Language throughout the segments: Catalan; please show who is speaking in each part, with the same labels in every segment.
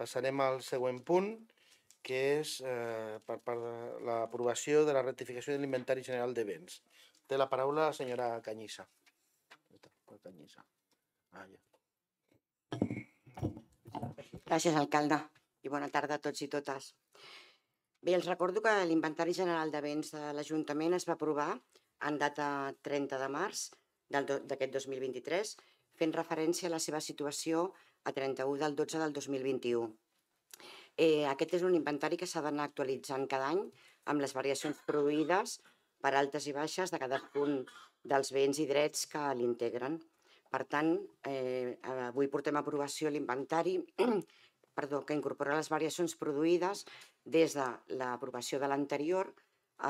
Speaker 1: Passarem al següent punt, que és eh, per part de l'aprovació de la rectificació de l'inventari general de béns. Té la paraula la senyora Canyissa. Canyissa. Ah, ja.
Speaker 2: Gràcies, alcalde, i bona tarda a tots i totes. Bé, els recordo que l'Inventari General de Béns de l'Ajuntament es va aprovar en data 30 de març d'aquest 2023, fent referència a la seva situació a 31 del 12 del 2021. Eh, aquest és un inventari que s'ha d'anar actualitzant cada any amb les variacions produïdes per altes i baixes de cadascun dels béns i drets que l'integren. Per tant, eh, avui portem a aprovació l'inventari perdó, que incorpora les variacions produïdes des de l'aprovació de l'anterior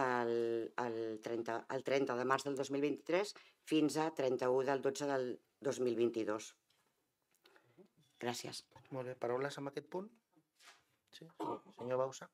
Speaker 2: al, al, 30, al 30 de març del 2023 fins a 31 del 12 del 2022. Gràcies.
Speaker 1: Molt bé, paraules amb aquest punt? Sí, senyor Bausa.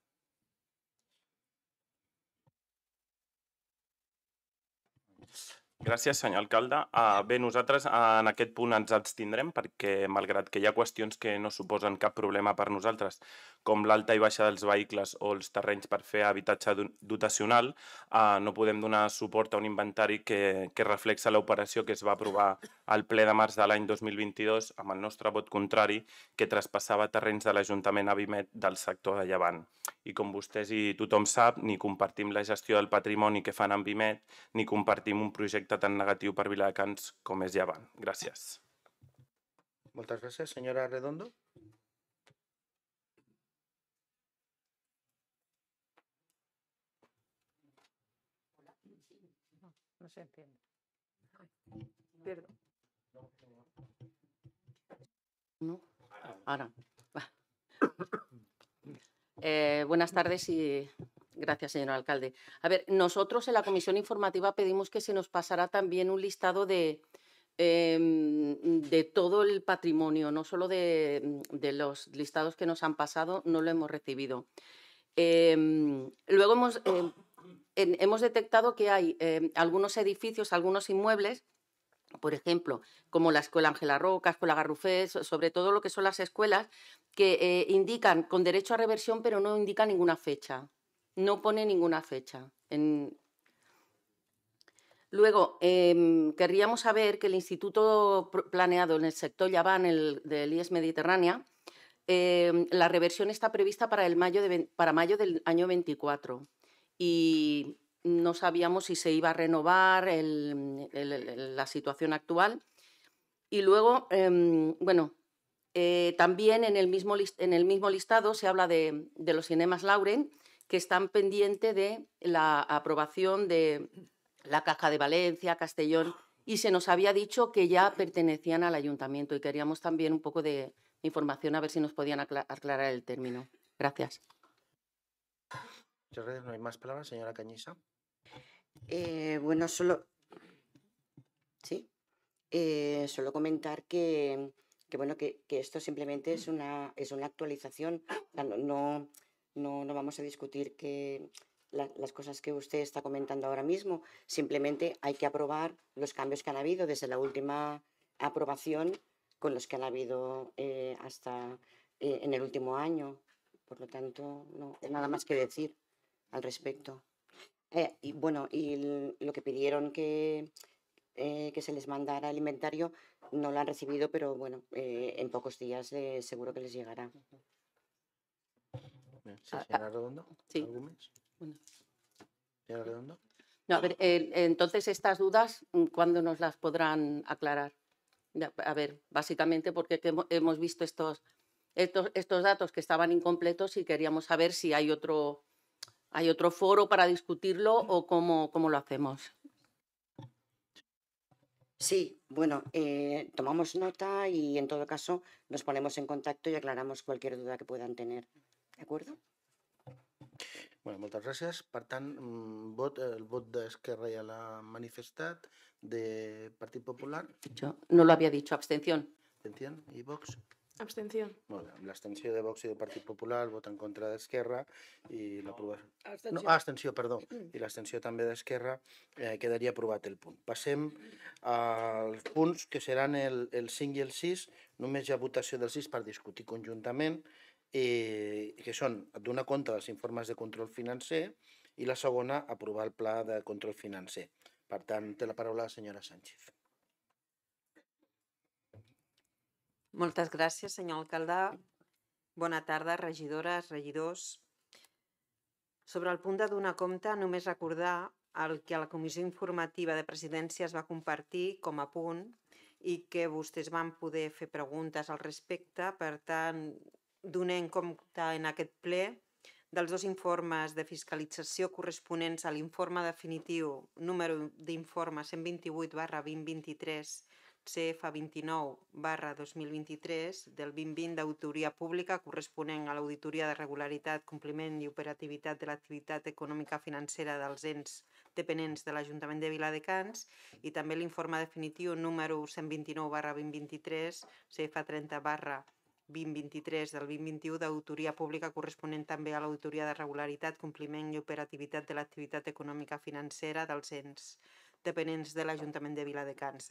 Speaker 3: Gràcies, senyor alcalde. Uh, bé, nosaltres uh, en aquest punt ens abstindrem perquè, malgrat que hi ha qüestions que no suposen cap problema per nosaltres, com l'alta i baixa dels vehicles o els terrenys per fer habitatge do- dotacional, uh, no podem donar suport a un inventari que, que reflexa l'operació que es va aprovar al ple de març de l'any 2022 amb el nostre vot contrari que traspassava terrenys de l'Ajuntament Avimet del sector de Llevant. I com vostès i tothom sap, ni compartim la gestió del patrimoni que fan amb Vimet, ni compartim un projecte tan negatiu per Viladecans com és Llevant. Gràcies.
Speaker 1: Moltes gràcies. Senyora Redondo.
Speaker 4: No se entiende. Perdón.
Speaker 5: ¿no? Ahora. Eh, buenas tardes y gracias, señor alcalde. A ver, nosotros en la comisión informativa pedimos que se nos pasara también un listado de, em, de todo el patrimonio, no solo de, de los listados que nos han pasado, no lo hemos recibido. Em, luego hemos, em, hemos detectado que hay algunos edificios, algunos inmuebles por ejemplo, como la Escuela Ángela Roca, Escuela Garrufés, so- sobre todo lo que son las escuelas, que eh, indican con derecho a reversión, pero no indican ninguna fecha. No pone ninguna fecha. Luego, em, querríamos saber que el instituto planeado en el sector Yaván, el del IES Mediterránea, em, la reversión está prevista para, el mayo de, para mayo del año 24. Y no sabíamos si se iba a renovar la situación actual. Y luego, em, bueno, eh, también en el, mismo en el mismo listado se habla de, de los cinemas Lauren, que están pendientes de la aprobación de la Caja de Valencia, Castellón, y se nos había dicho que ya pertenecían al ayuntamiento y queríamos también un poco de información a ver si nos podían acla- aclarar el término. Gracias.
Speaker 1: Muchas gracias. No hay más palabras. Señora Cañisa.
Speaker 2: Eh, bueno, solo. Sí. Eh, solo comentar que, que bueno, que, que esto simplemente es una, es una actualización. No, no, no vamos a discutir que la- las cosas que usted está comentando ahora mismo. Simplemente hay que aprobar los cambios que han habido desde la última aprobación con los que han habido eh, hasta eh, en el último año. Por lo tanto, no hay nada más que decir al respecto. Eh, y bueno, y lo que pidieron que, que se les mandara el inventario no lo han recibido, pero bueno, en pocos días seguro que les llegará.
Speaker 1: Bien, Sí,
Speaker 5: Ah,
Speaker 1: señora Redondo.
Speaker 5: sí.
Speaker 1: ¿Algú més?
Speaker 5: Bueno.
Speaker 1: Señora Redondo.
Speaker 5: No, a ver, eh, entonces estas dudas, ¿cuándo nos las podrán aclarar? A ver, básicamente porque que hemo- hemos visto estos, estos, estos datos que estaban incompletos y queríamos saber si hay otro, hay otro foro para discutirlo o cómo, cómo lo hacemos.
Speaker 2: Sí, bueno, eh, tomamos nota y en todo caso nos ponemos en contacto y aclaramos cualquier duda que puedan tener. ¿De acuerdo?
Speaker 1: Bueno, moltes gràcies. Per tant, mm, vot, el vot d'Esquerra ja l'ha manifestat, de Partit Popular,
Speaker 5: Yo no lo había dicho, abstención.
Speaker 1: Abstención i Vox.
Speaker 4: Abstención.
Speaker 1: Molt bé, amb l'abstenció de Vox i del Partit Popular, el vot en contra d'Esquerra i l'aprovació... No, ah, abstenció, perdó. I l'abstenció també d'Esquerra, eh, quedaria aprovat el punt. Passem als punts que seran el, el 5 i el 6. Només hi ha votació del 6 per discutir conjuntament eh, que són donar compte dels informes de control financer i la segona, aprovar el pla de control financer. Per tant, té la paraula la senyora Sánchez.
Speaker 6: Moltes gràcies, senyor alcalde. Bona tarda, regidores, regidors. Sobre el punt de donar compte, només recordar el que la comissió informativa de presidència es va compartir com a punt i que vostès van poder fer preguntes al respecte. Per tant, donem compte en aquest ple dels dos informes de fiscalització corresponents a l'informe definitiu número d'informe 128 barra 2023 CF 29 barra 2023 del 2020 d'autoria pública corresponent a l'auditoria de regularitat, compliment i operativitat de l'activitat econòmica financera dels ens dependents de l'Ajuntament de Viladecans i també l'informe definitiu número 129 barra 2023 CF 30 barra 2023 del 2021 d'autoria pública corresponent també a l'auditoria de regularitat, compliment i operativitat de l'activitat econòmica financera dels ens dependents de l'Ajuntament de Viladecans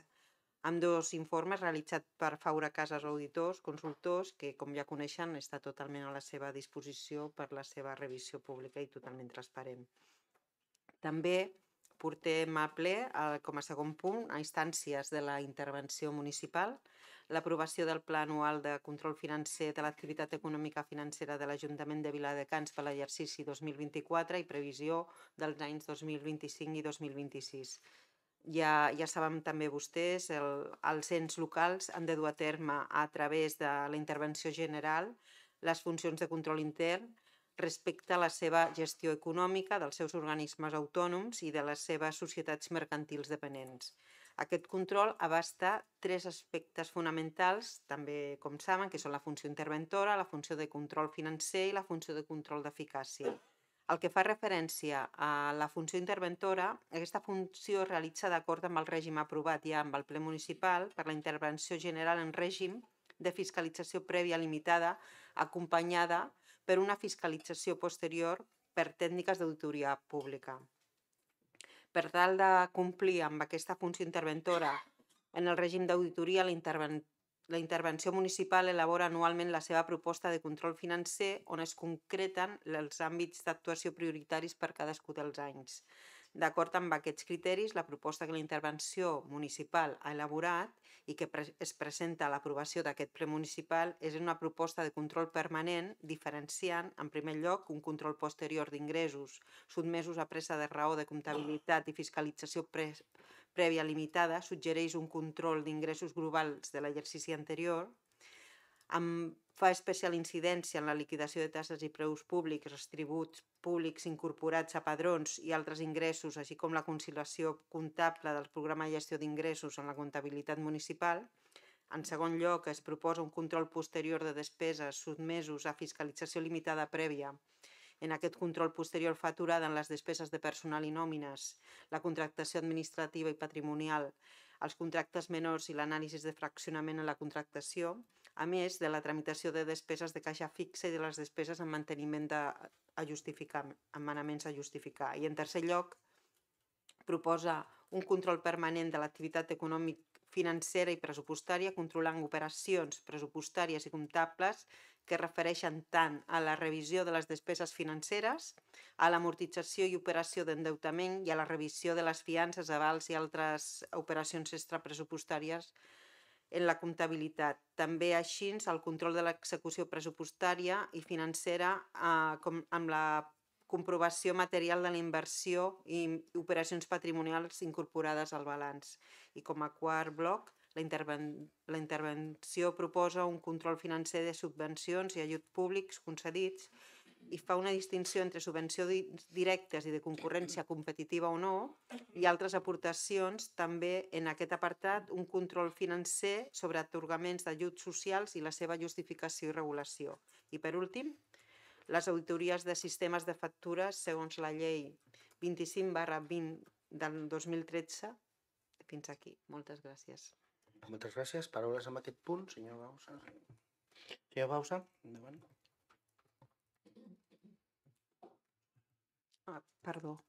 Speaker 6: amb dos informes realitzats per Faura Casas Auditors, consultors, que com ja coneixen està totalment a la seva disposició per la seva revisió pública i totalment transparent. També portem a ple, eh, com a segon punt, a instàncies de la intervenció municipal, l'aprovació del Pla Anual de Control Financer de l'Activitat Econòmica Financera de l'Ajuntament de Viladecans per l'exercici 2024 i previsió dels anys 2025 i 2026 ja, ja saben també vostès, el, els ens locals han de dur a terme a través de la intervenció general les funcions de control intern respecte a la seva gestió econòmica dels seus organismes autònoms i de les seves societats mercantils dependents. Aquest control abasta tres aspectes fonamentals, també com saben, que són la funció interventora, la funció de control financer i la funció de control d'eficàcia. El que fa referència a la funció interventora, aquesta funció es realitza d'acord amb el règim aprovat ja amb el ple municipal per la intervenció general en règim de fiscalització prèvia limitada acompanyada per una fiscalització posterior per tècniques d'auditoria pública. Per tal de complir amb aquesta funció interventora en el règim d'auditoria, la la intervenció municipal elabora anualment la seva proposta de control financer on es concreten els àmbits d'actuació prioritaris per cadascú dels anys. D'acord amb aquests criteris, la proposta que la intervenció municipal ha elaborat i que es presenta a l'aprovació d'aquest ple municipal és una proposta de control permanent diferenciant, en primer lloc, un control posterior d'ingressos sotmesos a presa de raó de comptabilitat i fiscalització prèvia limitada suggereix un control d'ingressos globals de l'exercici anterior, amb, fa especial incidència en la liquidació de tasses i preus públics, els tributs públics incorporats a padrons i altres ingressos, així com la conciliació comptable del programa de gestió d'ingressos en la comptabilitat municipal. En segon lloc, es proposa un control posterior de despeses sotmesos a fiscalització limitada prèvia en aquest control posterior fa aturada en les despeses de personal i nòmines, la contractació administrativa i patrimonial, els contractes menors i l'anàlisi de fraccionament en la contractació, a més de la tramitació de despeses de caixa fixa i de les despeses en manteniment de, a justificar, en manaments a justificar. I en tercer lloc, proposa un control permanent de l'activitat econòmic financera i pressupostària, controlant operacions pressupostàries i comptables que refereixen tant a la revisió de les despeses financeres, a l'amortització i operació d'endeutament i a la revisió de les fiances, avals i altres operacions extrapressupostàries en la comptabilitat. També així el control de l'execució pressupostària i financera eh, com, amb la comprovació material de la inversió i operacions patrimonials incorporades al balanç. I com a quart bloc, la, interven la intervenció proposa un control financer de subvencions i ajuts públics concedits i fa una distinció entre subvencions directes i de concurrència competitiva o no i altres aportacions també en aquest apartat un control financer sobre atorgaments d'ajuts socials i la seva justificació i regulació. I per últim, les auditories de sistemes de factures segons la llei 25 barra 20 del 2013 fins aquí. Moltes gràcies.
Speaker 1: Moltes gràcies. Paraules amb aquest punt, senyor Bausa. Senyor Bausa, endavant.
Speaker 6: Ah, perdó.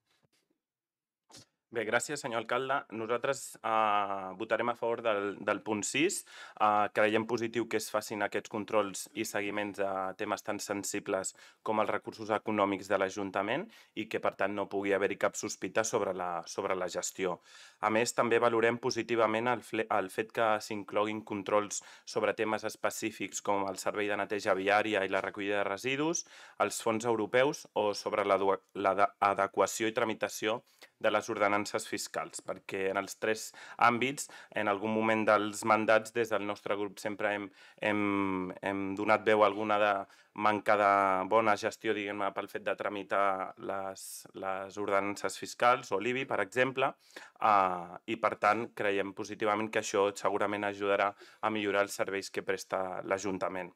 Speaker 3: Bé, gràcies, senyor alcalde. Nosaltres eh, votarem a favor del, del punt 6. Eh, creiem positiu que es facin aquests controls i seguiments a temes tan sensibles com els recursos econòmics de l'Ajuntament i que, per tant, no pugui haver-hi cap sospita sobre la, sobre la gestió. A més, també valorem positivament el, el fet que s'incloguin controls sobre temes específics com el servei de neteja viària i la recollida de residus, els fons europeus o sobre l'adequació i tramitació de les ordenances fiscals, perquè en els tres àmbits, en algun moment dels mandats, des del nostre grup sempre hem, hem, hem donat veu a alguna de manca de bona gestió, diguem-ne, pel fet de tramitar les, les ordenances fiscals o l'IBI, per exemple, eh, i per tant creiem positivament que això segurament ajudarà a millorar els serveis que presta l'Ajuntament.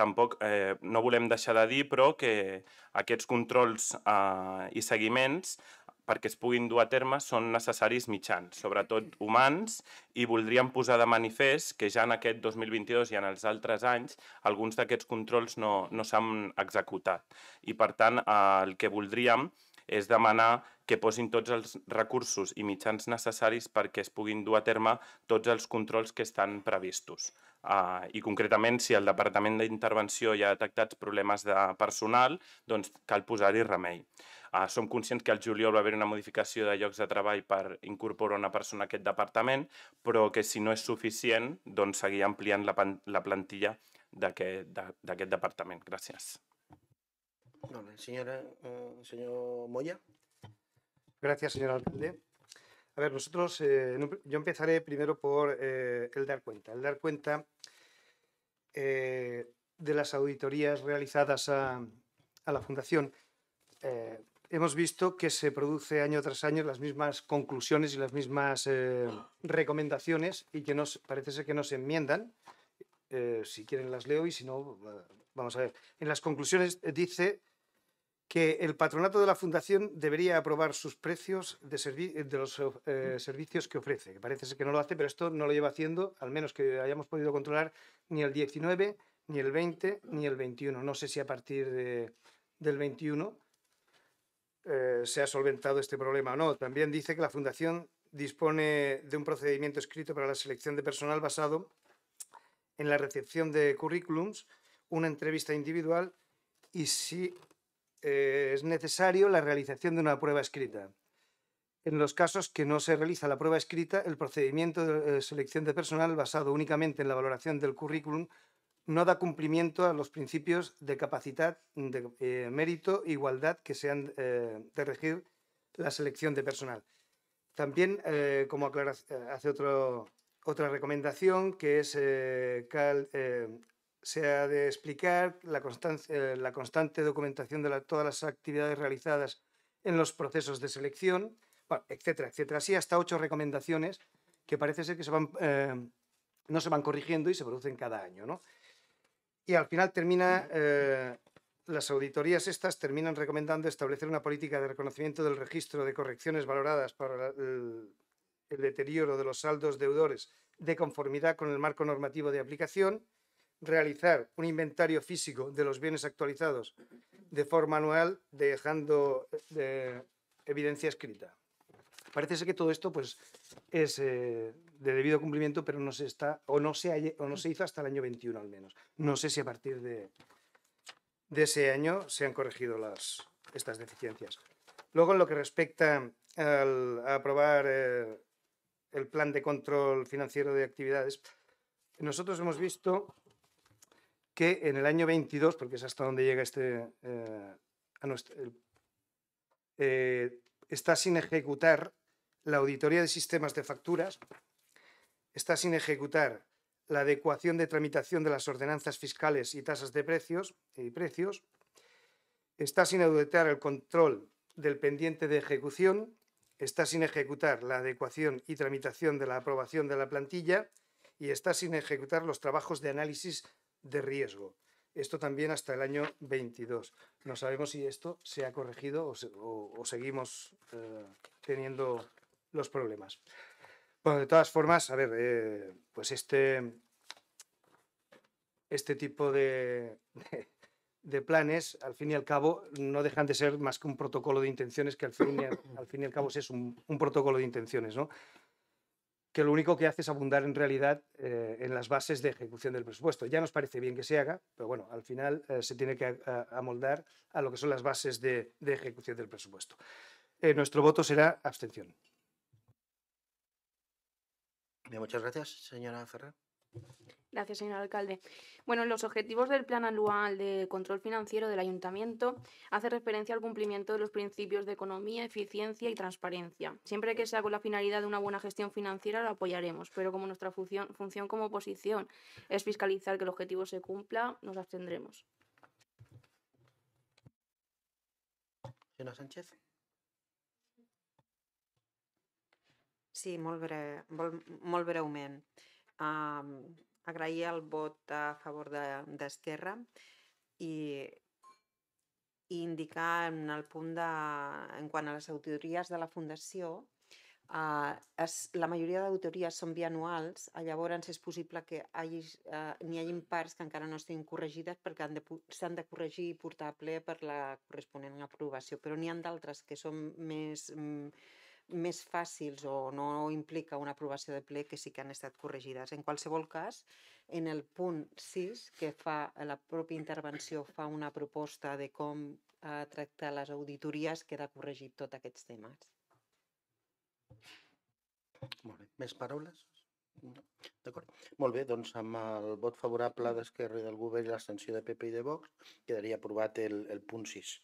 Speaker 3: Tampoc eh, no volem deixar de dir, però, que aquests controls eh, i seguiments perquè es puguin dur a terme són necessaris mitjans, sobretot humans, i voldríem posar de manifest que ja en aquest 2022 i en els altres anys alguns d'aquests controls no, no s'han executat. I per tant eh, el que voldríem és demanar que posin tots els recursos i mitjans necessaris perquè es puguin dur a terme tots els controls que estan previstos. Uh, I concretament, si el Departament d'Intervenció ja ha detectat problemes de personal, doncs cal posar-hi remei. Uh, som conscients que al juliol va haver una modificació de llocs de treball per incorporar una persona a aquest departament, però que si no és suficient, doncs seguir ampliant la, la plantilla d'aquest departament. Gràcies.
Speaker 1: Vale, señora, uh, señor Moya.
Speaker 7: Gracias, señor alcalde. A ver, nosotros, eh, yo empezaré primero por eh, el dar cuenta. El dar cuenta eh, de las auditorías realizadas a, a la Fundación. Hemos visto que se produce año tras año las mismas conclusiones y las mismas recomendaciones y que nos, parece ser que no se enmiendan. si quieren las leo y si no, vamos a ver. En las conclusiones dice que el patronato de la Fundación debería aprobar sus precios de, de los eh, servicios que ofrece. Parece ser que no lo hace, pero esto no lo lleva haciendo, al menos que hayamos podido controlar, ni el 19, ni el 20, ni el 21. No sé si a partir de, del 21 eh, se ha solventado este problema o no. También dice que la Fundación dispone de un procedimiento escrito para la selección de personal basado en la recepción de currículums, una entrevista individual y si eh, es necesario la realización de una prueba escrita. En los casos que no se realiza la prueba escrita, el procedimiento de eh, selección de personal basado únicamente en la valoración del currículum no da cumplimiento a los principios de capacidad, de eh, mérito e igualdad que se han de regir la selección de personal. También, como hace otra recomendación, que es se ha de explicar la, constante, documentación de todas las actividades realizadas en los procesos de selección, etcétera, etcétera. Así hasta ocho recomendaciones que parece ser que eh, no se van corrigiendo y se producen cada año. ¿no? Y al final termina, eh, las auditorías estas terminan recomendando establecer una política de reconocimiento del registro de correcciones valoradas para el, el deterioro de los saldos deudores de conformidad con el marco normativo de aplicación, realizar un inventario físico de los bienes actualizados de forma anual, dejando de evidencia escrita. Parece que todo esto pues, es eh, de debido cumplimiento, pero no se, está, o, no se, o no se hizo hasta el año 21 al menos. No sé si a partir de, ese año se han corregido las, estas deficiencias. Luego, en lo que respecta al, a aprobar eh, el plan de control financiero de actividades, nosotros hemos visto que en el año 22, porque es hasta donde llega este, eh, está sin ejecutar la auditoría de sistemas de facturas, está sin ejecutar la adecuación de tramitación de las ordenanzas fiscales y tasas de precios, y precios está sin auditar el control del pendiente de ejecución, está sin ejecutar la adecuación y tramitación de la aprobación de la plantilla y está sin ejecutar los trabajos de análisis de riesgo. Esto también hasta el año 22. No sabemos si esto se ha corregido o, seguimos eh, teniendo los problemas. Bueno, de todas formas, a ver, eh, pues este, este tipo de, de planes, al fin y al cabo, no dejan de ser más que un protocolo de intenciones, que al fin y al, al fin y al cabo es un, un protocolo de intenciones, ¿no? que lo único que hace es abundar en realidad eh, en las bases de ejecución del presupuesto. Ya nos parece bien que se haga, pero bueno, al final eh, se tiene que a- amoldar a lo que son las bases de, de ejecución del presupuesto. Eh, nuestro voto será abstención.
Speaker 1: Bien, muchas gracias, señora Ferrer.
Speaker 4: Gracias, señor alcalde. Bueno, los objetivos del Plan Anual de Control Financiero del Ayuntamiento hace referencia al cumplimiento de los principios de economía, eficiencia y transparencia. Siempre que sea con la finalidad de una buena gestión financiera, lo apoyaremos, pero como nuestra función, función como oposición es fiscalizar que el objetivo se cumpla, nos abstendremos.
Speaker 1: Señora Sánchez.
Speaker 6: Sí, molt, bre, molt, molt breument. Um, agrair el vot a favor de- d'Esquerra i, i indicar en el punt de... en quant a les auditories de la Fundació, uh, es, la majoria d'auditories són bianuals, llavors és possible que hagi, uh, n'hi hagin parts que encara no estiguin corregides perquè han de s'han de corregir i portar a ple per la corresponent aprovació, però n'hi ha d'altres que són més... mm, més fàcils o no implica una aprovació de ple que sí que han estat corregides. En qualsevol cas, en el punt 6, que fa la pròpia intervenció fa una proposta de com eh, tractar les auditories, queda corregit tots aquests temes.
Speaker 1: Molt bé. Més paraules? No. D'acord. Molt bé, doncs amb el vot favorable d'Esquerra i del Govern i l'abstenció de PP i de Vox quedaria aprovat el, el punt 6.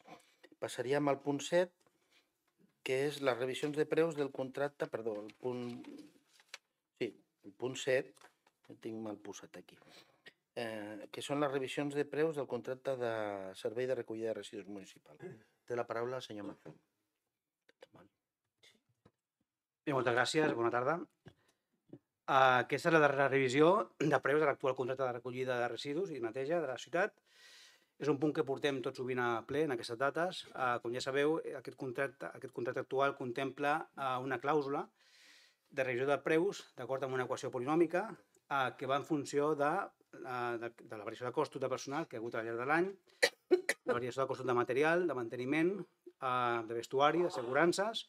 Speaker 1: Passaríem al punt 7, que és les revisions de preus del contracte, perdó, el punt... Sí, el punt 7, el tinc mal posat aquí, eh, que són les revisions de preus del contracte de servei de recollida de residus municipal. Té la paraula el senyor Mazón.
Speaker 8: Bé, moltes gràcies, bona tarda. Uh, aquesta és la darrera revisió de preus de l'actual contracte de recollida de residus i neteja de la ciutat. És un punt que portem tot sovint a ple en aquestes dates. Uh, com ja sabeu, eh, aquest contracte, aquest contracte actual contempla uh, una clàusula de revisió de preus d'acord amb una equació polinòmica uh, que va en funció de, de, de la variació de costos de personal que ha hagut al llarg de l'any, la variació de costos de material, de manteniment, de vestuari, d'assegurances,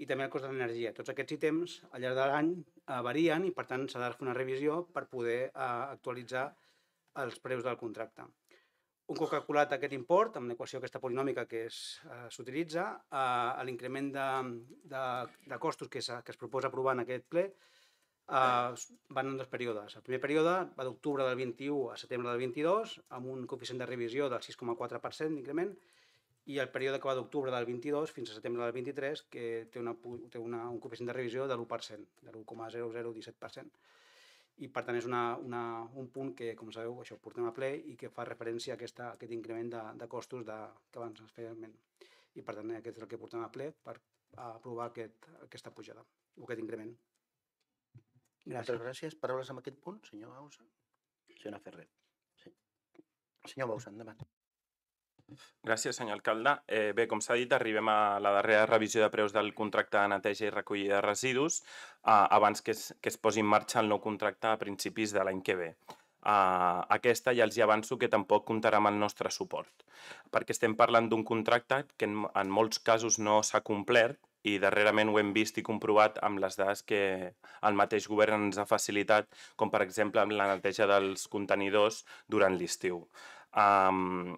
Speaker 8: i també el cost de l'energia. Tots aquests ítems al llarg de l'any eh, varien i per tant s'ha de fer una revisió per poder eh, actualitzar els preus del contracte. Un cop calculat aquest import, amb l'equació aquesta polinòmica que eh, s'utilitza, eh, l'increment de, de, de costos que, que es proposa aprovar en aquest ple eh, van en dos períodes. El primer període va d'octubre del 21 a setembre del 22, amb un coeficient de revisió del 6,4% d'increment, i el període que va d'octubre del 22 fins a setembre del 23, que té, una, té una, un coeficient de revisió de l'1%, de l'1,0017%. I per tant és una, una, un punt que, com sabeu, això portem a ple i que fa referència a, aquesta, a aquest increment de, de costos de, que abans es esment. I per tant aquest és el que portem a ple per aprovar aquest, aquesta pujada o aquest increment.
Speaker 1: Moltes gràcies. Paraules amb aquest punt, senyor Bausa? Senyora Ferrer. Sí. Senyor Bausa, endavant.
Speaker 3: Gràcies, senyor alcalde. Eh, bé, com s'ha dit, arribem a la darrera revisió de preus del contracte de neteja i recollida de residus eh, abans que es, que es posi en marxa el nou contracte a principis de l'any que ve. Uh, aquesta ja els hi avanço que tampoc comptarà amb el nostre suport, perquè estem parlant d'un contracte que en, en molts casos no s'ha complert i darrerament ho hem vist i comprovat amb les dades que el mateix govern ens ha facilitat, com per exemple amb la neteja dels contenidors durant l'estiu. Um,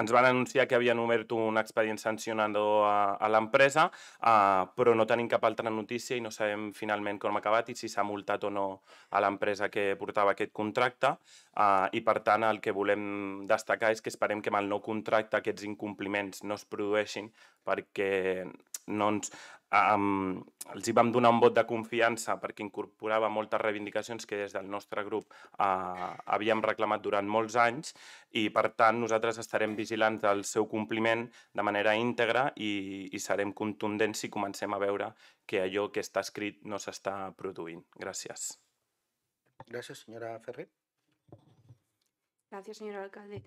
Speaker 3: ens van anunciar que havien obert un expedient sancionador a, a l'empresa, uh, però no tenim cap altra notícia i no sabem finalment com ha acabat i si s'ha multat o no a l'empresa que portava aquest contracte. Uh, I per tant el que volem destacar és que esperem que amb el nou contracte aquests incompliments no es produeixin perquè no ens, um, els hi vam donar un vot de confiança perquè incorporava moltes reivindicacions que des del nostre grup uh, havíem reclamat durant molts anys i per tant nosaltres estarem vigilants del seu compliment de manera íntegra i, i serem contundents si comencem a veure que allò que està escrit no s'està produint. Gràcies.
Speaker 1: Gràcies, senyora Ferrer.
Speaker 4: Gracias, señor alcalde.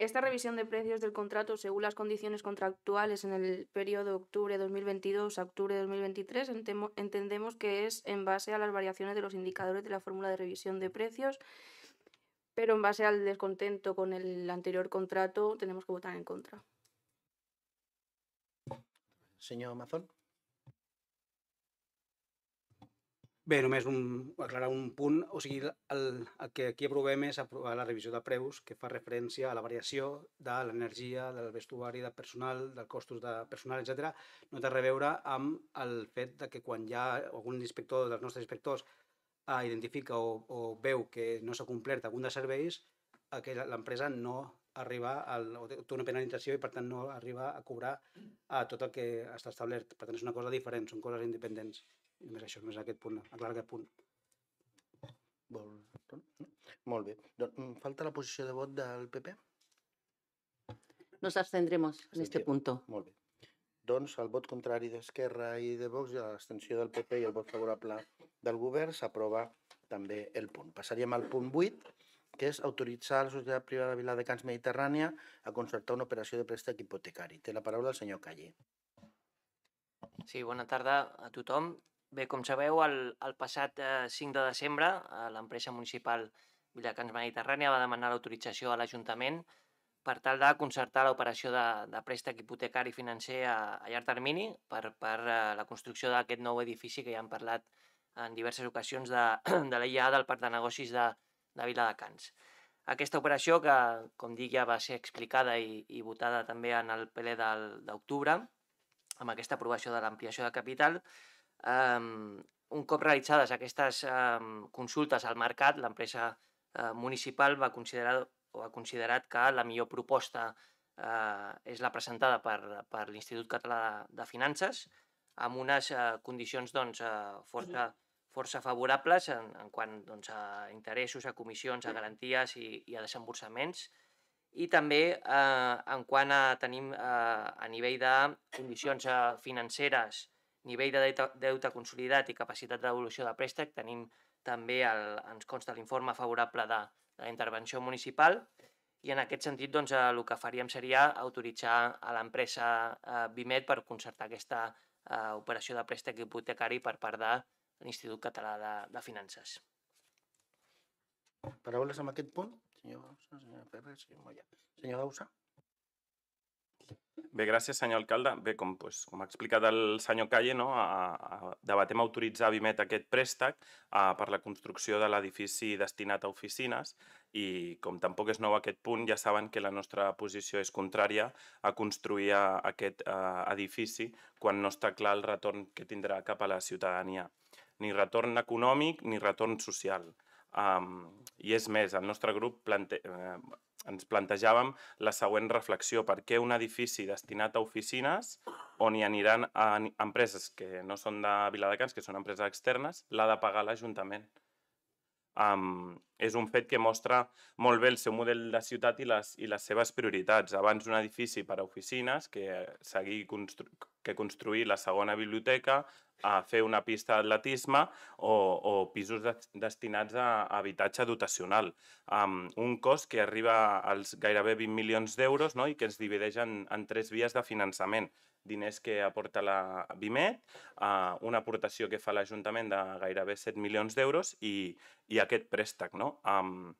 Speaker 4: Esta revisión de precios del contrato según las condiciones contractuales en el periodo octubre 2022 a octubre 2023 entemo- entendemos que es en base a las variaciones de los indicadores de la fórmula de revisión de precios, pero en base al descontento con el anterior contrato tenemos que votar en contra.
Speaker 1: Senyor Mazón.
Speaker 8: Bé, només un, aclarar un punt. O sigui, el, el que aquí aprovem és aprovar la revisió de preus que fa referència a la variació de l'energia, del vestuari, de personal, dels costos de personal, etc. No té a veure amb el fet de que quan ha algun inspector dels nostres inspectors eh, identifica o, o veu que no s'ha complert algun dels serveis, que l'empresa no arriba al, o té una penalització i per tant no arriba a cobrar a tot el que està establert. Per tant, és una cosa diferent, són coses independents. Només això, només aquest punt, aclarar aquest punt.
Speaker 1: Vol... no? Molt bé. Doncs, mm, falta la posició de vot del PP?
Speaker 5: Nos abstendremos en este punto.
Speaker 1: Molt bé. Doncs el vot contrari d'Esquerra i de Vox i l'abstenció del PP i el vot favorable del govern s'aprova també el punt. Passaríem al punt 8, que és autoritzar la Societat Privada Viladecans Mediterrània a concertar una operació de préstec hipotecari. Té la paraula el senyor Calle.
Speaker 9: Sí, bona tarda a tothom. Bé, com sabeu, el, el passat eh, 5 de desembre, eh, l'empresa municipal Vilacans Mediterrània va demanar l'autorització a l'Ajuntament per tal de concertar l'operació de, de préstec hipotecari financer a, a llarg termini per, per eh, la construcció d'aquest nou edifici que ja hem parlat en diverses ocasions de, de l'IA del Parc de Negocis de, de Viladecans. Aquesta operació, que com dic ja va ser explicada i, i votada també en el ple d'octubre, amb aquesta aprovació de l'ampliació de capital, um, un cop realitzades aquestes um, consultes al mercat, l'empresa uh, municipal va considerar o ha considerat que la millor proposta uh, és la presentada per, per l'Institut Català de, de Finances amb unes uh, condicions doncs, uh, força, força favorables en, en quant doncs, a interessos, a comissions, a garanties i, i a desemborsaments i també eh, en quant a tenim eh, a nivell de condicions eh, financeres, nivell de deute, consolidat i capacitat devolució de préstec, tenim també el, ens consta l'informe favorable de, de la intervenció municipal i en aquest sentit doncs, el que faríem seria autoritzar a l'empresa eh, Bimet per concertar aquesta eh, operació de préstec hipotecari per part de l'Institut Català de, de Finances.
Speaker 1: Paraules amb aquest punt? Senyor Gausa, senyor Ferrer, senyor Moya. Senyor Gausa?
Speaker 3: Bé, gràcies, senyor alcalde. Bé, com, doncs, com ha explicat el senyor Calle, no, a, a, debatem autoritzar a Bimet aquest préstec a, per la construcció de l'edifici destinat a oficines i com tampoc és nou aquest punt, ja saben que la nostra posició és contrària a construir a, aquest a, edifici quan no està clar el retorn que tindrà cap a la ciutadania. Ni retorn econòmic ni retorn social. Um, I és més, el nostre grup plante eh, ens plantejàvem la següent reflexió. Per què un edifici destinat a oficines on hi aniran a empreses que no són de Viladecans, que són empreses externes, l'ha de pagar l'Ajuntament? Um, és un fet que mostra molt bé el seu model de ciutat i les, i les seves prioritats. Abans un edifici per a oficines, que seguir constru que construir la segona biblioteca, a fer una pista d'atletisme o, o pisos de, destinats a, a habitatge dotacional. Um, un cost que arriba als gairebé 20 milions d'euros no? i que es divideix en, en tres vies de finançament. Diners que aporta la Bimet, uh, una aportació que fa l'Ajuntament de gairebé 7 milions d'euros i, i aquest préstec. No? Um,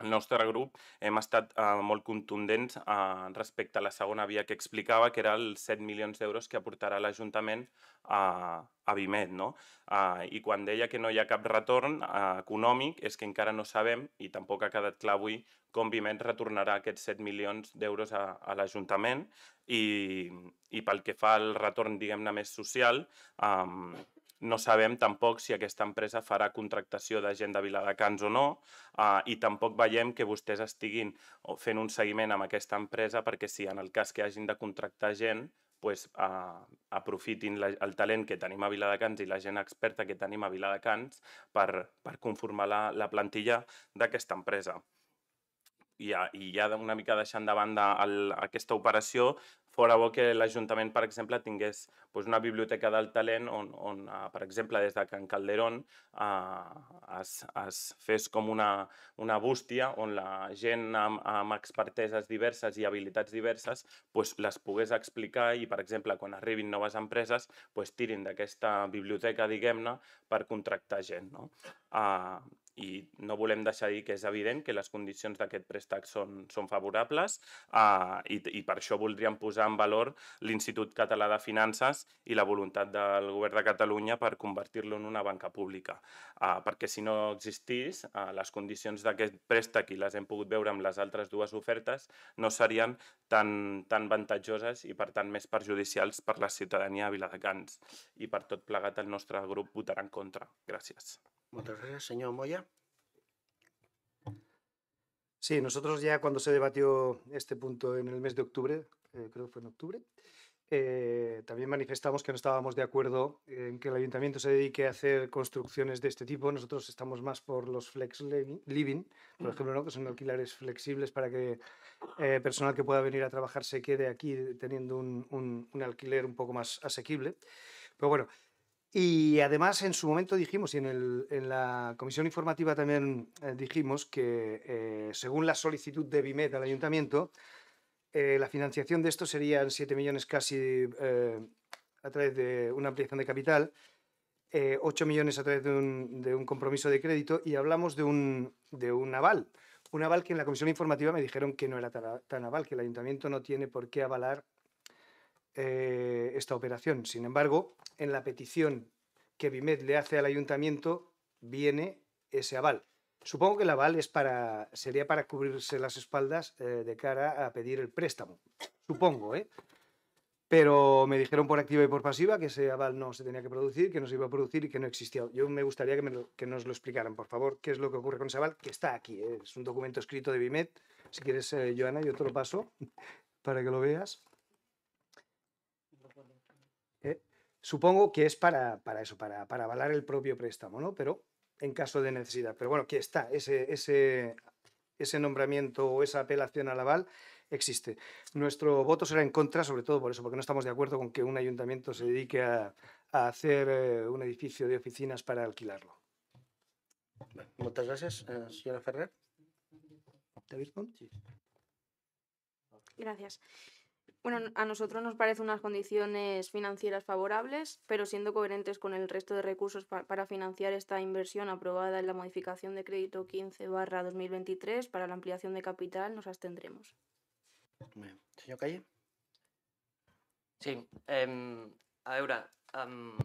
Speaker 3: el nostre grup hem estat uh, molt contundents uh, respecte a la segona via que explicava, que era els 7 milions d'euros que aportarà l'Ajuntament a, a Bimet. No? Uh, I quan deia que no hi ha cap retorn uh, econòmic és que encara no sabem, i tampoc ha quedat clar avui, com Bimet retornarà aquests 7 milions d'euros a, a l'Ajuntament i, i pel que fa al retorn, diguem-ne, més social, um, no sabem tampoc si aquesta empresa farà contractació de gent de Viladecans o no uh, i tampoc veiem que vostès estiguin fent un seguiment amb aquesta empresa perquè si en el cas que hagin de contractar gent pues, uh, aprofitin la, el talent que tenim a Viladecans i la gent experta que tenim a Viladecans per, per conformar la, la plantilla d'aquesta empresa. I ja, i ja una mica deixant de banda el, aquesta operació, fora bo que l'Ajuntament, per exemple, tingués pues, una biblioteca del talent on, on uh, per exemple, des de Can Calderón uh, es, es fes com una, una bústia on la gent amb, amb experteses diverses i habilitats diverses pues, les pogués explicar i, per exemple, quan arribin noves empreses, pues, tirin d'aquesta biblioteca, diguem-ne, per contractar gent. No? Uh, i no volem deixar dir que és evident que les condicions d'aquest préstec són, són favorables uh, i, i per això voldríem posar en valor l'Institut Català de Finances i la voluntat del Govern de Catalunya per convertir-lo en una banca pública. Uh, perquè si no existís, uh, les condicions d'aquest préstec, i les hem pogut veure amb les altres dues ofertes, no serien tan, tan avantatjoses i per tant més perjudicials per la ciutadania de Viladecans. I per tot plegat el nostre grup votarà en contra. Gràcies.
Speaker 1: Muchas gracias, señor Moya.
Speaker 7: Sí, nosotros ya cuando se debatió este punto en el mes de octubre, eh, creo que fue en octubre, eh, también manifestamos que no estábamos de acuerdo en que el ayuntamiento se dedique a hacer construcciones de este tipo. Nosotros estamos más por los flex living, por ejemplo, ¿no? que son alquileres flexibles para que eh, personal que pueda venir a trabajar se quede aquí teniendo un, un- un alquiler un poco más asequible. Pero bueno, y además en su momento dijimos, y en, el- en la comisión informativa también eh, dijimos que eh, según la solicitud de BIMED al ayuntamiento, eh, la financiación de esto serían 7 millones casi eh, a través de una ampliación de capital, eh, 8 millones a través de un, de un compromiso de crédito y hablamos de un, de un aval. Un aval que en la comisión informativa me dijeron que no era tan, tan aval, que el ayuntamiento no tiene por qué avalar eh, esta operación. Sin embargo, en la petición que BIMED le hace al ayuntamiento viene ese aval. Supongo que el aval es para, sería para cubrirse las espaldas eh, de cara a pedir el préstamo. Supongo, ¿eh? Pero me dijeron por activa y por pasiva que ese aval no se tenía que producir, que no se iba a producir y que no existía. Yo me gustaría que, nos lo explicaran, por favor, qué es lo que ocurre con ese aval, que está aquí. ¿eh? Es un documento escrito de BIMED. Si quieres, eh, Joana, yo te lo paso para que lo veas. Eh, Supongo que es para, para eso, para, para avalar el propio préstamo, ¿no? Pero en caso de necesidad. Pero bueno, que está, ese, ese, ese nombramiento o esa apelación al aval existe. Nuestro voto será en contra, sobre todo por eso, porque no estamos de acuerdo con que un ayuntamiento se dedique a, a hacer eh, un edificio de oficinas para alquilarlo.
Speaker 1: Muchas gracias, eh, señora Ferrer.
Speaker 7: David Pons?
Speaker 4: Gracias. Bueno, a nosotros nos parecen unas condiciones financieras favorables, pero siendo coherentes con el resto de recursos pa- para financiar esta inversión aprobada en la modificación de crédito 15 barra 2023 para la ampliación de capital, nos abstendremos.
Speaker 1: Bé, Senyor Calle.
Speaker 9: Sí, eh, a veure, um,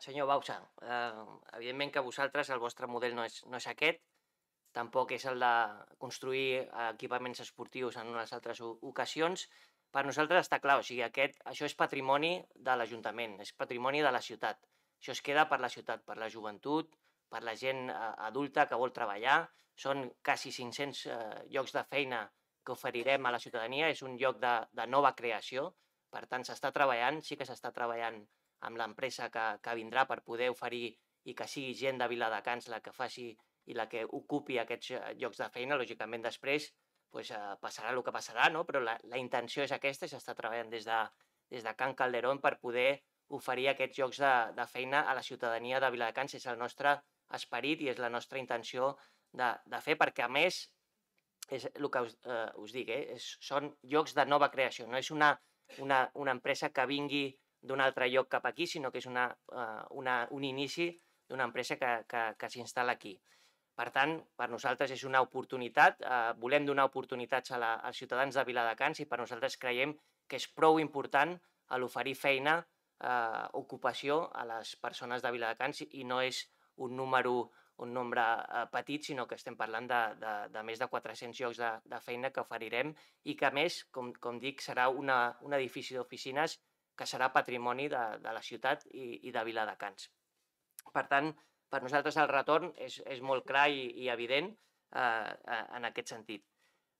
Speaker 9: senyor Bausa, eh, evidentment que vosaltres el vostre model no és, no és aquest, tampoc és el de construir equipaments esportius en unes altres ocasions. Per nosaltres està clar, o sigui, aquest, això és patrimoni de l'Ajuntament, és patrimoni de la ciutat. Això es queda per la ciutat, per la joventut, per la gent eh, adulta que vol treballar. Són quasi 500 eh, llocs de feina que oferirem a la ciutadania. És un lloc de, de nova creació, per tant, s'està treballant, sí que s'està treballant amb l'empresa que, que vindrà per poder oferir i que sigui gent de Viladecans la que faci i la que ocupi aquests eh, llocs de feina. Lògicament, després pues, eh, passarà el que passarà, no? però la, la intenció és aquesta i s'està treballant des de, des de Can Calderón per poder oferir aquests llocs de, de feina a la ciutadania de Viladecans. És el nostre esperit i és la nostra intenció de, de fer, perquè a més és el que us, eh, us dic, eh? és, són llocs de nova creació, no és una, una, una empresa que vingui d'un altre lloc cap aquí, sinó que és una, eh, una, un inici d'una empresa que, que, que s'instal·la aquí. Per tant, per nosaltres és una oportunitat, eh, volem donar oportunitats a la, als ciutadans de Viladecans i per nosaltres creiem que és prou important a l'oferir feina, eh, ocupació a les persones de Viladecans i no és un número un nombre eh, petit, sinó que estem parlant de, de, de més de 400 llocs de, de feina que oferirem i que, a més, com, com dic, serà una, un edifici d'oficines que serà patrimoni de, de la ciutat i, i de Viladecans. Per tant, per nosaltres el retorn és, és molt clar i, i evident eh, eh, en aquest sentit.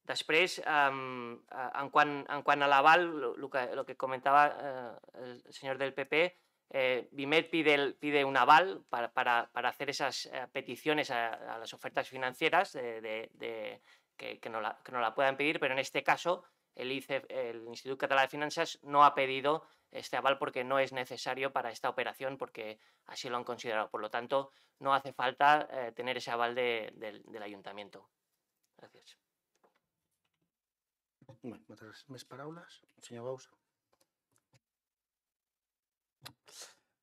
Speaker 9: Després, eh, en, quant, en quant a l'aval, el que, lo que comentava eh, el senyor del PP, eh, BIMED pide, el- pide un aval para, para, para hacer esas eh, peticiones a, a las ofertas financieras de, de- de- que, que, no la, que no la puedan pedir, pero en este caso el, ICE, el Instituto Catalán de Finanzas no ha pedido este aval porque no es necesario para esta operación, porque así lo han considerado. Por lo tanto, no hace falta eh, tener ese aval de- del, del ayuntamiento. Gracias.
Speaker 1: Gràcies. Més paraules? Senyor Bausa.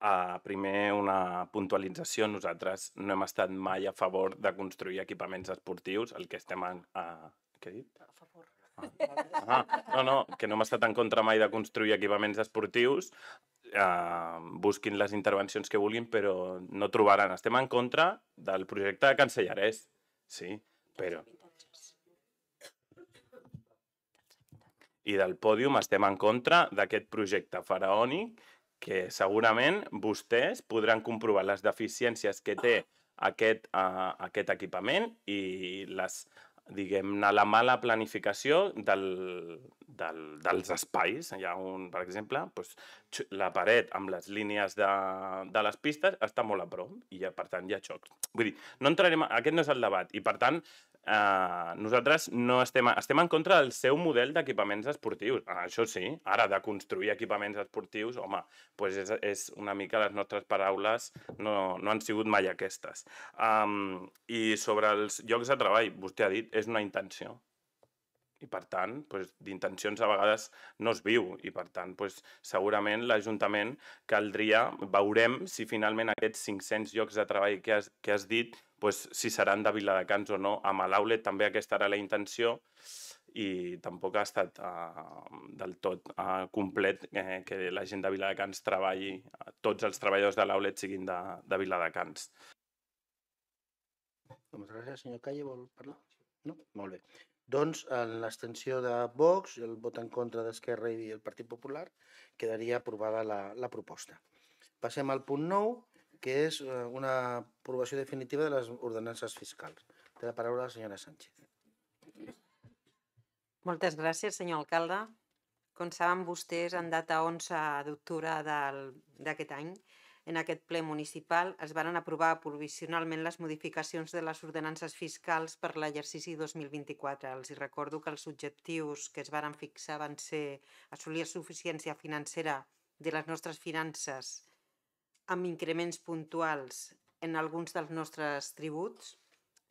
Speaker 3: Uh, primer, una puntualització. Nosaltres no hem estat mai a favor de construir equipaments esportius. El que estem... En, uh, què he dit?
Speaker 5: A favor.
Speaker 3: Ah, no, no, que no hem estat en contra mai de construir equipaments esportius. Uh, busquin les intervencions que vulguin, però no trobaran. Estem en contra del projecte de Cancellarès. Sí, però... I del pòdium estem en contra d'aquest projecte faraònic que segurament vostès podran comprovar les deficiències que té aquest, uh, aquest equipament i les, diguem-ne, la mala planificació del, del, dels espais. Hi ha un, per exemple, doncs, la paret amb les línies de, de les pistes està molt a prop i, per tant, hi ha xocs. Vull dir, no entrarem... Aquest no és el debat i, per tant, eh, nosaltres no estem, estem en contra del seu model d'equipaments esportius. Ah, això sí, ara de construir equipaments esportius, home, doncs és, és una mica les nostres paraules no, no han sigut mai aquestes. Um, I sobre els llocs de treball, vostè ha dit, és una intenció. I per tant, doncs, d'intencions a vegades no es viu i per tant, doncs, segurament l'Ajuntament caldria, veurem si finalment aquests 500 llocs de treball que has, que has dit pues, si seran de Viladecans o no. Amb l'Aulet també aquesta era la intenció i tampoc ha estat uh, del tot uh, complet eh, que la gent de Viladecans treballi, uh, tots els treballadors de l'Aulet siguin de, de Viladecans.
Speaker 1: Moltes gràcies. Senyor Calle, vol parlar? No? Molt bé. Doncs, en l'extensió de Vox, el vot en contra d'Esquerra i el Partit Popular, quedaria aprovada la, la proposta. Passem al punt 9, que és eh, una aprovació definitiva de les ordenances fiscals. Té la paraula la senyora Sánchez.
Speaker 6: Moltes gràcies, senyor alcalde. Com saben vostès, en data 11 d'octubre d'aquest any, en aquest ple municipal es varen aprovar provisionalment les modificacions de les ordenances fiscals per l'exercici 2024. Els recordo que els objectius que es varen fixar van ser assolir suficiència financera de les nostres finances amb increments puntuals en alguns dels nostres tributs,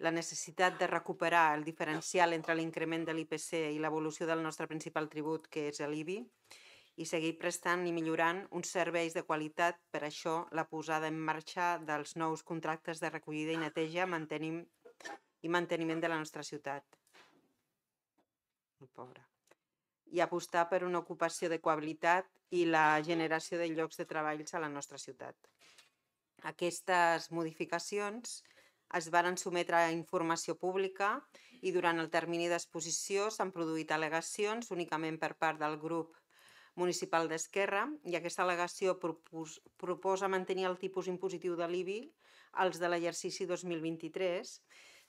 Speaker 6: la necessitat de recuperar el diferencial entre l'increment de l'IPC i l'evolució del nostre principal tribut, que és l'IBI, i seguir prestant i millorant uns serveis de qualitat, per això la posada en marxa dels nous contractes de recollida i neteja mantenim, i manteniment de la nostra ciutat. Pobre. I apostar per una ocupació de qualitat i la generació de llocs de treballs a la nostra ciutat. Aquestes modificacions es varen sometre a informació pública i durant el termini d'exposició s'han produït al·legacions únicament per part del grup municipal d'Esquerra i aquesta al·legació propos, proposa mantenir el tipus impositiu de l'IBI als de l'exercici 2023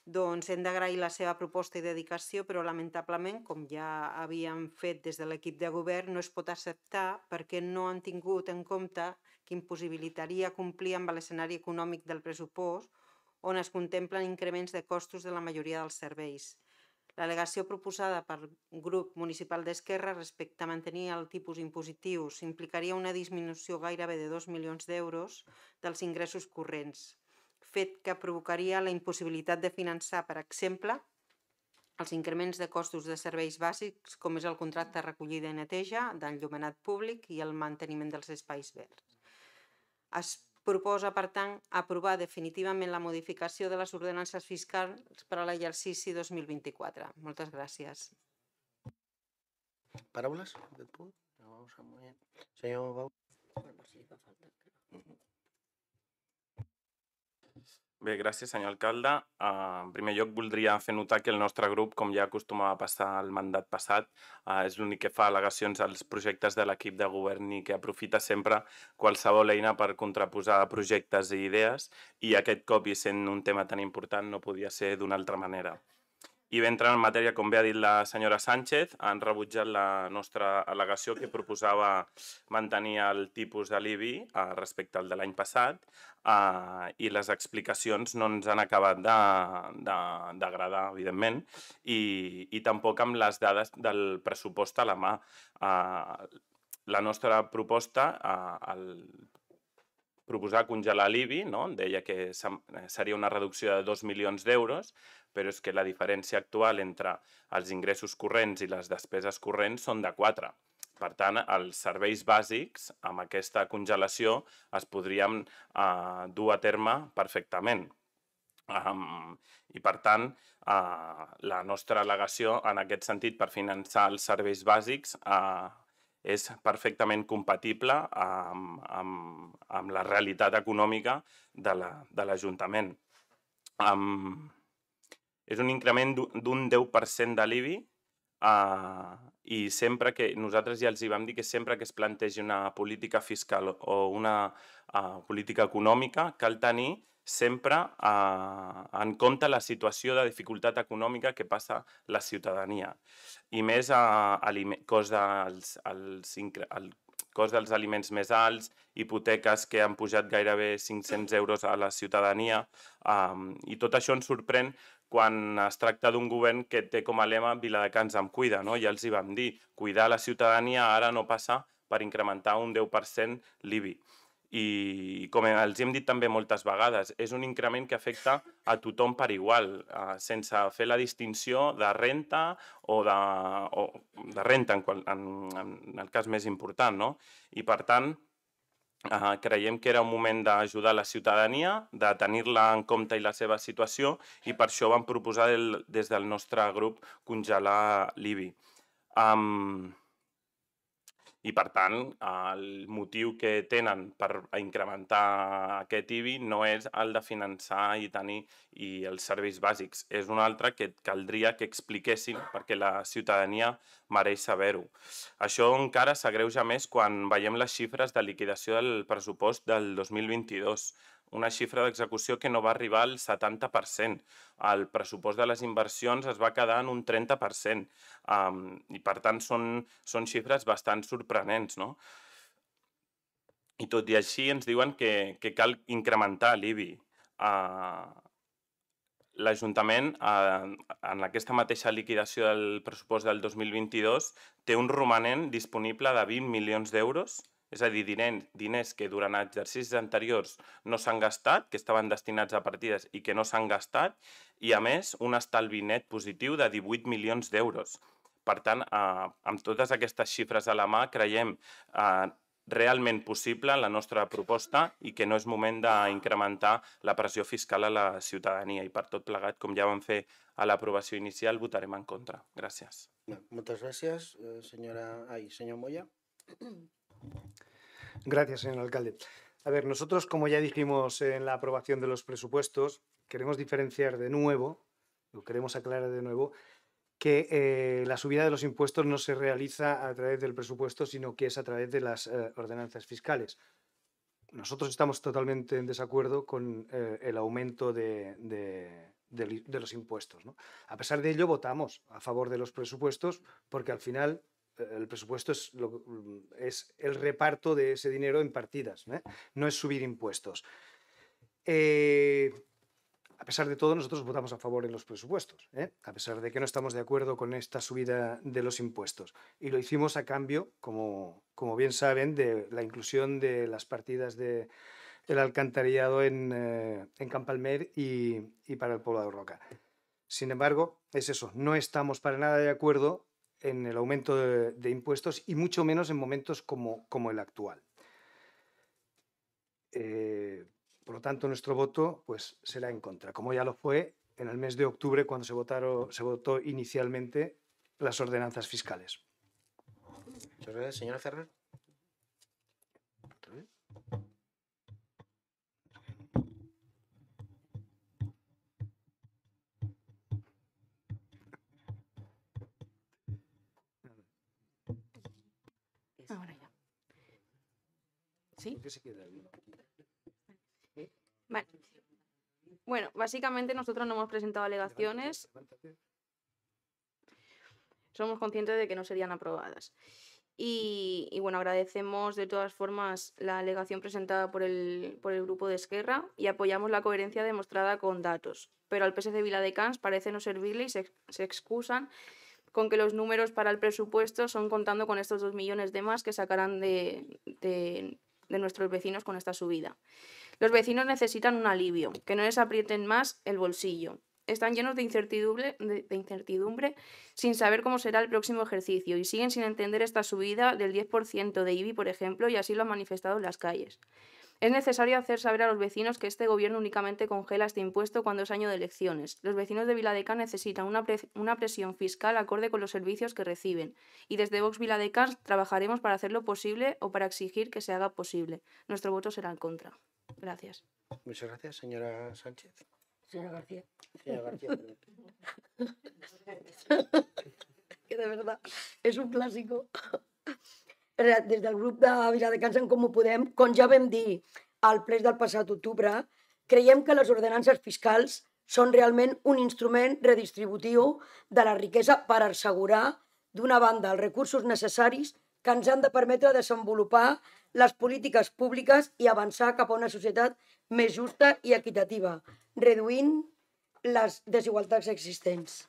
Speaker 6: doncs hem d'agrair la seva proposta i dedicació, però lamentablement, com ja havíem fet des de l'equip de govern, no es pot acceptar perquè no han tingut en compte que impossibilitaria complir amb l'escenari econòmic del pressupost on es contemplen increments de costos de la majoria dels serveis. L'al·legació proposada pel grup municipal d'Esquerra respecte a mantenir el tipus impositiu implicaria una disminució gairebé de 2 milions d'euros dels ingressos corrents fet que provocaria la impossibilitat de finançar, per exemple, els increments de costos de serveis bàsics, com és el contracte de recollida i neteja, d'enllumenat públic i el manteniment dels espais verds. Es proposa, per tant, aprovar definitivament la modificació de les ordenances fiscals per a l'exercici 2024. Moltes gràcies.
Speaker 1: Paraules? Senyor Bau.
Speaker 3: Bé, gràcies, senyor alcalde. Uh, en primer lloc, voldria fer notar que el nostre grup, com ja acostumava a passar el mandat passat, uh, és l'únic que fa al·legacions als projectes de l'equip de govern i que aprofita sempre qualsevol eina per contraposar projectes i idees i aquest cop, i sent un tema tan important, no podia ser d'una altra manera. I bé, entrant en matèria, com bé ha dit la senyora Sánchez, han rebutjat la nostra al·legació que proposava mantenir el tipus de l'IBI eh, respecte al de l'any passat eh, i les explicacions no ens han acabat d'agradar, evidentment, i, i tampoc amb les dades del pressupost a la mà. Eh, la nostra proposta, eh, el proposar congelar l'IBI, no? deia que seria una reducció de 2 milions d'euros, però és que la diferència actual entre els ingressos corrents i les despeses corrents són de 4. Per tant, els serveis bàsics, amb aquesta congelació, es podrien eh, dur a terme perfectament. Um, I, per tant, uh, la nostra al·legació en aquest sentit per finançar els serveis bàsics uh, és perfectament compatible amb, amb, amb la realitat econòmica de l'Ajuntament. La, um, és un increment d'un 10% de l'IBI uh, i sempre que nosaltres ja els hi vam dir que sempre que es plantegi una política fiscal o una uh, política econòmica cal tenir sempre eh, en compte la situació de dificultat econòmica que passa la ciutadania. I més a, a cost dels, els, el cost dels aliments més alts, hipoteques que han pujat gairebé 500 euros a la ciutadania, um, i tot això ens sorprèn quan es tracta d'un govern que té com a lema Viladecans em cuida, no? ja els hi vam dir, cuidar la ciutadania ara no passa per incrementar un 10% l'IBI i com els hem dit també moltes vegades, és un increment que afecta a tothom per igual, eh, sense fer la distinció de renta o de, o de renta en, qual, en, en el cas més important. No? I per tant, eh, creiem que era un moment d'ajudar la ciutadania, de tenir-la en compte i la seva situació i per això vam proposar el, des del nostre grup congelar l'IBI. Um, i per tant el motiu que tenen per incrementar aquest IBI no és el de finançar i tenir i els serveis bàsics, és un altre que caldria que expliquessin perquè la ciutadania mereix saber-ho. Això encara s'agreuja més quan veiem les xifres de liquidació del pressupost del 2022 una xifra d'execució que no va arribar al 70%. El pressupost de les inversions es va quedar en un 30%. Um, I per tant són, són xifres bastant sorprenents. No? I tot i així ens diuen que, que cal incrementar l'IBI. Uh, L'Ajuntament, uh, en aquesta mateixa liquidació del pressupost del 2022, té un romanent disponible de 20 milions d'euros és a dir, diners que durant exercicis anteriors no s'han gastat, que estaven destinats a partides i que no s'han gastat, i a més un estalvi net positiu de 18 milions d'euros. Per tant, eh, amb totes aquestes xifres a la mà, creiem eh, realment possible la nostra proposta i que no és moment d'incrementar la pressió fiscal a la ciutadania. I per tot plegat, com ja vam fer a l'aprovació inicial, votarem en contra. Gràcies.
Speaker 1: Moltes gràcies, eh, senyora... Ai, senyor Moya.
Speaker 7: Gracias, señor alcalde. A ver, nosotros, como ya dijimos en la aprobación de los presupuestos, queremos diferenciar de nuevo, lo queremos aclarar de nuevo, que eh, la subida de los impuestos no se realiza a través del presupuesto, sino que es a través de las eh, ordenanzas fiscales. Nosotros estamos totalmente en desacuerdo con eh, el aumento de, de, los impuestos. ¿no? A pesar de ello, votamos a favor de los presupuestos porque al final el presupuesto es, lo, es, el reparto de ese dinero en partidas, ¿eh? no es subir impuestos. Eh, a pesar de todo, nosotros votamos a favor en los presupuestos, ¿eh? a pesar de que no estamos de acuerdo con esta subida de los impuestos. Y lo hicimos a cambio, como, como bien saben, de la inclusión de las partidas de, del alcantarillado en, Campalmer y, y para el pueblo de Roca. Sin embargo, es eso, no estamos para nada de acuerdo en el aumento de, impuestos y mucho menos en momentos como, como el actual. Eh, por lo tanto, nuestro voto pues, será en contra, como ya lo fue en el mes de octubre cuando se, votaron, se votó inicialmente las ordenanzas fiscales.
Speaker 1: Muchas gracias, señora Ferrer.
Speaker 4: ¿Sí? Vale. Bueno, básicamente nosotros no hemos presentado alegaciones. Somos conscientes de que no serían aprobadas. Y, y, bueno, agradecemos de todas formas la alegación presentada por el, por el grupo de Esquerra y apoyamos la coherencia demostrada con datos. Pero al PSC Viladecans parece no servirle y se, se excusan con que los números para el presupuesto son contando con estos dos millones de más que sacarán de, de, de nuestros vecinos con esta subida. Los vecinos necesitan un alivio, que no les aprieten más el bolsillo. están llenos de incertidumbre, de, incertidumbre sin saber cómo será el próximo ejercicio y siguen sin entender esta subida del 10% de IBI, por ejemplo, y así lo han manifestado en las calles. Es necesario hacer saber a los vecinos que este gobierno únicamente congela este impuesto cuando es año de elecciones. Los vecinos de Viladecans necesitan una, pre- una presión fiscal acorde con los servicios que reciben y desde Vox Viladecans trabajaremos para hacerlo posible o para exigir que se haga posible. Nuestro voto será en contra. Gracias.
Speaker 1: Muchas gracias, señora Sánchez.
Speaker 10: Señora García.
Speaker 1: Señora García.
Speaker 10: que de verdad és un clàssico. Des del grup de Viladecans en Comú Podem, com ja vam dir al ple del passat octubre, creiem que les ordenances fiscals són realment un instrument redistributiu de la riquesa per assegurar, d'una banda, els recursos necessaris que ens han de permetre desenvolupar les polítiques públiques i avançar cap a una societat més justa i equitativa, reduint les desigualtats existents.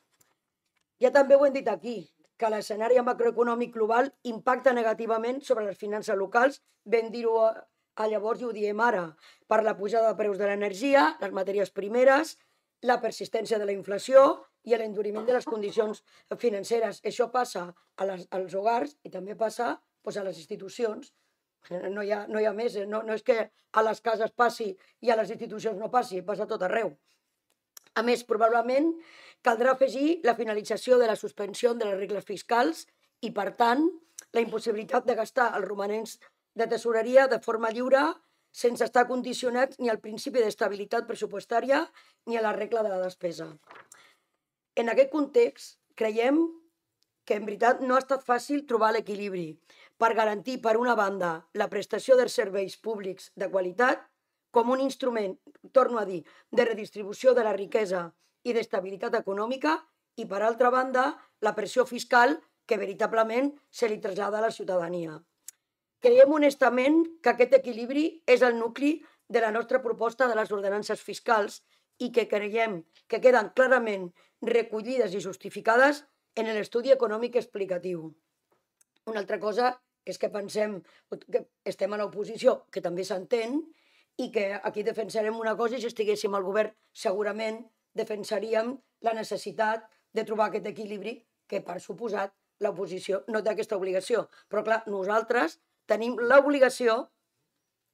Speaker 10: Ja també ho hem dit aquí, que l'escenari macroeconòmic global impacta negativament sobre les finances locals, vam dir-ho a, a llavors i ho diem ara, per la pujada de preus de l'energia, les matèries primeres, la persistència de la inflació i l'enduriment de les condicions financeres. Això passa a les, als hogars i també passa doncs, a les institucions. No hi, ha, no hi ha més, eh? no, no és que a les cases passi i a les institucions no passi, passa tot arreu. A més, probablement caldrà afegir la finalització de la suspensió de les regles fiscals i, per tant, la impossibilitat de gastar els romanents de tesoreria de forma lliure sense estar condicionats ni al principi d'estabilitat pressupostària ni a la regla de la despesa. En aquest context, creiem que en veritat no ha estat fàcil trobar l'equilibri per garantir, per una banda, la prestació dels serveis públics de qualitat com un instrument, torno a dir, de redistribució de la riquesa i d'estabilitat econòmica i, per altra banda, la pressió fiscal que veritablement se li trasllada a la ciutadania. Creiem honestament que aquest equilibri és el nucli de la nostra proposta de les ordenances fiscals i que creiem que queden clarament recollides i justificades en l'estudi econòmic explicatiu. Una altra cosa és que pensem que estem a l'oposició, que també s'entén, i que aquí defensarem una cosa i si estiguéssim al govern segurament defensaríem la necessitat de trobar aquest equilibri que, per suposat, l'oposició no té aquesta obligació. Però, clar, nosaltres tenim l'obligació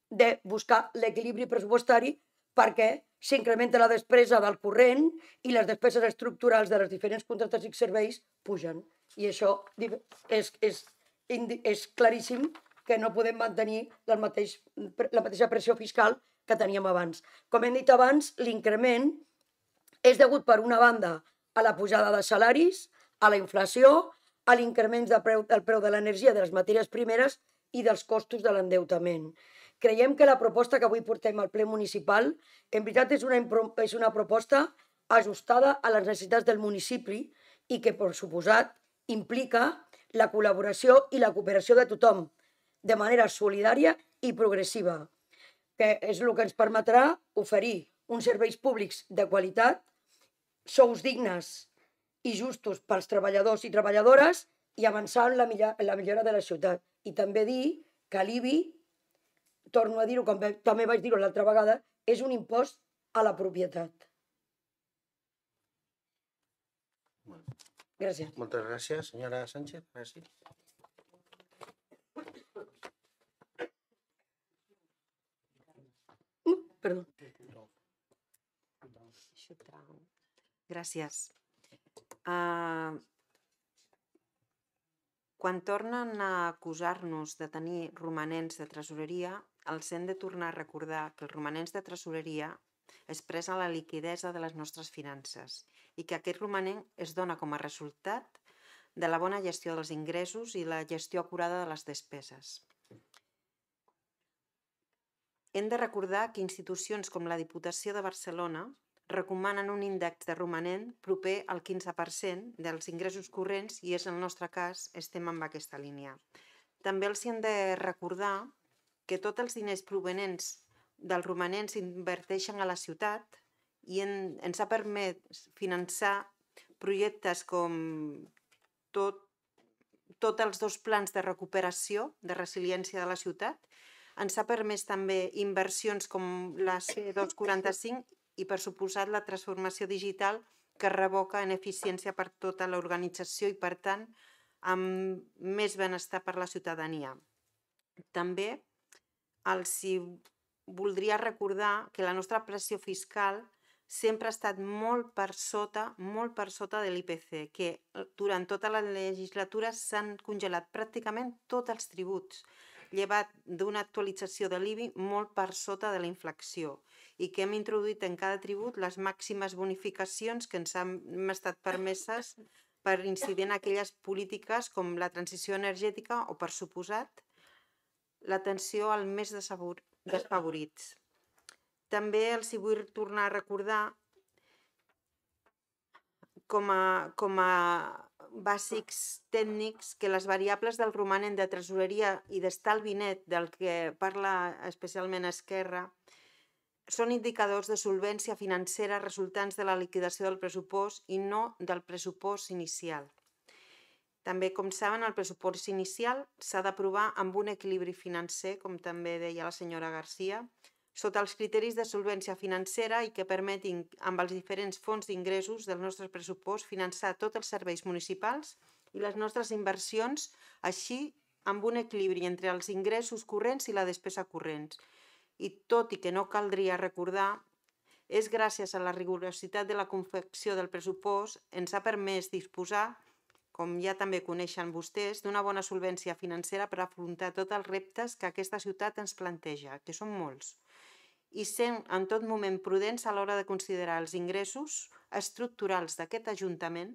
Speaker 10: de buscar l'equilibri pressupostari perquè s'incrementa la despesa del corrent i les despeses estructurals de les diferents contractes i serveis pugen. I això és, és, és claríssim que no podem mantenir el mateix, la mateixa pressió fiscal que teníem abans. Com hem dit abans, l'increment és degut, per una banda, a la pujada de salaris, a la inflació, a l'increment de preu, del preu de l'energia, de les matèries primeres i dels costos de l'endeutament. Creiem que la proposta que avui portem al ple municipal, en veritat és una, és una proposta ajustada a les necessitats del municipi i que, per suposat, implica la col·laboració i la cooperació de tothom, de manera solidària i progressiva, que és el que ens permetrà oferir uns serveis públics de qualitat, sous dignes i justos pels treballadors i treballadores i avançar en la, millor, en la millora de la ciutat. I també dir que l'IBI, torno a dir-ho, com també vaig dir-ho l'altra vegada, és un impost a la propietat. Gràcies.
Speaker 1: Moltes gràcies, senyora Sánchez. Gràcies.
Speaker 10: Perdó.
Speaker 6: Gràcies. Uh, quan tornen a acusar-nos de tenir romanents de tresoreria, els hem de tornar a recordar que els romanents de tresoreria expressen la liquidesa de les nostres finances i que aquest romanent es dona com a resultat de la bona gestió dels ingressos i la gestió acurada de les despeses. Hem de recordar que institucions com la Diputació de Barcelona recomanen un índex de romanent proper al 15% dels ingressos corrents i és el nostre cas, estem en aquesta línia. També els hem de recordar que tots els diners provenents del romanent s'inverteixen a la ciutat i en, ens ha permès finançar projectes com tot, tots els dos plans de recuperació, de resiliència de la ciutat, ens ha permès també inversions com la C245 i, per suposat, la transformació digital que revoca en eficiència per tota l'organització i, per tant, amb més benestar per la ciutadania. També els voldria recordar que la nostra pressió fiscal sempre ha estat molt per sota, molt per sota de l'IPC, que eh, durant tota la legislatura s'han congelat pràcticament tots els tributs, llevat d'una actualització de l'IBI molt per sota de la inflació i que hem introduït en cada tribut les màximes bonificacions que ens han estat permeses per incidir en aquelles polítiques com la transició energètica o, per suposat, l'atenció al més desfavorits. També els hi vull tornar a recordar com a, com a bàsics tècnics que les variables del romanent de tresoreria i d'estalvi net, del que parla especialment Esquerra, són indicadors de solvència financera resultants de la liquidació del pressupost i no del pressupost inicial. També, com saben, el pressupost inicial s'ha d'aprovar amb un equilibri financer, com també deia la senyora Garcia, sota els criteris de solvència financera i que permetin, amb els diferents fons d'ingressos del nostre pressupost, finançar tots els serveis municipals i les nostres inversions, així amb un equilibri entre els ingressos corrents i la despesa corrents, i tot i que no caldria recordar, és gràcies a la rigorositat de la confecció del pressupost ens ha permès disposar, com ja també coneixen vostès, d'una bona solvència financera per afrontar tots els reptes que aquesta ciutat ens planteja, que són molts, i sent en tot moment prudents a l'hora de considerar els ingressos estructurals d'aquest Ajuntament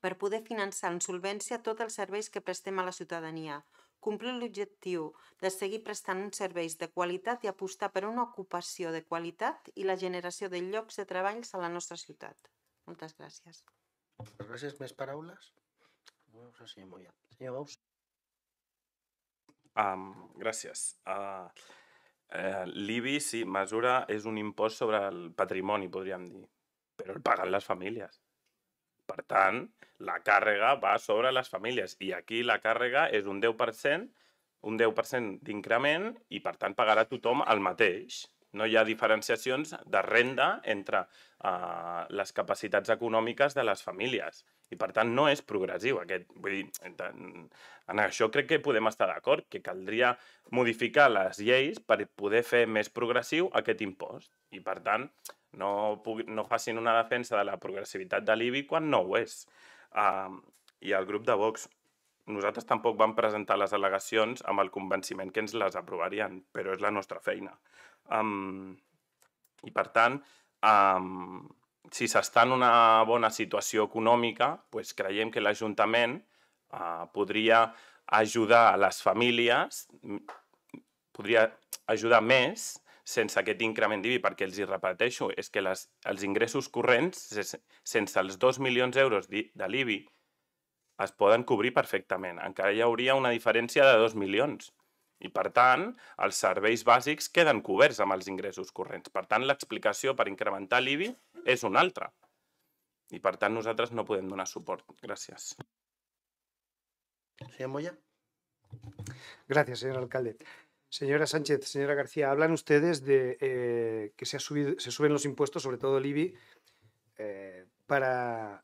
Speaker 6: per poder finançar en solvència tots els serveis que prestem a la ciutadania, complir l'objectiu de seguir prestant uns serveis de qualitat i apostar per una ocupació de qualitat i la generació de llocs de treballs a la nostra ciutat. Moltes gràcies.
Speaker 1: Moltes gràcies. Més paraules? No sé, senyor Moya. Senyor Baus.
Speaker 3: Um, gràcies. Uh, uh, L'IBI, sí, mesura és un impost sobre el patrimoni, podríem dir, però el paguen les famílies. Per tant, la càrrega va sobre les famílies i aquí la càrrega és un 10%, un 10% d'increment i per tant pagarà tothom el mateix. No hi ha diferenciacions de renda entre uh, les capacitats econòmiques de les famílies i per tant no és progressiu aquest. Vull dir, en, això crec que podem estar d'acord, que caldria modificar les lleis per poder fer més progressiu aquest impost i per tant no, no facin una defensa de la progressivitat de l'IBI quan no ho és. Uh, I el grup de Vox, nosaltres tampoc vam presentar les al·legacions amb el convenciment que ens les aprovarien, però és la nostra feina. Um, I per tant, um, si s'està en una bona situació econòmica, pues creiem que l'Ajuntament uh, podria ajudar a les famílies, podria ajudar més sense aquest increment d'IBI, perquè els hi repeteixo, és que les, els ingressos corrents, sense els 2 milions d'euros de l'IBI, es poden cobrir perfectament. Encara hi hauria una diferència de 2 milions. I, per tant, els serveis bàsics queden coberts amb els ingressos corrents. Per tant, l'explicació per incrementar l'IBI és una altra. I, per tant, nosaltres no podem donar suport. Gràcies.
Speaker 1: Senyor Moya.
Speaker 7: Gracias, señor alcalde. Señora Sánchez, señora García, hablan ustedes de eh, que se, suben los impuestos, sobre todo el IBI, eh, para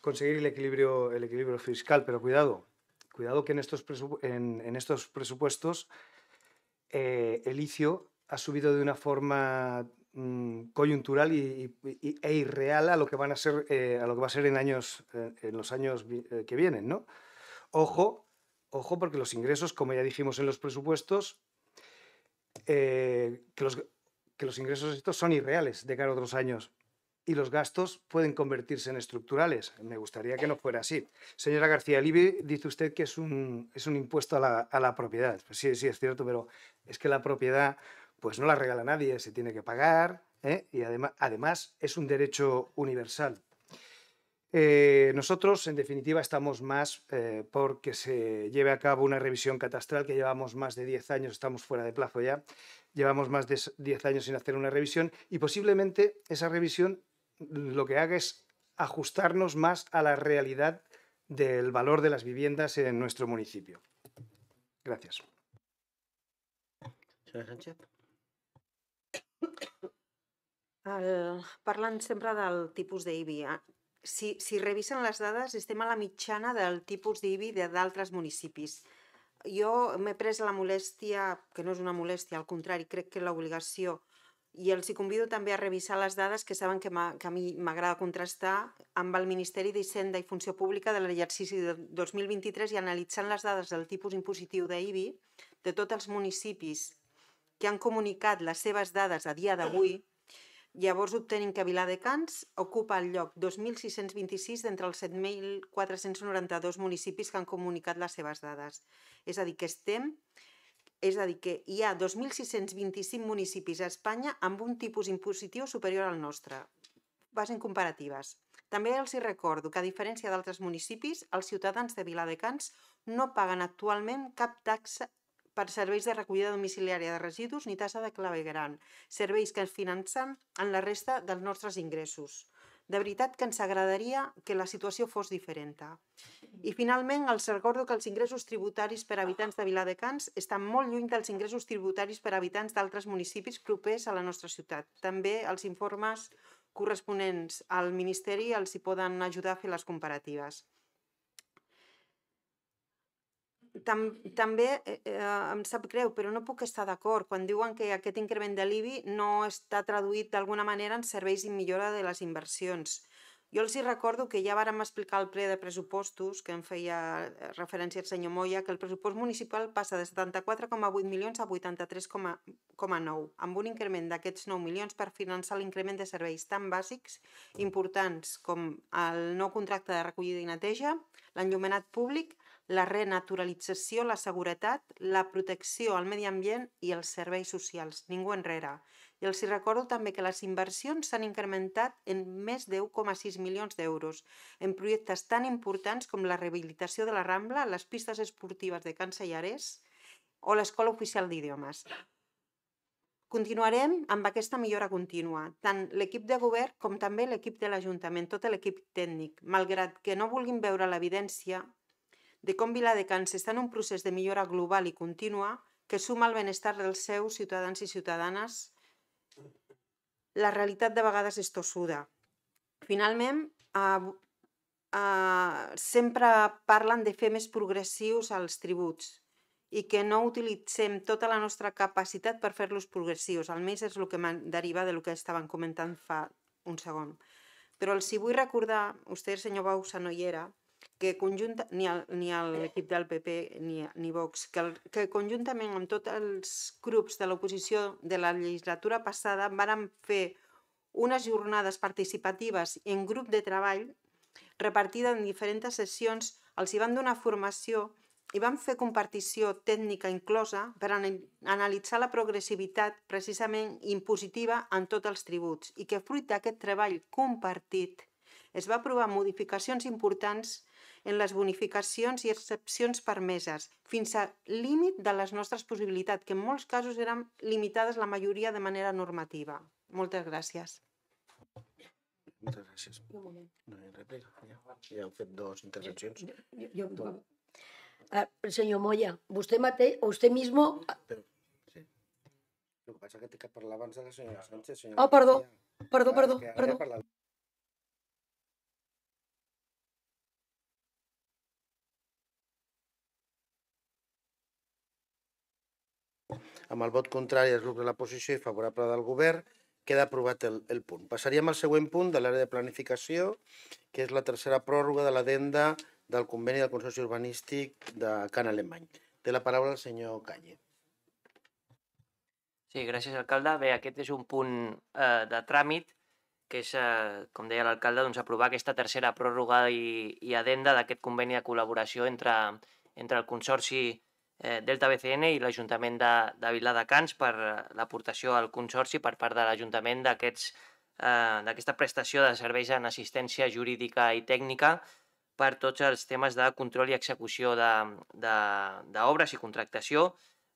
Speaker 7: conseguir el equilibrio, fiscal, pero cuidado, cuidado que en estos, presupuestos eh, el ICIO ha subido de una forma mmm, coyuntural y, e irreal a lo que van a ser a lo que va a ser en en los años que vienen, ¿no? Ojo, Ojo, porque los ingresos, como ya dijimos en los presupuestos, eh, que, los, que los ingresos estos son irreales de cara a otros años y los gastos pueden convertirse en estructurales. Me gustaría que no fuera así. Señora García Libi, dice usted que es un, es un impuesto a la, a la propiedad. Pues sí, sí, es cierto, pero es que la propiedad pues no la regala nadie, se tiene que pagar ¿eh? y además, además es un derecho universal. Eh, nosotros, en definitiva, estamos más eh, porque se lleve a cabo una revisión catastral que llevamos más de 10 años, estamos fuera de plazo ya, llevamos más de 10 años sin hacer una revisión y posiblemente esa revisión lo que haga es ajustarnos más a la realidad del valor de las viviendas en nuestro municipio. Gracias.
Speaker 1: Señora Sánchez.
Speaker 6: El, parlen sempre del tipus d'IBI. Si, si revisen les dades, estem a la mitjana del tipus d'IBI d'altres municipis. Jo m'he pres la molèstia, que no és una molèstia, al contrari, crec que l'obligació, i els hi convido també a revisar les dades que saben que, que a mi m'agrada contrastar amb el Ministeri d'Hisenda i Funció Pública de l'exercici de 2023 i analitzant les dades del tipus impositiu d'IBI de tots els municipis que han comunicat les seves dades a dia d'avui, llavors obtenim que Viladecans ocupa el lloc 2.626 d'entre els 7.492 municipis que han comunicat les seves dades. És a dir, que estem és a dir, que hi ha 2.625 municipis a Espanya amb un tipus impositiu superior al nostre. Basen comparatives. També els hi recordo que, a diferència d'altres municipis, els ciutadans de Viladecans no paguen actualment cap taxa per serveis de recollida domiciliària de residus ni tassa de clavegueran, serveis que es financen en la resta dels nostres ingressos. De veritat que ens agradaria que la situació fos diferent. I finalment els recordo que els ingressos tributaris per habitants de Viladecans estan molt lluny dels ingressos tributaris per habitants d'altres municipis propers a la nostra ciutat. També els informes corresponents al Ministeri els hi poden ajudar a fer les comparatives. Tam, també eh, eh, em sap greu, però no puc estar d'acord quan diuen que aquest increment de l'IBI no està traduït d'alguna manera en serveis i millora de les inversions. Jo els hi recordo que ja vàrem explicar al ple de pressupostos, que en feia eh, referència el senyor Moya, que el pressupost municipal passa de 74,8 milions a 83,9, amb un increment d'aquests 9 milions per finançar l'increment de serveis tan bàsics, importants com el nou contracte de recollida i neteja, l'enllumenat públic, la renaturalització, la seguretat, la protecció al medi ambient i els serveis socials. Ningú enrere. I els hi recordo també que les inversions s'han incrementat en més de 1,6 milions d'euros en projectes tan importants com la rehabilitació de la Rambla, les pistes esportives de Can Sellarès o l'Escola Oficial d'Idiomes. Continuarem amb aquesta millora contínua, tant l'equip de govern com també l'equip de l'Ajuntament, tot l'equip tècnic, malgrat que no vulguin veure l'evidència de com Viladecans està en un procés de millora global i contínua que suma al benestar dels seus ciutadans i ciutadanes, la realitat de vegades és tossuda. Finalment, eh, eh, sempre parlen de fer més progressius els tributs i que no utilitzem tota la nostra capacitat per fer-los progressius. Almenys és el que deriva del que estaven comentant fa un segon. Però els hi vull recordar, vostè, senyor Bausa, no hi era, que conjunta, ni, el, ni l'equip del PP ni, ni Vox, que, el, que conjuntament amb tots els grups de l'oposició de la legislatura passada varen fer unes jornades participatives en grup de treball repartida en diferents sessions, els hi van donar formació i van fer compartició tècnica inclosa per ana- analitzar la progressivitat precisament impositiva en tots els tributs i que fruit d'aquest treball compartit es va aprovar modificacions importants en les bonificacions i excepcions permeses, fins a límit de les nostres possibilitats, que en molts casos eren limitades la majoria de manera normativa. Moltes gràcies.
Speaker 1: Moltes gràcies. No hi ha rèplica. Ja, ja heu fet dues intervencions.
Speaker 10: Jo, jo, jo, Ah, senyor Moya, vostè mateix, usted mismo...
Speaker 1: Però, sí. El que passa que té que parlar abans de la senyora Sánchez. Senyora
Speaker 10: Ah, perdó, perdó, perdó, perdó.
Speaker 1: ja ha parlat. Amb el vot contrari dels grups de la posició i favorable del govern, queda aprovat el, el punt. Passaríem al següent punt de l'àrea de planificació, que és la tercera pròrroga de l'adenda del conveni del Consorci Urbanístic de Can Alemany. Té la paraula el senyor Calle.
Speaker 9: Sí, gràcies, alcalde. Bé, aquest és un punt eh, de tràmit que és, eh, com deia l'alcalde, doncs, aprovar aquesta tercera pròrroga i, i adenda d'aquest conveni de col·laboració entre, entre el Consorci eh, Delta BCN i l'Ajuntament de, de Viladecans per eh, l'aportació al Consorci per part de l'Ajuntament eh, d'aquesta prestació de serveis en assistència jurídica i tècnica per tots els temes de control i execució d'obres i contractació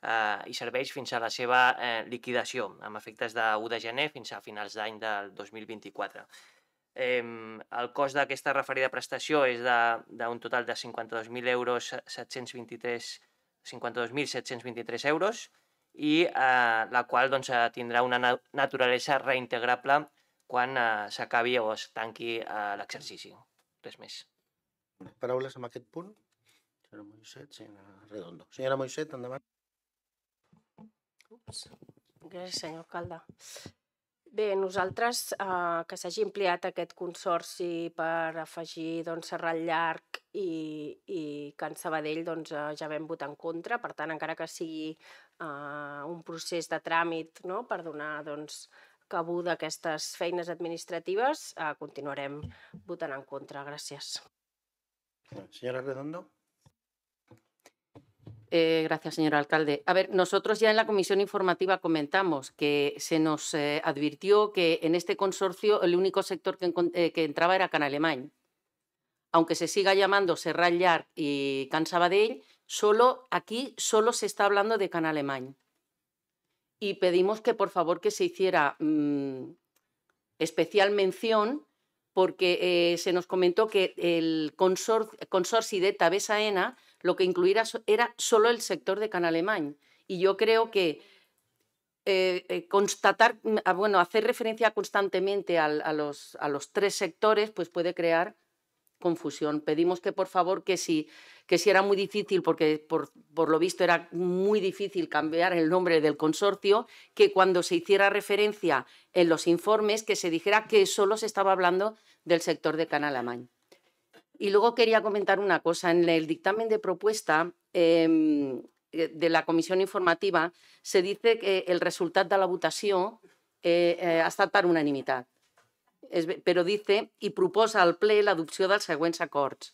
Speaker 9: eh, i serveis fins a la seva eh, liquidació, amb efectes de 1 de gener fins a finals d'any del 2024. Eh, el cost d'aquesta referida prestació és d'un total de 52.000 euros 723 52.723 euros i eh, la qual doncs, eh, tindrà una na- naturalesa reintegrable quan eh, s'acabi o es tanqui eh, l'exercici. Res més.
Speaker 1: Paraules amb aquest punt? Senyora Moisset, senyora Redondo. Senyora Moisset, endavant.
Speaker 11: Gràcies, senyor alcalde. Bé, nosaltres eh, que s'hagi ampliat aquest consorci per afegir doncs, Serrat Llarg i, i Can Sabadell doncs, eh, ja vam votar en contra. Per tant, encara que sigui eh, un procés de tràmit no? per donar doncs, cabuda a aquestes feines administratives, eh, continuarem votant en contra. Gràcies.
Speaker 1: Senyora Redondo.
Speaker 5: Eh, gracias, señor alcalde. A ver, nosotros ya en la comisión informativa comentamos que se nos eh, advirtió que en este consorcio el único sector que, eh, que entraba era Can Alemany. Aunque se siga llamando Serrat Llarg y Can Sabadell, solo, aquí solo se está hablando de Can Alemany. Y pedimos que por favor que se hiciera mm, especial mención porque eh, se nos comentó que el consor- consorci de Tabesaena lo que incluía era solo el sector de Can Alemany. Y yo creo que eh, eh, constatar, mm, ah, bueno, hacer referencia constantemente a, los, a los tres sectores, pues puede crear confusión. Pedimos que por favor que si, que si era muy difícil, porque por, por lo visto era muy difícil cambiar el nombre del consorcio, que cuando se hiciera referencia en los informes, que se dijera que solo se estaba hablando del sector de Can Alemany. Y luego quería comentar una cosa. En el dictamen de propuesta em, eh, de la comissió informativa se dice que el resultat de la votació eh, eh, ha estat per unanimitat. Però dice i proposa al ple l'adopció dels següents acords.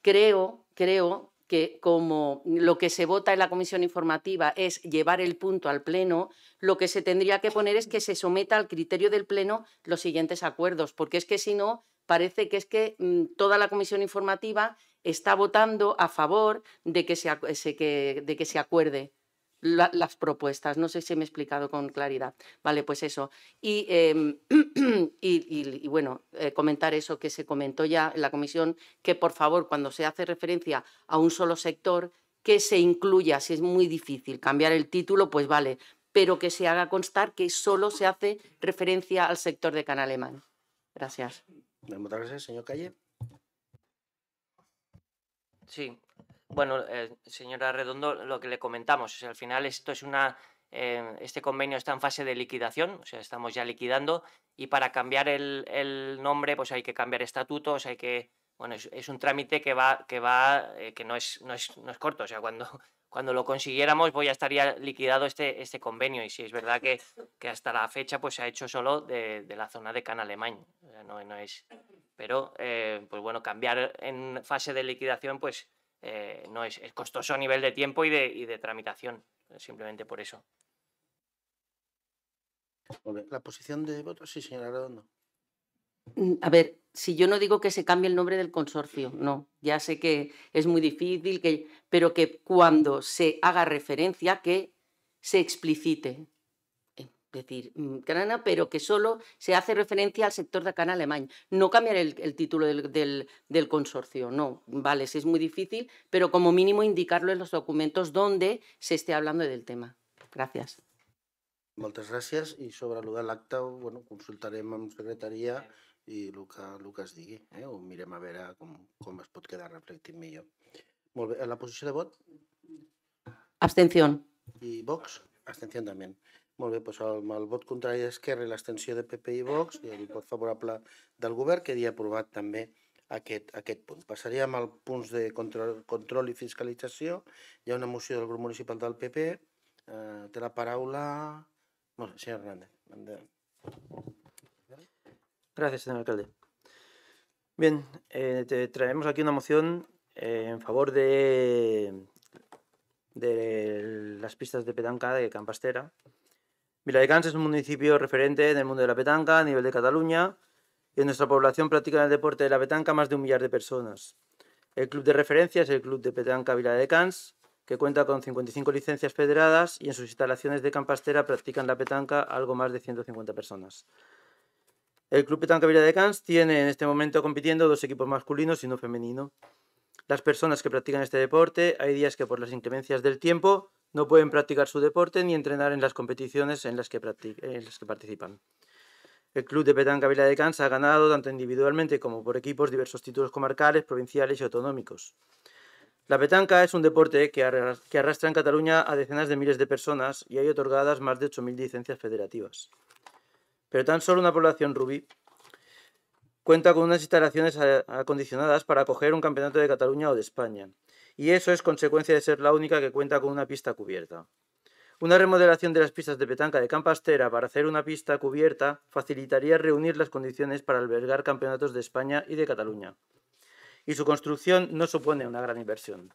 Speaker 5: Creo, creo que como lo que se vota en la comisión informativa es llevar el punto al Pleno, lo que se tendría que poner es que se someta al criterio del Pleno los siguientes acuerdos, porque es que si no, parece que es que mm, toda la comisión informativa está votando a favor de que se, de que se acuerde la- las propuestas. No sé si me he explicado con claridad. Vale, pues eso. Y, em, bueno, eh, comentar eso que se comentó ya en la comisión, que por favor, cuando se hace referencia a un solo sector, que se incluya, si es muy difícil cambiar el título, pues vale, pero que se haga constar que solo se hace referencia al sector de Can Alemany. Gracias.
Speaker 1: Moltes gràcies, senyor Calle.
Speaker 9: Sí, bueno, eh, señora Redondo, lo que le comentamos, o al final esto es una, eh, este convenio está en fase de liquidación, o sea, estamos ya liquidando y para cambiar el, nombre, pues hay que cambiar estatutos, hay que, bueno, es, es un trámite que va, que va, eh, que no es, no es, no es corto, o sea, cuando, cuando lo consiguiéramos, pues ya estaría liquidado este, este convenio y sí es verdad que, que hasta la fecha, pues se ha hecho solo de, de la zona de Can o sea, no, no es, pero, eh, pues bueno, cambiar en fase de liquidación, pues eh, no es, es costoso a nivel de tiempo y de, y de tramitación, simplemente por eso.
Speaker 1: La posició de voto? Sí, senyora Redondo.
Speaker 5: Mm, A ver, si yo no digo que se cambie el nombre del consorcio, no, ya sé que es muy difícil, que, pero que cuando se haga referencia, que se explicite. Es decir, mm, Canana, pero que solo se hace referencia al sector de Can Alemany. No cambiar el, el título del, del- consorcio, no. Vale, si es muy difícil, pero como mínimo indicarlo en los documentos donde se esté hablando del tema. Gracias.
Speaker 1: Moltes gràcies i sobre allò de l'acte bueno, consultarem amb secretaria i el que, el que es digui. Eh? Ho mirem a veure com, com es pot quedar reflectit millor. Molt bé. La posició de vot
Speaker 5: Abstención.
Speaker 1: i Vox? Abstenció també. Molt bé, doncs amb el vot contrari d'Esquerra i l'abstenció de PP i Vox i el vot favorable del govern quedaria aprovat també aquest, aquest punt. Passaríem al punts de control, control i fiscalització. Hi ha una moció del grup municipal del PP. Eh, té la paraula... Molt bé, senyor Hernández.
Speaker 12: Gracias, señor alcalde. Bien, eh, traemos aquí una moción eh, en favor de, de las pistas de petanca de Campastera. Viladecans es un municipio referente en el mundo de la petanca a nivel de Cataluña y en nuestra población practican el deporte de la petanca más de un millar de personas. El club de referencia es el Club de Petanca Viladecans, que cuenta con 55 licencias federadas y en sus instalaciones de Campastera practican la petanca algo más de 150 personas. El Club Petanca Viladecans tiene en este momento compitiendo dos equipos masculinos y uno femenino. Las personas que practican este deporte, hay días que por las inclemencias del tiempo no pueden practicar su deporte ni entrenar en las competiciones en las que, en las que participan. El Club de Petanca Viladecans ha ganado, tanto individualmente como por equipos, diversos títulos comarcales, provinciales y autonómicos. La petanca es un deporte que arrastra en Cataluña a decenas de miles de personas y hay otorgadas más de 8.000 licencias federativas. Pero tan solo una población rubí cuenta con unas instalaciones acondicionadas para acoger un campeonato de Cataluña o de España. Y eso es consecuencia de ser la única que cuenta con una pista cubierta. Una remodelación de las pistas de petanca de Campastera para hacer una pista cubierta facilitaría reunir las condiciones para albergar campeonatos de España y de Cataluña. Y su construcción no supone una gran inversión.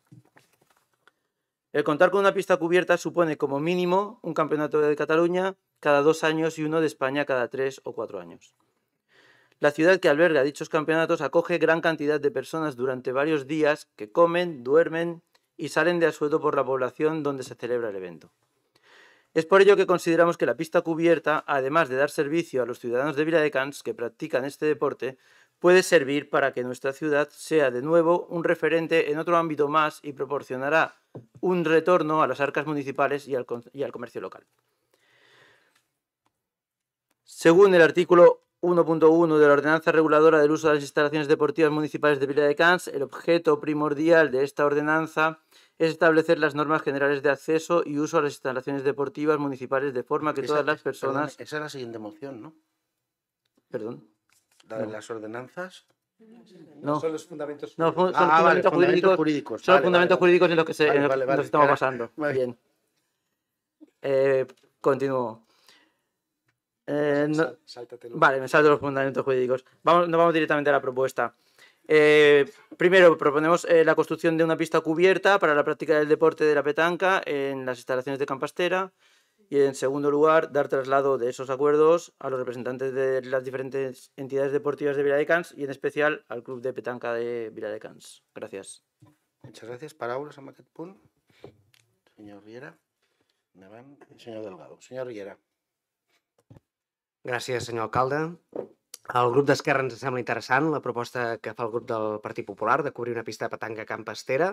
Speaker 12: El contar con una pista cubierta supone como mínimo un campeonato de Cataluña cada dos años y uno de España cada tres o cuatro años. La ciudad que alberga dichos campeonatos acoge gran cantidad de personas durante varios días que comen, duermen y salen de asueto por la población donde se celebra el evento. Es por ello que consideramos que la pista cubierta, además de dar servicio a los ciudadanos de Viladecans que practican este deporte, puede servir para que nuestra ciudad sea de nuevo un referente en otro ámbito más y proporcionará un retorno a las arcas municipales y al, con- y al comercio local. Según el artículo 1.1 de la Ordenanza Reguladora del Uso de las Instalaciones Deportivas Municipales de Viladecans, el objeto primordial de esta ordenanza es establecer las normas generales de acceso y uso a las instalaciones deportivas municipales de forma que
Speaker 1: Esa-
Speaker 12: todas las
Speaker 1: perdón,
Speaker 12: personas...
Speaker 1: esa es la siguiente moción, ¿no?
Speaker 12: Perdón.
Speaker 1: La de
Speaker 12: No.
Speaker 1: las ordenanzas.
Speaker 12: No.
Speaker 7: Son los fundamentos
Speaker 12: No, fu- son
Speaker 1: Ah, vale,
Speaker 12: fundamentos,
Speaker 1: fundamentos
Speaker 12: jurídicos,
Speaker 1: jurídicos.
Speaker 12: Son
Speaker 1: Vale,
Speaker 12: fundamentos
Speaker 1: vale,
Speaker 12: jurídicos en los que, se, en los que nos estamos basando.
Speaker 1: Vale.
Speaker 12: Bien. Eh, continúo. Eh, no-. Vale, me salto los fundamentos jurídicos. Vamos, nos vamos directamente a la propuesta. Eh, primero, proponemos eh, la construcción de una pista cubierta para la práctica del deporte de la petanca en las instalaciones de Campastera. Y en segundo lugar, dar traslado de esos acuerdos a los representantes de las diferentes entidades deportivas de Viladecans y en especial al Club de Petanca de Viladecans. Gracias.
Speaker 1: Muchas gracias. Paraules amb aquest punt. Senyor Riera. Senyor Delgado. Senyor Riera.
Speaker 13: Gràcies, senyor alcalde. Al grup d'Esquerra ens sembla interessant la proposta que fa el grup del Partit Popular de cobrir una pista de petanca a Camp Estera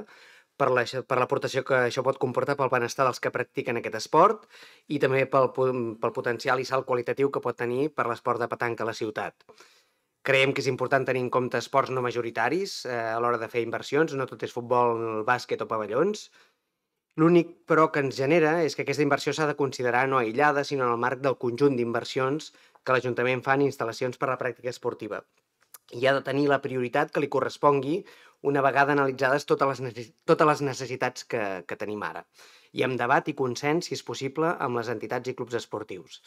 Speaker 13: per la- per l'aportació que això pot comportar pel benestar dels que practiquen aquest esport i també pel, pel potencial i salt qualitatiu que pot tenir per l'esport de petanca a la ciutat. Creiem que és important tenir en compte esports no majoritaris eh, a l'hora de fer inversions, no tot és futbol, bàsquet o pavellons, L'únic, però, que ens genera és que aquesta inversió s'ha de considerar no aïllada, sinó en el marc del conjunt d'inversions que l'Ajuntament fa en instal·lacions per a la pràctica esportiva. I ha de tenir la prioritat que li correspongui una vegada analitzades totes les, totes les necessitats que, que tenim ara. I amb debat i consens, si és possible, amb les entitats i clubs esportius.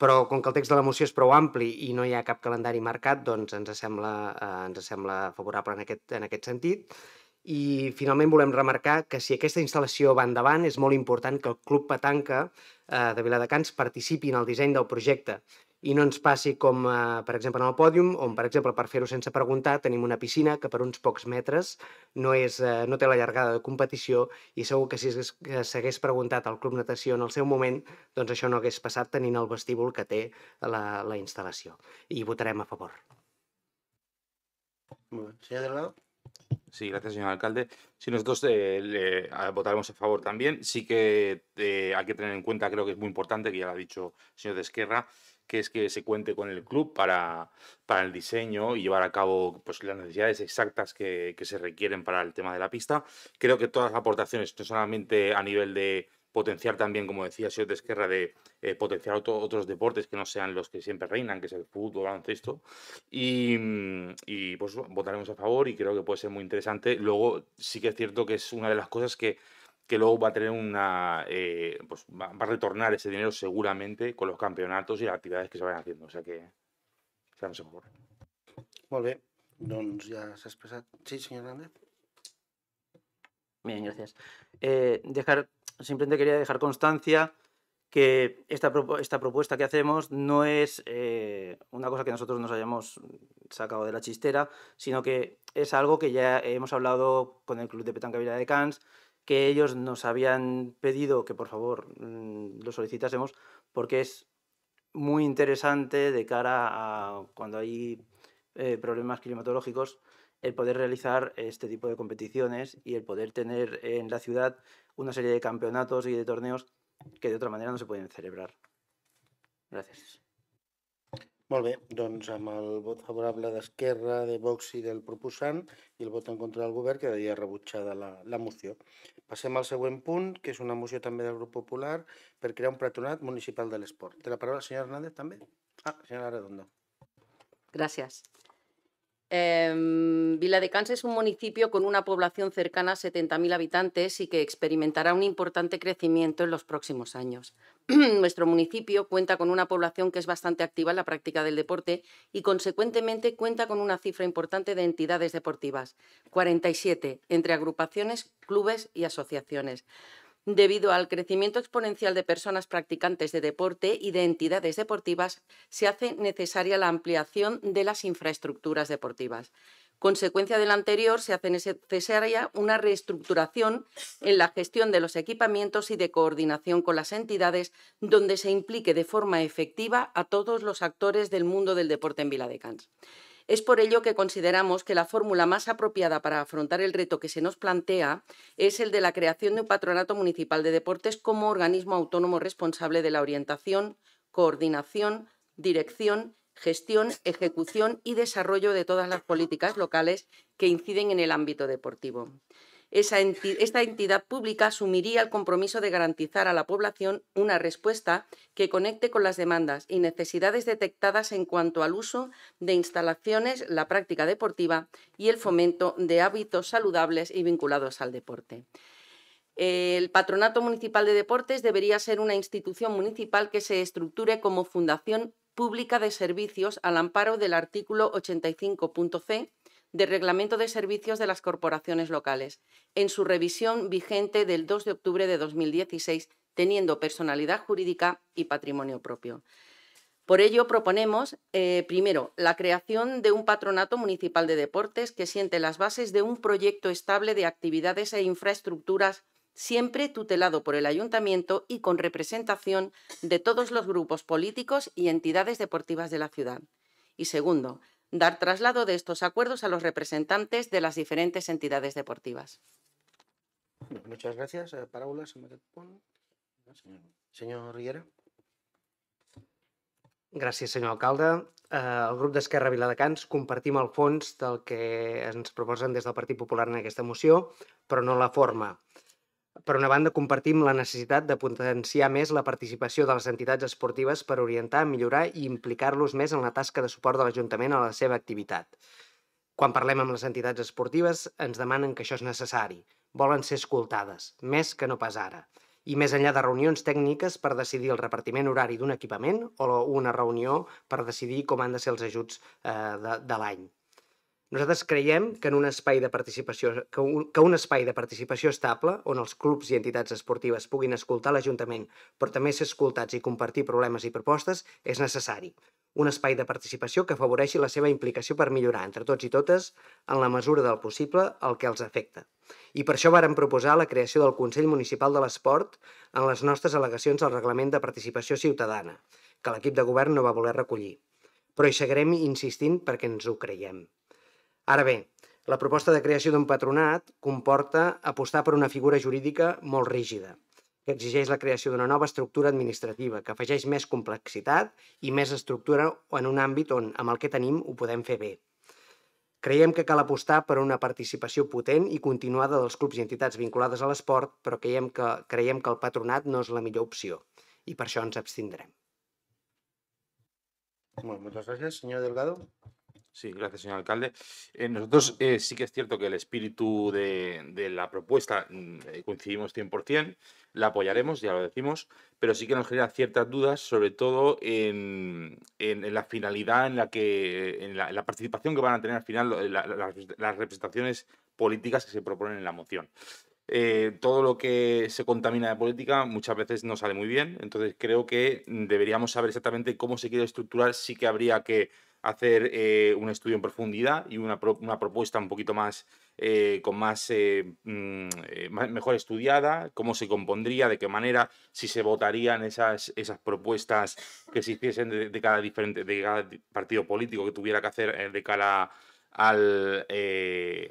Speaker 13: Però com que el text de la moció és prou ampli i no hi ha cap calendari marcat, doncs ens sembla, eh, ens sembla favorable en aquest, en aquest sentit. I finalment volem remarcar que si aquesta instal·lació va endavant és molt important que el Club Petanca eh, de Viladecans participi en el disseny del projecte i no ens passi com, eh, per exemple, en el pòdium, on, per exemple, per fer-ho sense preguntar, tenim una piscina que per uns pocs metres no, és, eh, no té la llargada de competició i segur que si s'hagués- preguntat al Club Natació en el seu moment, doncs això no hagués passat tenint el vestíbul que té la, la instal·lació. I votarem a favor.
Speaker 1: Señor Delgado.
Speaker 14: Sí, gracias, señor alcalde. Sí, nosotros eh, votaremos a favor también. Sí que eh, hay que tener en cuenta, creo que es muy importante, que ya lo ha dicho el señor de Esquerra, que es que se cuente con el club para, para el diseño y llevar a cabo pues, las necesidades exactas que se requieren para el tema de la pista. Creo que todas las aportaciones, no solamente a nivel de potenciar también, como decía señor de Esquerra, de eh, potenciar otro- otros deportes que no sean los que siempre reinan, que es el fútbol, el baloncesto, y, mm, y, pues votaremos a favor y creo que puede ser muy interesante. Luego sí que es cierto que es una de las cosas que, que luego va a tener una, eh, pues va, va a retornar ese dinero seguramente con los campeonatos y las actividades que se vayan haciendo. O sea que estaremos a favor.
Speaker 1: Molt bé. Doncs ja s'ha expressat. Sí, senyor Hernández.
Speaker 12: Bien, gracias. Eh, dejar, simplemente quería dejar constancia que esta, esta propuesta que hacemos no es eh, una cosa que nosotros nos hayamos sacado de la chistera, sino que es algo que ya hemos hablado con el Club de Petanca Vila de Cans, que ellos nos habían pedido que por favor mm, lo solicitásemos, porque es muy interesante de cara a cuando hay eh, problemas climatológicos el poder realizar este tipo de competiciones y el poder tener en la ciudad una serie de campeonatos y de torneos que de otra manera no se pueden celebrar. Gracias.
Speaker 1: Molt bé, doncs amb el vot favorable d'Esquerra, de Vox i del proposant i el vot en contra del govern quedaria rebutjada la, la moció. Passem al següent punt, que és una moció també del grup popular per crear un patronat municipal de l'esport. Té la paraula el senyor Hernández també? Ah, senyora Redondo.
Speaker 5: Gracias. Em, Viladecans es un municipio con una población cercana a 70.000 habitantes y que experimentará un importante crecimiento en los próximos años. Nuestro municipio cuenta con una población que es bastante activa en la práctica del deporte y, consecuentemente, cuenta con una cifra importante de entidades deportivas, 47, entre agrupaciones, clubes y asociaciones. Debido al crecimiento exponencial de personas practicantes de deporte y de entidades deportivas, se hace necesaria la ampliación de las infraestructuras deportivas. Consecuencia de lo anterior, se hace necesaria una reestructuración en la gestión de los equipamientos y de coordinación con las entidades, donde se implique de forma efectiva a todos los actores del mundo del deporte en Viladecans. Es por ello que consideramos que la fórmula más apropiada para afrontar el reto que se nos plantea es el de la creación de un patronato municipal de deportes como organismo autónomo responsable de la orientación, coordinación, dirección, gestión, ejecución y desarrollo de todas las políticas locales que inciden en el ámbito deportivo. Esta entidad pública asumiría el compromiso de garantizar a la población una respuesta que conecte con las demandas y necesidades detectadas en cuanto al uso de instalaciones, la práctica deportiva y el fomento de hábitos saludables y vinculados al deporte. El Patronato Municipal de Deportes debería ser una institución municipal que se estructure como fundación pública de servicios al amparo del artículo 85.c de Reglamento de Servicios de las Corporaciones Locales, en su revisión vigente del 2 de octubre de 2016, teniendo personalidad jurídica y patrimonio propio. Por ello, proponemos, eh, primero, la creación de un patronato municipal de deportes que siente las bases de un proyecto estable de actividades e infraestructuras siempre tutelado por el ayuntamiento y con representación de todos los grupos políticos y entidades deportivas de la ciudad. Y segundo, dar traslado de estos acuerdos a los representantes de las diferentes entidades deportivas.
Speaker 1: Muchas gracias. Eh. Senyor, senyor Riera.
Speaker 13: Gràcies, senyor alcalde. Eh, el grup d'Esquerra Viladecans compartim el fons del que ens proposen des del Partit Popular en aquesta moció, però no la forma. Per una banda, compartim la necessitat de potenciar més la participació de les entitats esportives per orientar, millorar i implicar-los més en la tasca de suport de l'Ajuntament a la seva activitat. Quan parlem amb les entitats esportives, ens demanen que això és necessari. Volen ser escoltades, més que no pas ara. I més enllà de reunions tècniques per decidir el repartiment horari d'un equipament o una reunió per decidir com han de ser els ajuts eh, de, de l'any. Nosaltres creiem que en un espai de participació que un, que un espai de participació estable on els clubs i entitats esportives puguin escoltar l'Ajuntament, però també ser escoltats i compartir problemes i propostes és necessari. Un espai de participació que afavoreixi la seva implicació per millorar entre tots i totes, en la mesura del possible, el que els afecta. I per això vàrem proposar la creació del Consell Municipal de l'Esport en les nostres al·legacions al Reglament de Participació Ciutadana, que l'equip de govern no va voler recollir. Però hi seguirem insistint perquè ens ho creiem. Ara bé, la proposta de creació d'un patronat comporta apostar per una figura jurídica molt rígida, que exigeix la creació d'una nova estructura administrativa, que afegeix més complexitat i més estructura en un àmbit on, amb el que tenim, ho podem fer bé. Creiem que cal apostar per una participació potent i continuada dels clubs i entitats vinculades a l'esport, però creiem que, creiem que el patronat no és la millor opció i per això ens abstindrem.
Speaker 1: Bueno, muchas gracias. Señor Delgado.
Speaker 14: Sí, gracias, señor alcalde. Eh, nosotros eh, sí que es cierto que el espíritu de, de la propuesta mm, eh, coincidimos 100%, la apoyaremos, ya lo decimos, pero sí que nos genera ciertas dudas, sobre todo en, en- en la finalidad, en la que, en la, en la participación que van a tener al final lo- la- la- las representaciones políticas que se proponen en la moción. Eh, todo lo que se contamina de política muchas veces no sale muy bien, entonces creo que deberíamos saber exactamente cómo se quiere estructurar, sí que habría que hacer eh, un estudio en profundidad y una, pro- una propuesta un poquito más, eh, con más, eh, mm, mejor estudiada, cómo se compondría, de qué manera, si se votarían esas, esas propuestas que se hiciesen de, cada diferente, de cada partido político que tuviera que hacer de cara al,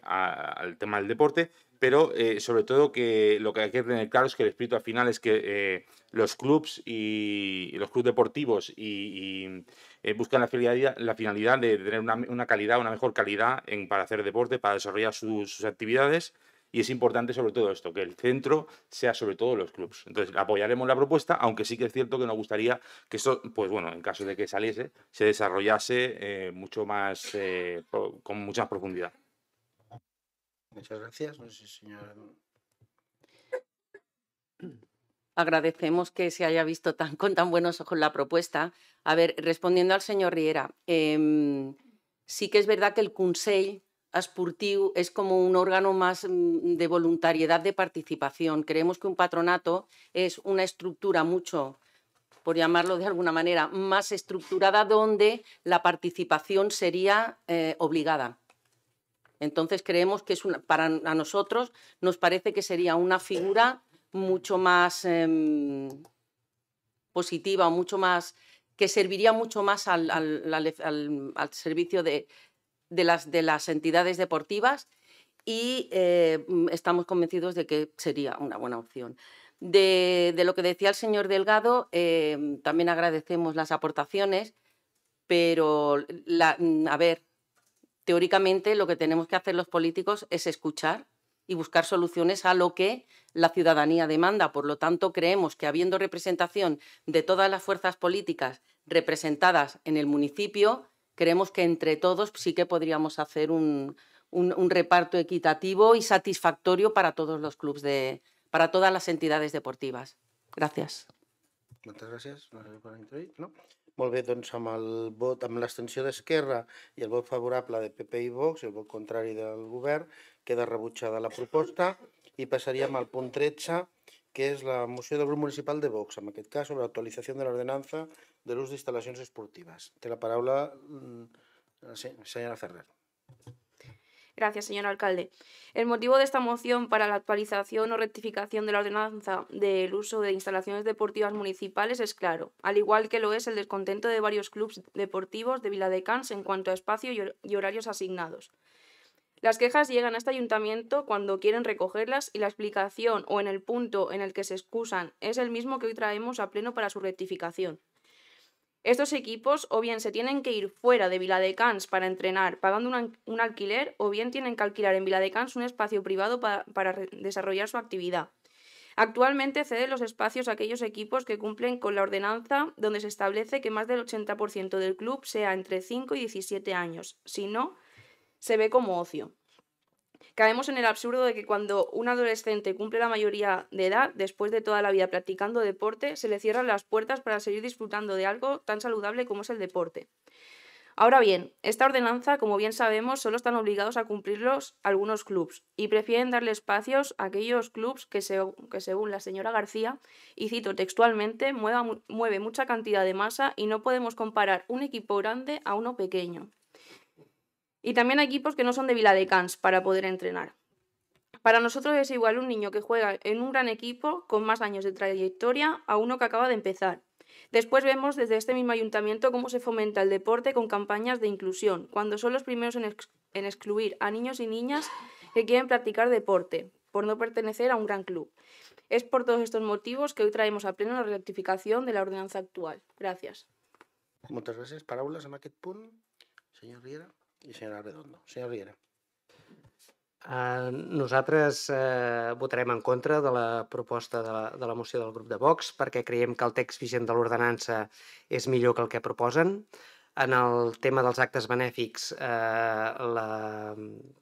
Speaker 14: al tema del deporte, pero sobre todo que lo que hay que tener claro es que el espíritu al final es que los clubs y, los clubes deportivos y, eh, buscan la finalidad, de tener una, calidad, una mejor calidad para hacer deporte, para desarrollar sus, actividades y es importante sobre todo esto, que el centro sea sobre todo los clubes. Entonces apoyaremos la propuesta, aunque sí que es cierto que nos gustaría que esto, pues bueno, en caso de que saliese, se desarrollase eh, mucho más, eh, con mucha más profundidad.
Speaker 1: Muchas gracias. No.
Speaker 5: Agradecemos que se haya visto tan, con tan buenos ojos la propuesta. A ver, respondiendo al señor Riera, em, sí que es verdad que el Consell Esportiu es como un órgano más mm, de voluntariedad de participación. Creemos que un patronato es una estructura mucho, por llamarlo de alguna manera, más estructurada donde la participación sería eh, obligada. Entonces creemos que es una, para nosotros nos parece que sería una figura mucho más em, positiva o mucho más que serviría mucho más al, al- servicio de, de las, de las entidades deportivas y eh, mm, estamos convencidos de que sería una buena opción. De, lo que decía el señor Delgado, eh, también agradecemos las aportaciones, pero, mm, a ver, teóricamente lo que tenemos que hacer los políticos es escuchar y buscar soluciones a lo que la ciudadanía demanda. Por lo tanto, creemos que habiendo representación de todas las fuerzas políticas representadas en el municipio, creemos que entre todos sí que podríamos hacer un, un- reparto equitativo y satisfactorio para todos los clubes de, para todas las entidades deportivas. Gracias.
Speaker 1: Moltes gràcies. No sé no? Molt bé, doncs amb el vot, el favorable de PP i Vox, el vot contrari del govern, queda rebutjada la proposta i passaríem al punt 13, que és la moció del grup municipal de Vox, en aquest cas sobre l'actualització de l'ordenança de l'ús d'instal·lacions esportives. Té la paraula mm, la se- senyora Ferrer.
Speaker 4: Gracias, señor alcalde. El motivo de esta moción para la actualización o rectificación de la ordenanza del uso de instalaciones deportivas municipales es claro, al igual que lo es el descontento de varios clubes deportivos de Viladecans en cuanto a espacio y horarios asignados. Las quejas llegan a este ayuntamiento cuando quieren recogerlas y la explicación o en el punto en el que se excusan es el mismo que hoy traemos a pleno para su rectificación. Estos equipos o bien se tienen que ir fuera de Viladecans para entrenar pagando un, al- un alquiler o bien tienen que alquilar en Viladecans un espacio privado pa- para desarrollar su actividad. Actualmente ceden los espacios a aquellos equipos que cumplen con la ordenanza donde se establece que más del 80% del club sea entre 5 y 17 años. Si no, se ve como ocio. Caemos en el absurdo de que cuando un adolescente cumple la mayoría de edad, después de toda la vida practicando deporte, se le cierran las puertas para seguir disfrutando de algo tan saludable como es el deporte. Ahora bien, esta ordenanza, como bien sabemos, solo están obligados a cumplirlos algunos clubs y prefieren darle espacios a aquellos clubs que, que según la señora García, y cito textualmente, mueve mucha cantidad de masa y no podemos comparar un equipo grande a uno pequeño. Y también hay equipos que no son de Viladecans para poder entrenar. Para nosotros es igual un niño que juega en un gran equipo con más años de trayectoria a uno que acaba de empezar. Después vemos desde este mismo ayuntamiento cómo se fomenta el deporte con campañas de inclusión, cuando son los primeros en, ex- en excluir a niños y niñas que quieren practicar deporte, por no pertenecer a un gran club. Es por todos estos motivos que hoy traemos a pleno la rectificación de la ordenanza actual. Gracias.
Speaker 1: Moltes gràcies. Paraules en aquest punt? Senyor Riera i senyora Redondo. Senyor Riera.
Speaker 13: Uh, nosaltres uh, votarem en contra de la proposta de la, de la moció del grup de Vox perquè creiem que el text vigent de l'ordenança és millor que el que proposen. En el tema dels actes benèfics, eh, la,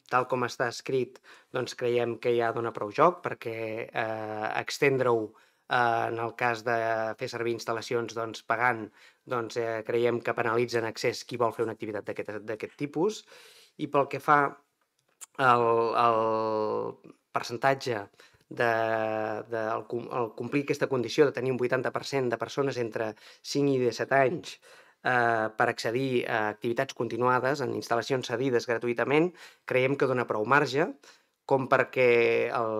Speaker 13: tal com està escrit, doncs creiem que ja dona prou joc perquè eh, extendre-ho eh, en el cas de fer servir instal·lacions doncs, pagant, doncs, eh, creiem que penalitza en excés qui vol fer una activitat d'aquest tipus. I pel que fa el, el percentatge de, de el, el complir aquesta condició de tenir un 80% de persones entre 5 i 17 anys eh, per accedir a activitats continuades en instal·lacions cedides gratuïtament, creiem que dona prou marge com perquè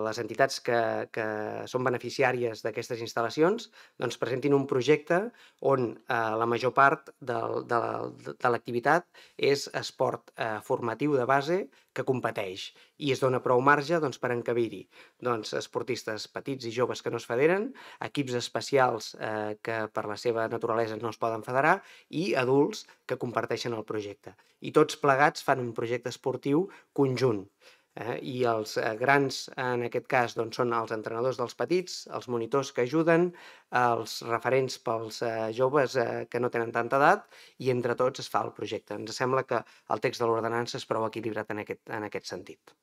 Speaker 13: les entitats que, que són beneficiàries d'aquestes instal·lacions doncs, presentin un projecte on eh, la major part de, la- de l'activitat és esport eh, formatiu de base que competeix i es dona prou marge doncs, per encabir-hi doncs, esportistes petits i joves que no es federen, equips especials eh, que per la seva naturalesa no es poden federar i adults que comparteixen el projecte. I tots plegats fan un projecte esportiu conjunt. Eh? I els eh, grans, en aquest cas, doncs, són els entrenadors dels petits, els monitors que ajuden, els referents pels eh, joves eh, que no tenen tanta edat, i entre tots es fa el projecte. Ens sembla que el text de l'ordenança és prou equilibrat en aquest, en aquest sentit.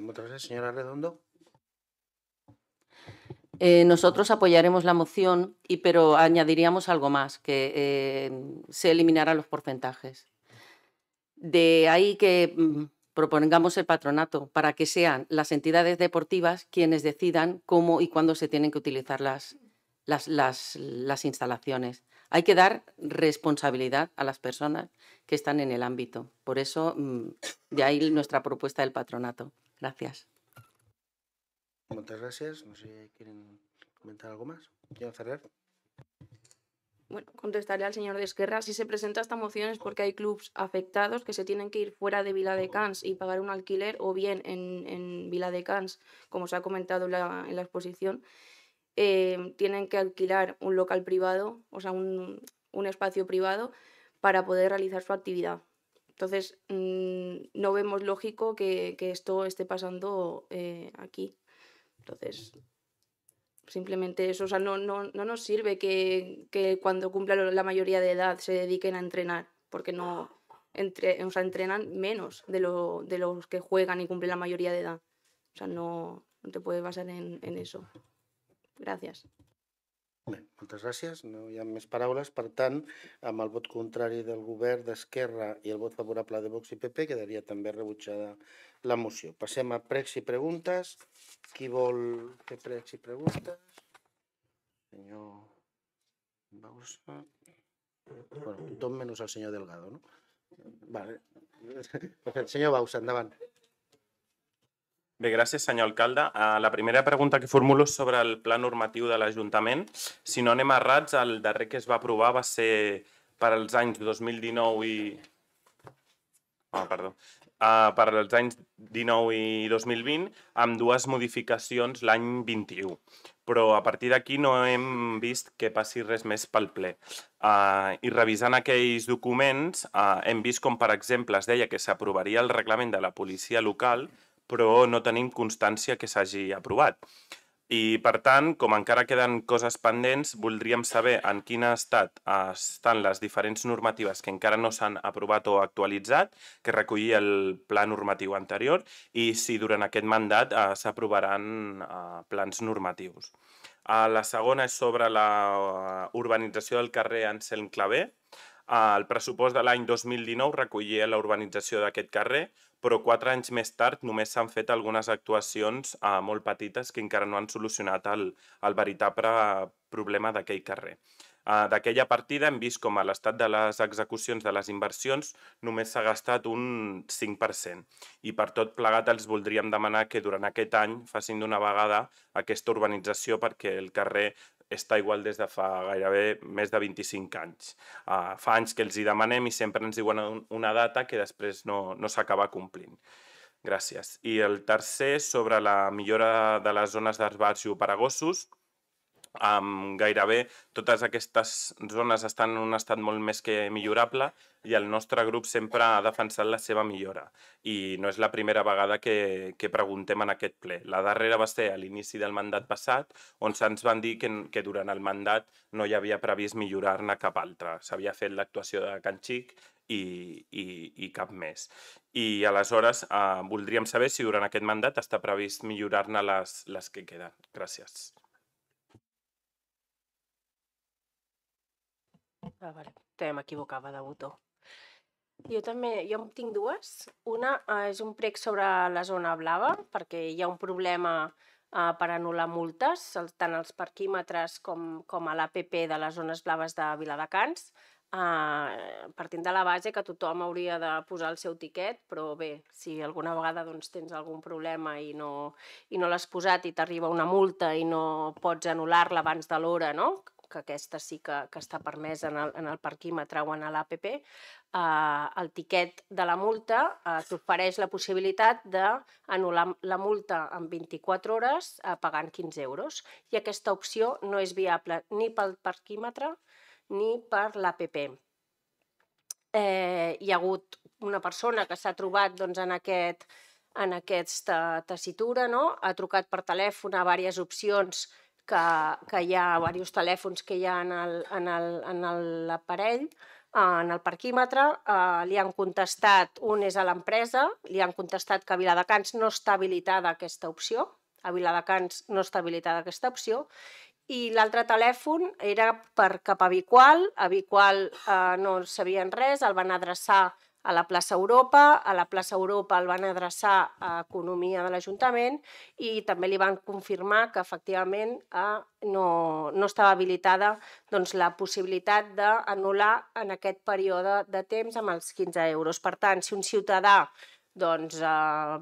Speaker 1: Moltes gràcies, senyora Redondo.
Speaker 5: Eh, nosotros apoyaremos la moción, y, pero añadiríamos algo más, que eh, se eliminarán los porcentajes. De ahí que mm, propongamos el patronato para que sean las entidades deportivas quienes decidan cómo y cuándo se tienen que utilizar las, las, las, instalaciones. Hay que dar responsabilidad a las personas que están en el ámbito. Por eso, mm, de ahí nuestra propuesta del patronato. Gracias.
Speaker 1: Moltes gràcies. No sé si quieren comentar algo más. Señor Ferrer.
Speaker 4: Bueno, contestaré al señor de Esquerra. Si se presenta esta moción es porque hay clubs afectados que se tienen que ir fuera de Viladecans y pagar un alquiler o bien en, en Viladecans, como se ha comentado en la, en la exposición, eh, tienen que alquilar un local privado, o sea, un, un espacio privado para poder realizar su actividad. Entonces, mm, no vemos lógico que, que esto esté pasando eh, aquí. Entonces, simplemente eso, o sea, no, no, no nos sirve que, que cuando cumplan la mayoría de edad se dediquen a entrenar, porque no, entre, o sea, entrenan menos de, lo, de los que juegan y cumplen la mayoría de edad. O sea, no, no te puedes basar en, en eso. Gracias.
Speaker 1: Bé, moltes gràcies. No hi ha més paraules. Per tant, amb el vot contrari del govern d'Esquerra i el vot favorable de Vox i PP, quedaria també rebutjada la moció. Passem a pregs i preguntes. Qui vol fer pregs i preguntes? Senyor Bausa. Bueno, tothom menys el senyor Delgado, no? Vale. Senyor Bausa, endavant.
Speaker 3: Bé, gràcies, senyor alcalde. Uh, la primera pregunta que formulo és sobre el pla normatiu de l'Ajuntament. Si no anem errats, el darrer que es va aprovar va ser per als anys 2019 i... Ah, perdó. Uh, per als anys 19 i 2020, amb dues modificacions l'any 21. Però a partir d'aquí no hem vist que passi res més pel ple. Uh, I revisant aquells documents, uh, hem vist com, per exemple, es deia que s'aprovaria el reglament de la policia local, però no tenim constància que s'hagi aprovat. I, per tant, com encara queden coses pendents, voldríem saber en quin estat estan les diferents normatives que encara no s'han aprovat o actualitzat, que recollia el pla normatiu anterior, i si durant aquest mandat eh, s'aprovaran eh, plans normatius. Eh, la segona és sobre la eh, urbanització del carrer Anselm Clavé. Eh, el pressupost de l'any 2019 recollia la urbanització d'aquest carrer, però quatre anys més tard només s'han fet algunes actuacions eh, molt petites que encara no han solucionat el, el veritable problema d'aquell carrer. Uh, D'aquella partida hem vist com a l'estat de les execucions de les inversions només s'ha gastat un 5%. I per tot plegat els voldríem demanar que durant aquest any facin d'una vegada aquesta urbanització perquè el carrer està igual des de fa gairebé més de 25 anys. Uh, fa anys que els hi demanem i sempre ens diuen un- una data que després no, no s'acaba complint. Gràcies. I el tercer, sobre la millora de les zones d'esbarjo per a gossos, um, gairebé totes aquestes zones estan en un estat molt més que millorable i el nostre grup sempre ha defensat la seva millora. I no és la primera vegada que, que preguntem en aquest ple. La darrera va ser a l'inici del mandat passat, on se'ns van dir que, que durant el mandat no hi havia previst millorar-ne cap altre. S'havia fet l'actuació de Can Xic i, i, i cap més. I aleshores eh, voldríem saber si durant aquest mandat està previst millorar-ne les, les que queden. Gràcies.
Speaker 11: Ah, vale. També m'equivocava de botó. Jo també, jo en tinc dues. Una eh, és un prec sobre la zona blava, perquè hi ha un problema eh, per anul·lar multes, tant als parquímetres com, com a l'APP de les zones blaves de Viladecans. eh, partint de la base que tothom hauria de posar el seu tiquet, però bé, si alguna vegada doncs, tens algun problema i no, i no l'has posat i t'arriba una multa i no pots anul·lar-la abans de l'hora, no? Que aquesta sí que, que està permesa en el, en el parquímetre o en l'APP, eh, el tiquet de la multa eh, t'ofereix la possibilitat d'anul·lar la multa en 24 hores eh, pagant 15 euros. I aquesta opció no és viable ni pel parquímetre ni per l'APP. Eh, hi ha hagut una persona que s'ha trobat doncs, en, aquest, en aquesta tessitura, no? ha trucat per telèfon a diverses opcions que, que hi ha diversos telèfons que hi ha en l'aparell, en el parquímetre, eh, li han contestat, un és a l'empresa, li han contestat que a Viladecans no està habilitada aquesta opció, a Viladecans no està habilitada aquesta opció, i l'altre telèfon era per cap a Viqual, a Viqual eh, no sabien res, el van adreçar a la plaça Europa, a la plaça Europa el van adreçar a Economia de l'Ajuntament i també li van confirmar que efectivament eh, no, no estava habilitada doncs, la possibilitat d'anul·lar en aquest període de temps amb els 15 euros. Per tant, si un ciutadà doncs, eh,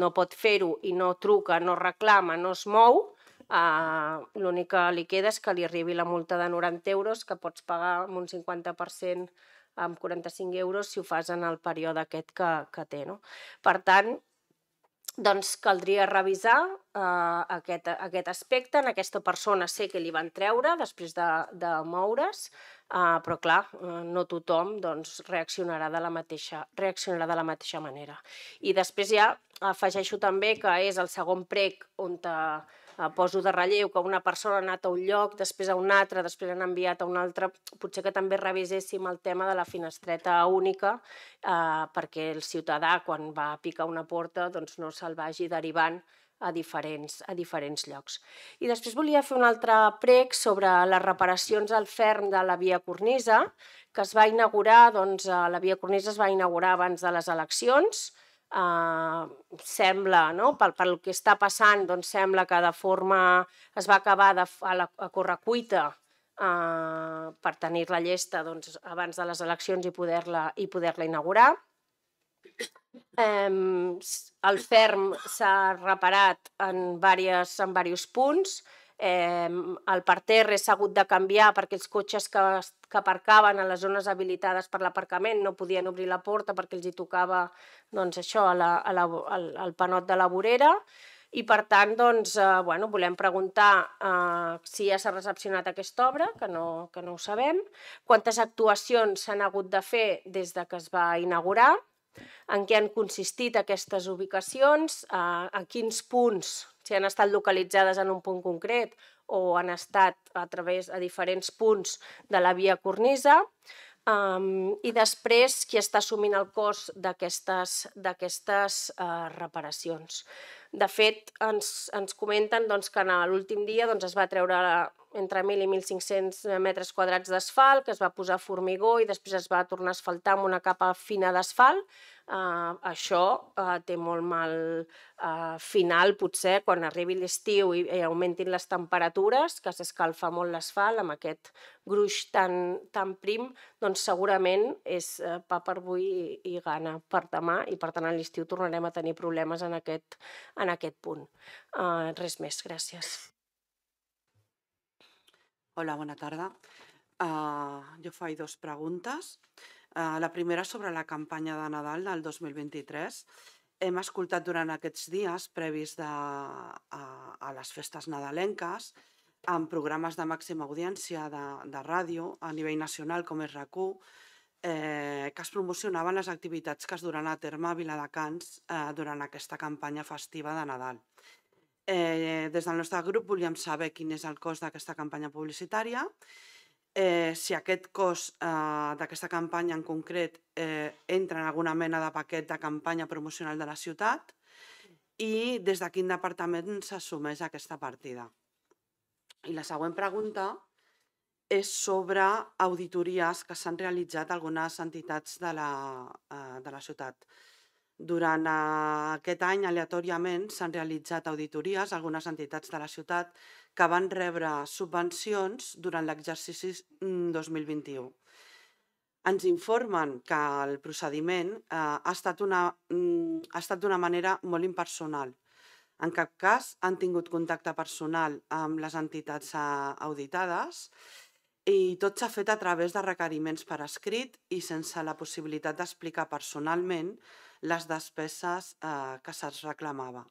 Speaker 11: no pot fer-ho i no truca, no reclama, no es mou, Uh, L'únic que li queda és que li arribi la multa de 90 euros, que pots pagar amb un 50% amb 45 euros si ho fas en el període aquest que, que té. No? Per tant, doncs caldria revisar uh, aquest, aquest aspecte. En aquesta persona sé que li van treure després de, de moure's, uh, però clar, uh, no tothom doncs, reaccionarà, de la mateixa, reaccionarà de la mateixa manera. I després ja afegeixo també que és el segon prec on eh, poso de relleu que una persona ha anat a un lloc, després a un altre, després han enviat a un altre, potser que també reviséssim el tema de la finestreta única eh, perquè el ciutadà quan va a picar una porta doncs no se'l vagi derivant a diferents, a diferents llocs. I després volia fer un altre prec sobre les reparacions al ferm de la via Cornisa, que es va inaugurar, doncs, la via Cornisa es va inaugurar abans de les eleccions, eh, sembla, no? pel, pel que està passant, doncs sembla que de forma es va acabar de, a, la, a correcuita eh, per tenir-la llesta doncs, abans de les eleccions i poder-la i poder-la inaugurar. Eh, el ferm s'ha reparat en, diverses, en diversos punts, eh, el parterre s'ha hagut de canviar perquè els cotxes que, que aparcaven a les zones habilitades per l'aparcament no podien obrir la porta perquè els hi tocava doncs, això, a la, a la, al, al panot de la vorera. I per tant doncs, eh, bueno, volem preguntar eh, si ja s'ha recepcionat aquesta obra, que no, que no ho sabem, quantes actuacions s'han hagut de fer des de que es va inaugurar, en què han consistit aquestes ubicacions, eh, a quins punts si han estat localitzades en un punt concret o han estat a través a diferents punts de la via cornisa, um, i després qui està assumint el cost d'aquestes uh, reparacions. De fet, ens, ens comenten doncs, que en l'últim dia doncs, es va treure entre 1.000 i 1.500 metres quadrats d'asfalt, que es va posar formigó i després es va tornar a asfaltar amb una capa fina d'asfalt, Uh, això uh, té molt mal uh, final, potser, quan arribi l'estiu i, i augmentin les temperatures, que s'escalfa molt l'asfalt amb aquest gruix tan, tan prim, doncs segurament és uh, pa per avui i, i gana per demà i per tant a l'estiu tornarem a tenir problemes en aquest, en aquest punt. Uh, res més, gràcies.
Speaker 15: Hola, bona tarda. Uh, jo faig dues preguntes. Uh, la primera sobre la campanya de Nadal del 2023. Hem escoltat durant aquests dies previs de, a, a les festes nadalenques amb programes de màxima audiència de, de ràdio a nivell nacional com és RAC1 eh, que es promocionaven les activitats que es duran a terme a Viladecans eh, durant aquesta campanya festiva de Nadal. Eh, des del nostre grup volíem saber quin és el cost d'aquesta campanya publicitària eh, si aquest cost eh, d'aquesta campanya en concret eh, entra en alguna mena de paquet de campanya promocional de la ciutat i des de quin departament s'assumeix aquesta partida. I la següent pregunta és sobre auditories que s'han realitzat algunes entitats de la, eh, de la ciutat. Durant eh, aquest any, aleatòriament, s'han realitzat auditories a algunes entitats de la ciutat que van rebre subvencions durant l'exercici 2021. Mm, ens informen que el procediment eh, ha estat una, mm, ha estat d'una manera molt impersonal. En cap cas han tingut contacte personal amb les entitats eh, auditades i tot s'ha fet a través de requeriments per escrit i sense la possibilitat d'explicar personalment les despeses eh, que se'ls reclamava.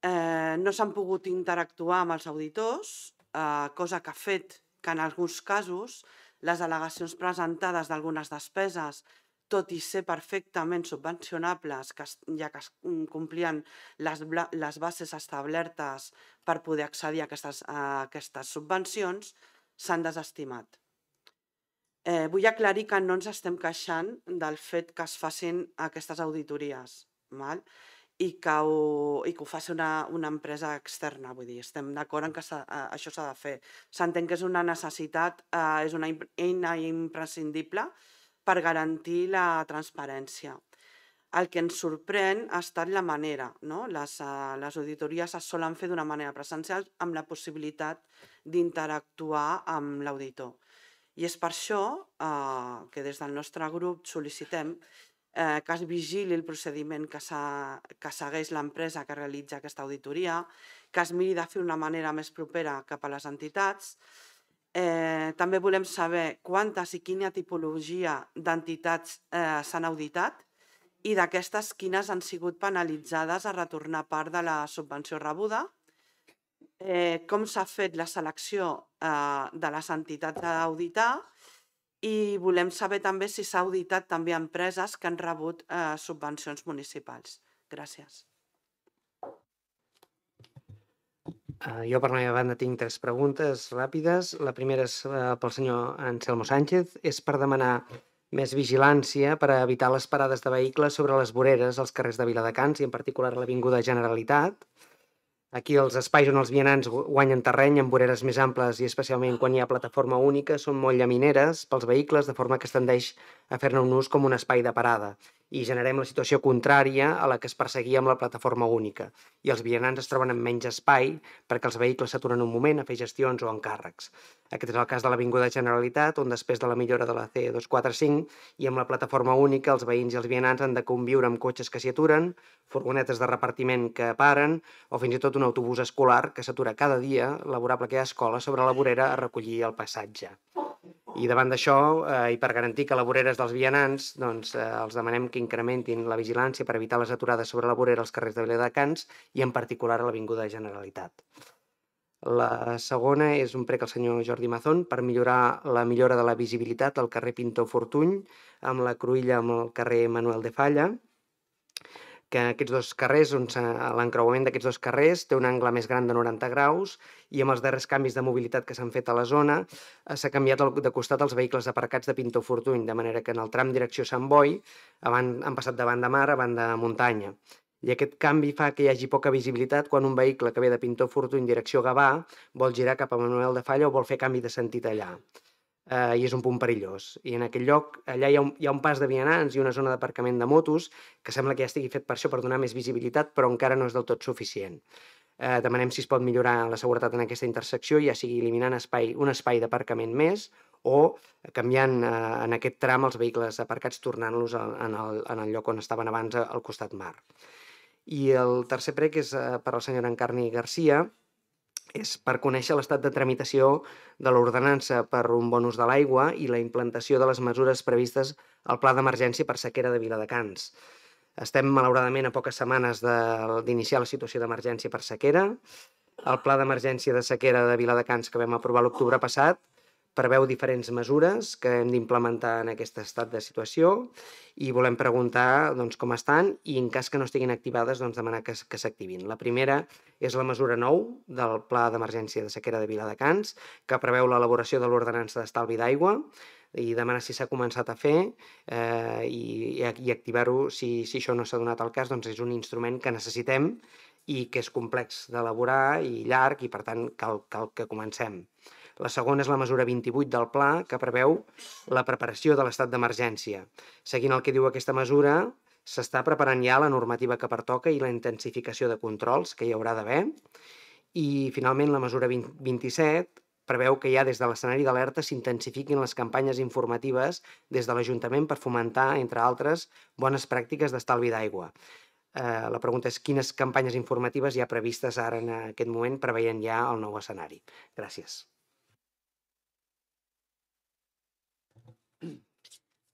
Speaker 15: Eh, no s'han pogut interactuar amb els auditors, eh, cosa que ha fet que en alguns casos les al·legacions presentades d'algunes despeses, tot i ser perfectament subvencionables, que, ja que es mm, complien les, les bases establertes per poder accedir a aquestes, a aquestes subvencions, s'han desestimat. Eh, vull aclarir que no ens estem queixant del fet que es facin aquestes auditories. Val? I que ho, i que ho faci una, una empresa externa. Vull dir, estem d'acord en que això s'ha de fer. S'entén que és una necessitat, uh, és una eina imprescindible per garantir la transparència. El que ens sorprèn ha estat la manera. No? Les, uh, les auditories es solen fer d'una manera presencial amb la possibilitat d'interactuar amb l'auditor. I és per això uh, que des del nostre grup sol·licitem eh, que es vigili el procediment que, que segueix l'empresa que realitza aquesta auditoria, que es miri de fer una manera més propera cap a les entitats. Eh, també volem saber quantes i quina tipologia d'entitats eh, s'han auditat i d'aquestes quines han sigut penalitzades a retornar part de la subvenció rebuda, eh, com s'ha fet la selecció eh, de les entitats a auditar i volem saber també si s'ha auditat també empreses que han rebut eh, subvencions municipals. Gràcies.
Speaker 13: Uh, jo, per la meva banda, tinc tres preguntes ràpides. La primera és uh, pel senyor Anselmo Sánchez. És per demanar més vigilància per a evitar les parades de vehicles sobre les voreres als carrers de Viladecans i en particular l'Avinguda Generalitat Aquí els espais on els vianants guanyen terreny amb voreres més amples i especialment quan hi ha plataforma única són molt llamineres pels vehicles de forma que es tendeix a fer-ne un ús com un espai de parada i generem la situació contrària a la que es perseguia amb la plataforma única i els vianants es troben amb menys espai perquè els vehicles s'aturen un moment a fer gestions o encàrrecs. Aquest és el cas de l'Avinguda Generalitat, on després de la millora de la C245 i amb la plataforma única els veïns i els vianants han de conviure amb cotxes que s'hi aturen, furgonetes de repartiment que paren o fins i tot un autobús escolar que s'atura cada dia, laborable que hi ha escola, sobre la vorera a recollir el passatge. I davant d'això, eh, i per garantir que la vorera és dels vianants, doncs, eh, els demanem que incrementin la vigilància per evitar les aturades sobre la vorera als carrers de Viladecans i en particular a l'Avinguda Generalitat. La segona és un prec al senyor Jordi Mazón per millorar la millora de la visibilitat al carrer Pintor Fortuny amb la cruïlla amb el carrer Manuel de Falla que aquests dos carrers, on l'encreuament d'aquests dos carrers té un angle més gran de 90 graus i amb els darrers canvis de mobilitat que s'han fet a la zona eh, s'ha canviat de costat els vehicles aparcats de Pinto Fortuny, de manera que en el tram direcció Sant Boi han passat de banda mar a banda muntanya. I aquest canvi fa que hi hagi poca visibilitat quan un vehicle que ve de Pintor Fortuny direcció Gavà vol girar cap a Manuel de Falla o vol fer canvi de sentit allà eh, i és un punt perillós. I en aquell lloc, allà hi ha, un, hi ha un pas de vianants i una zona d'aparcament de motos que sembla que ja estigui fet per això, per donar més visibilitat, però encara no és del tot suficient. Eh, demanem si es pot millorar la seguretat en aquesta intersecció, ja sigui eliminant espai, un espai d'aparcament més o canviant eh, en aquest tram els vehicles aparcats, tornant-los en, el, en el lloc on estaven abans, al costat mar. I el tercer prec és eh, per la senyora Encarni Garcia, és per conèixer l'estat de tramitació de l'ordenança per un bon ús de l'aigua i la implantació de les mesures previstes al Pla d'Emergència per sequera de Viladecans. Estem, malauradament, a poques setmanes d'iniciar la situació d'emergència per sequera. El Pla d'Emergència de Sequera de Viladecans que vam aprovar l'octubre passat preveu diferents mesures que hem d'implementar en aquest estat de situació i volem preguntar doncs, com estan i en cas que no estiguin activades doncs, demanar que, que s'activin. La primera és la mesura 9 del Pla d'Emergència de Sequera de Viladecans que preveu l'elaboració de l'ordenança d'estalvi d'aigua i demanar si s'ha començat a fer eh, i, i activar-ho si, si això no s'ha donat el cas, doncs és un instrument que necessitem i que és complex d'elaborar i llarg i per tant cal, cal que comencem. La segona és la mesura 28 del pla, que preveu la preparació de l'estat d'emergència. Seguint el que diu aquesta mesura, s'està preparant ja la normativa que pertoca i la intensificació de controls que hi haurà d'haver. I, finalment, la mesura 20, 27 preveu que ja des de l'escenari d'alerta s'intensifiquin les campanyes informatives des de l'Ajuntament per fomentar, entre altres, bones pràctiques d'estalvi d'aigua. Eh, la pregunta és quines campanyes informatives hi ha previstes ara en aquest moment preveient ja el nou escenari. Gràcies.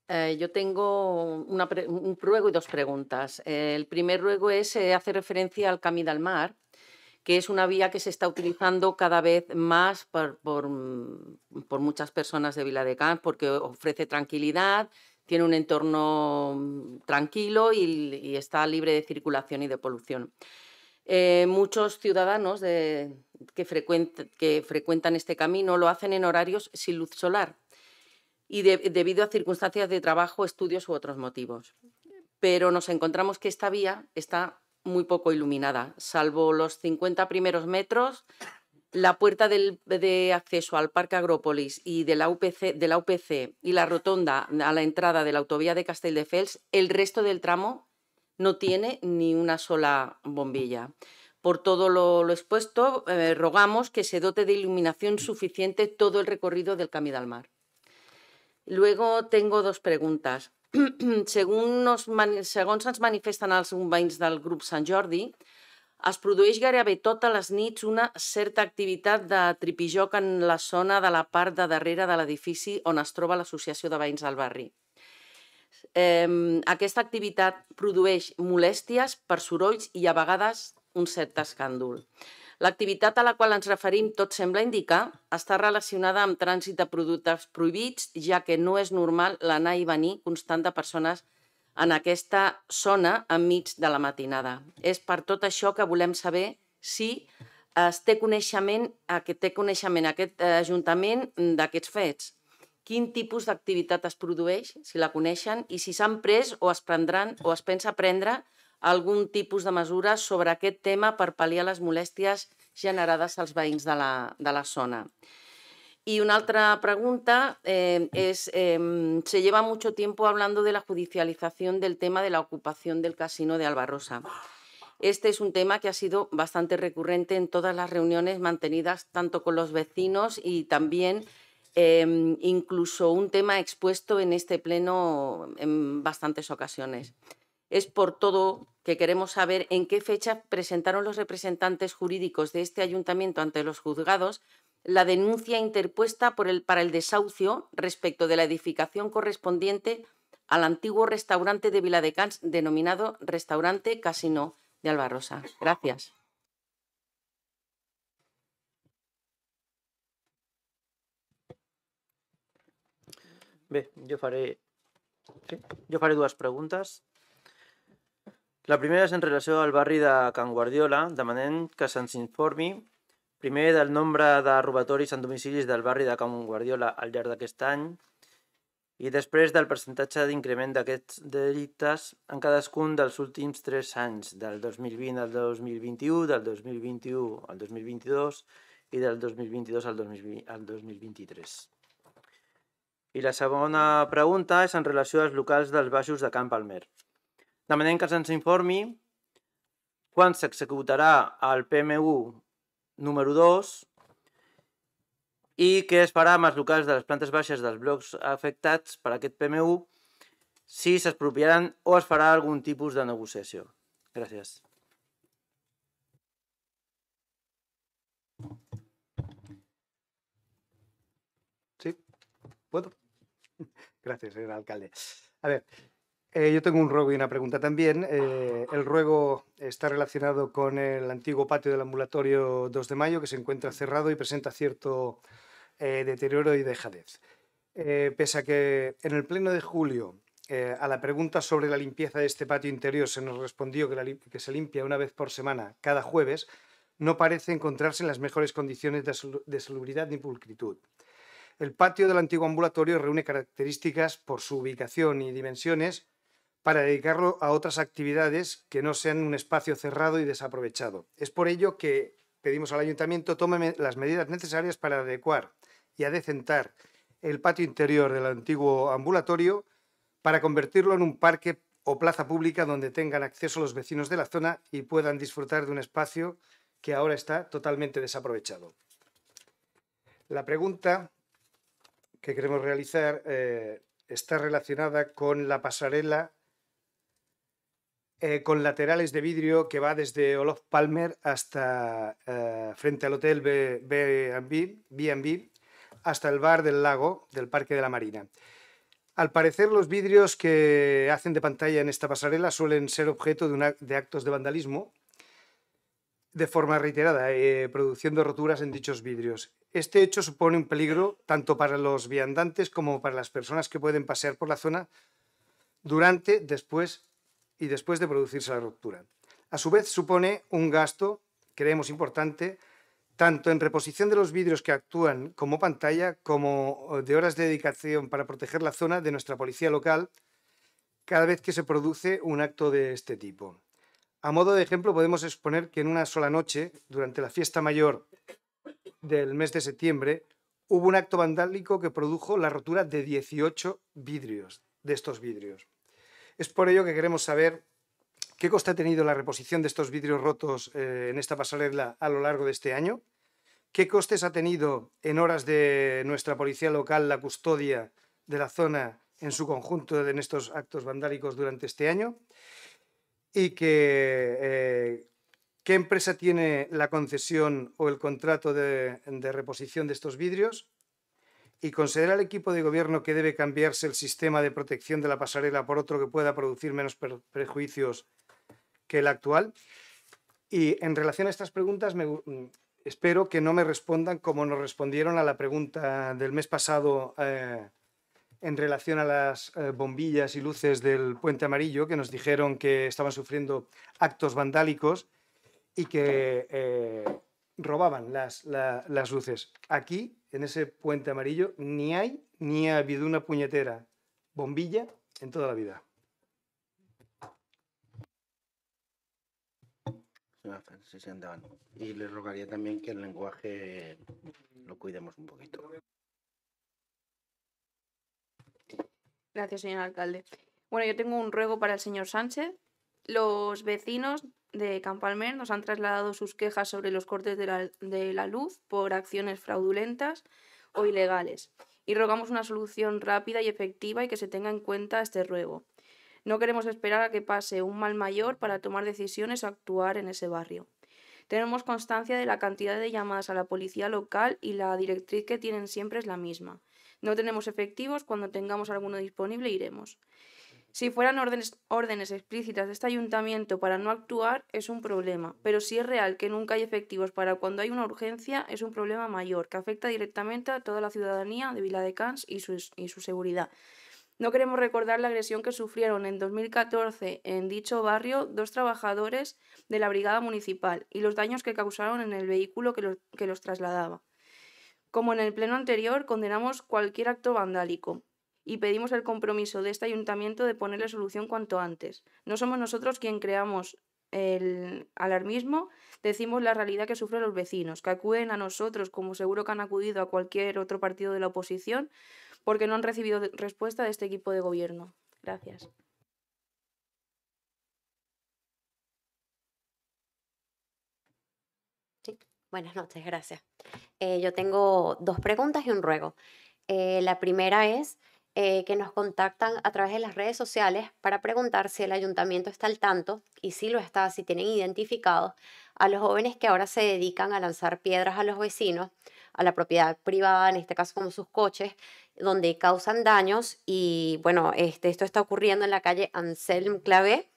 Speaker 5: Eh, yo tengo un ruego y dos preguntas. El primer ruego es, eh, hace referencia al Camí del Mar, que es una vía que se está utilizando cada vez más por, mm, muchas personas de Viladecans porque ofrece tranquilidad, tiene un entorno mm, tranquilo y, está libre de circulación y de polución. Eh, muchos ciudadanos de- que frecuentan este camino lo hacen en horarios sin luz solar y de- debido a circunstancias de trabajo, estudios u otros motivos. Pero nos encontramos que esta vía está muy poco iluminada, salvo los 50 primeros metros, la puerta del- de acceso al Parque Agrópolis y de la, UPC, de la UPC y la rotonda a la entrada de la autovía de Castelldefels, el resto del tramo no tiene ni una sola bombilla. Por todo lo, expuesto, eh, rogamos que se dote de iluminación suficiente todo el recorrido del Camí del Mar. Luego tengo dos preguntas. según, nos, segons ens manifesten els veïns del grup Sant Jordi, es produeix gairebé totes les nits una certa activitat de tripijoc en la zona de la part de darrere de l'edifici on es troba l'associació de veïns del barri. Eh, aquesta activitat produeix molèsties per sorolls i a vegades un cert escàndol. L'activitat a la qual ens referim, tot sembla indicar, està relacionada amb trànsit de productes prohibits, ja que no és normal l'anar i venir constant de persones en aquesta zona enmig de la matinada. És per tot això que volem saber si es té coneixement, aquest, té coneixement aquest eh, Ajuntament d'aquests fets. Quin tipus d'activitat es produeix, si la coneixen, i si s'han pres o es prendran o es pensa prendre algun tipus de mesures sobre aquest tema per pal·liar les molèsties generades als veïns de la, de la zona. Y una otra pregunta es, eh, se lleva mucho tiempo hablando de la judicialización del tema de la ocupación del casino de Albarrosa. Este es un tema que ha sido bastante recurrente en todas las reuniones mantenidas tanto con los vecinos y también eh, incluso un tema expuesto en este pleno en bastantes ocasiones. Es por todo que queremos saber en qué fecha presentaron los representantes jurídicos de este ayuntamiento ante los juzgados la denuncia interpuesta para el desahucio respecto de la edificación correspondiente al antiguo restaurante de Viladecans denominado Restaurante Casino de Albarrosa. Gracias.
Speaker 12: Bé, jo faré, sí, jo. La primera és en relació al barri de Can Guardiola, demanant que se'ns informi primer del nombre de robatoris en domicilis del barri de Can Guardiola al llarg d'aquest any i després del percentatge d'increment d'aquests delictes en cadascun dels últims tres anys, del 2020 al 2021, del 2021 al 2022 i del 2022 al 2020 al 2023. I la segona pregunta és en relació als locals dels baixos de Camp Palmer. Demanem que se'ns informi quan s'executarà el PMU número 2 i què es farà amb els locals de les plantes baixes dels blocs afectats per aquest PMU si s'expropiaran o es farà algun tipus de negociació. Gràcies.
Speaker 7: ¿Sí? ¿Puedo? Gracias, señor alcalde. A ver, eh, yo tengo un ruego y una pregunta también. Eh, el ruego está relacionado con el antiguo patio del ambulatorio 2 de mayo, que se encuentra cerrado y presenta cierto eh, deterioro y dejadez. Eh, pese a que en el pleno de julio, eh, a la pregunta sobre la limpieza de este patio interior se nos respondió que, la que se limpia una vez por semana, cada jueves, no parece encontrarse en las mejores condiciones de, salu- de salubridad ni pulcritud. El patio del antiguo ambulatorio reúne características por su ubicación y dimensiones para dedicarlo a otras actividades que no sean un espacio cerrado y desaprovechado. Es por ello que pedimos al ayuntamiento tome me- las medidas necesarias para adecuar y adecentar el patio interior del antiguo ambulatorio para convertirlo en un parque o plaza pública donde tengan acceso los vecinos de la zona y puedan disfrutar de un espacio que ahora está totalmente desaprovechado. La pregunta que queremos realizar eh, está relacionada con la pasarela eh, con laterales de vidrio que va desde Olof Palmer hasta eh, frente al hotel B&B, hasta el bar del lago del Parque de la Marina. Al parecer, los vidrios que hacen de pantalla en esta pasarela suelen ser objeto de actos de vandalismo de forma reiterada, eh, produciendo roturas en dichos vidrios. Este hecho supone un peligro tanto para los viandantes como para las personas que pueden pasear por la zona durante, después y después de producirse la ruptura. A su vez, supone un gasto, creemos importante, tanto en reposición de los vidrios que actúan como pantalla, como de horas de dedicación para proteger la zona de nuestra policía local cada vez que se produce un acto de este tipo. A modo de ejemplo, podemos exponer que en una sola noche, durante la fiesta mayor del mes de septiembre, hubo un acto vandálico que produjo la rotura de 18 vidrios, de estos vidrios. Es por ello que queremos saber qué coste ha tenido la reposición de estos vidrios rotos eh, en esta pasarela a lo largo de este año, qué costes ha tenido en horas de nuestra policía local la custodia de la zona en su conjunto en estos actos vandálicos durante este año y eh, qué empresa tiene la concesión o el contrato de reposición de estos vidrios y considera el equipo de gobierno que debe cambiarse el sistema de protección de la pasarela por otro que pueda producir menos prejuicios que el actual. Y en relación a estas preguntas, mm, espero que no me respondan como nos respondieron a la pregunta del mes pasado eh, en relación a las eh, bombillas y luces del puente amarillo, que nos dijeron que estaban sufriendo actos vandálicos y que eh, robaban las, la- las luces. Aquí, en ese puente amarillo, ni hay ni ha habido una puñetera bombilla en toda la vida.
Speaker 1: Francis, sí, andaban. Y le rogaría también que el lenguaje lo cuidemos un poquito.
Speaker 4: Gracias, señor alcalde. Bueno, yo tengo un ruego para el señor Sánchez. Los vecinos de Campalmer nos han trasladado sus quejas sobre los cortes de la, de la luz por acciones fraudulentas o ilegales y rogamos una solución rápida y efectiva y que se tenga en cuenta este ruego. No queremos esperar a que pase un mal mayor para tomar decisiones o actuar en ese barrio. Tenemos constancia de la cantidad de llamadas a la policía local y la directriz que tienen siempre es la misma. No tenemos efectivos, cuando tengamos alguno disponible iremos. Si fueran órdenes, explícitas de este ayuntamiento para no actuar, es un problema, pero si es real que nunca hay efectivos para cuando hay una urgencia, es un problema mayor, que afecta directamente a toda la ciudadanía de Viladecans y su, y su seguridad. No queremos recordar la agresión que sufrieron en 2014 en dicho barrio dos trabajadores de la Brigada Municipal y los daños que causaron en el vehículo que los trasladaba. Como en el pleno anterior, condenamos cualquier acto vandálico y pedimos el compromiso de este ayuntamiento de ponerle solución cuanto antes. No somos nosotros quien creamos el alarmismo, decimos la realidad que sufren los vecinos, que acuden a nosotros como seguro que han acudido a cualquier otro partido de la oposición, porque no han recibido respuesta de este equipo de gobierno. Gracias.
Speaker 16: Buenas noches, gracias. Eh, yo tengo dos preguntas y un ruego. Eh, la primera es eh, que nos contactan a través de las redes sociales para preguntar si el ayuntamiento está al tanto, y si lo está, si tienen identificados a los jóvenes que ahora se dedican a lanzar piedras a los vecinos, a la propiedad privada, en este caso como sus coches, donde causan daños. Y bueno, este, esto está ocurriendo en la calle Anselm Clavé.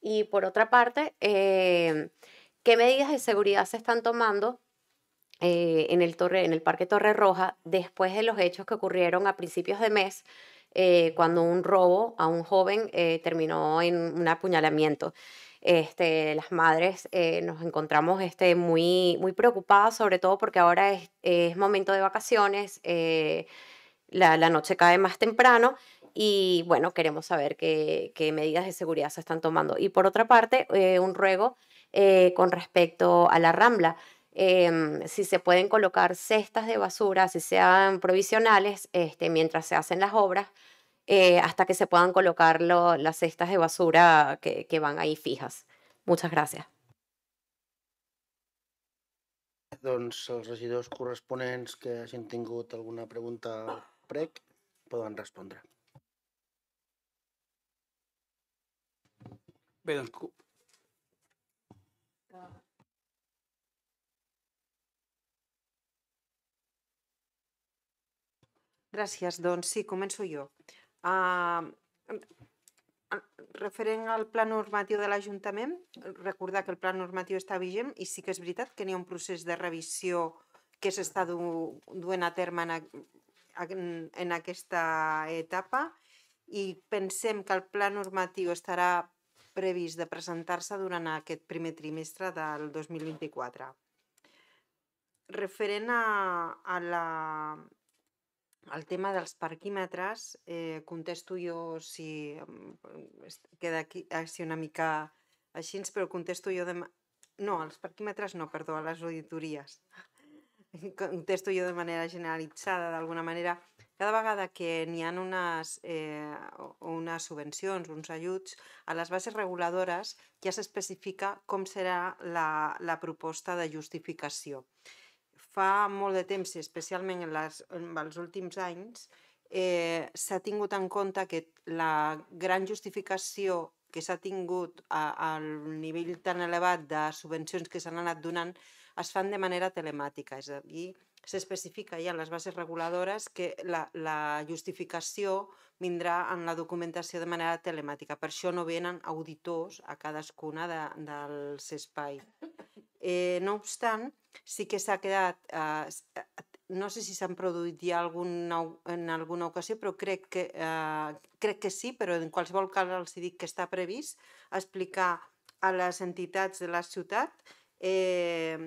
Speaker 16: Y por otra parte, eh, ¿qué medidas de seguridad se están tomando eh, en, el torre, en el Parque Torre Roja después de los hechos que ocurrieron a principios de mes, eh, cuando un robo a un joven eh, terminó en un apuñalamiento? Este, las madres eh, nos encontramos este, muy, muy preocupadas, sobre todo porque ahora es, es momento de vacaciones, eh, la, la noche cae más temprano y bueno, queremos saber qué, qué medidas de seguridad se están tomando. Y por otra parte, eh, un ruego eh, con respecto a la Rambla. Em, si se pueden colocar cestas de basura, si sean provisionales, este, mientras se hacen las obras, eh, hasta que se puedan colocar lo- las cestas de basura que, que van ahí fijas. Muchas gracias.
Speaker 1: Doncs els regidors corresponents que hagin tingut alguna pregunta prec poden respondre.
Speaker 8: Bé, doncs,
Speaker 6: Gràcies. Doncs sí, començo jo. Uh, referent al pla normatiu de l'Ajuntament, recordar que el pla normatiu està vigent i sí que és veritat que n'hi ha un procés de revisió que s'està du duent a terme en, en aquesta etapa i pensem que el pla normatiu estarà previst de presentar-se durant aquest primer trimestre del 2024. Referent a, a la, el tema dels parquímetres, eh, contesto jo si mm, queda aquí, així una mica així, però contesto jo de... ma- No, als parquímetres no, perdó, a les auditories. Contesto jo de manera generalitzada, d'alguna manera. Cada vegada que n'hi ha unes, eh, unes subvencions, uns ajuts, a les bases reguladores ja s'especifica com serà la, la proposta de justificació fa molt de temps, i especialment en, les, en els últims anys, eh, s'ha tingut en compte que la gran justificació que s'ha tingut al nivell tan elevat de subvencions que s'han anat donant es fan de manera telemàtica, és a dir, s'especifica ja en les bases reguladores que la, la justificació vindrà en la documentació de manera telemàtica. Per això no venen auditors a cadascuna de, dels espais. Eh, no obstant, sí que s'ha quedat, eh, eh, no sé si s'han produït ja algun, en alguna ocasió, però crec que, eh, crec que sí, però en qualsevol cas els dic que està previst explicar a les entitats de la ciutat eh,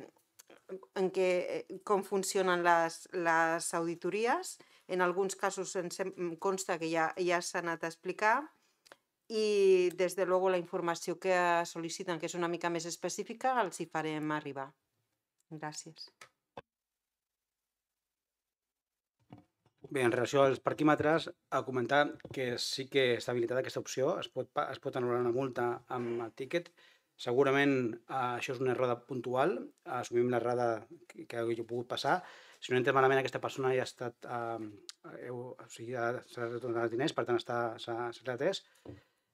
Speaker 6: en què, eh, com funcionen les, les auditories. En alguns casos ens consta que ja, ja s'ha anat a explicar i des de luego la informació que sol·liciten, que és una mica més específica, els hi farem arribar. Gràcies.
Speaker 8: Bé, en relació als parquímetres, a comentar que sí que està habilitada aquesta opció, es pot, es pot anul·lar una multa amb el tíquet. Segurament eh, això és una errada puntual, assumim l'errada que, que hagi pogut passar. Si no entra malament, aquesta persona ja ha estat, eh, heu, o sigui, s'ha retornat els diners, per tant s'ha atès.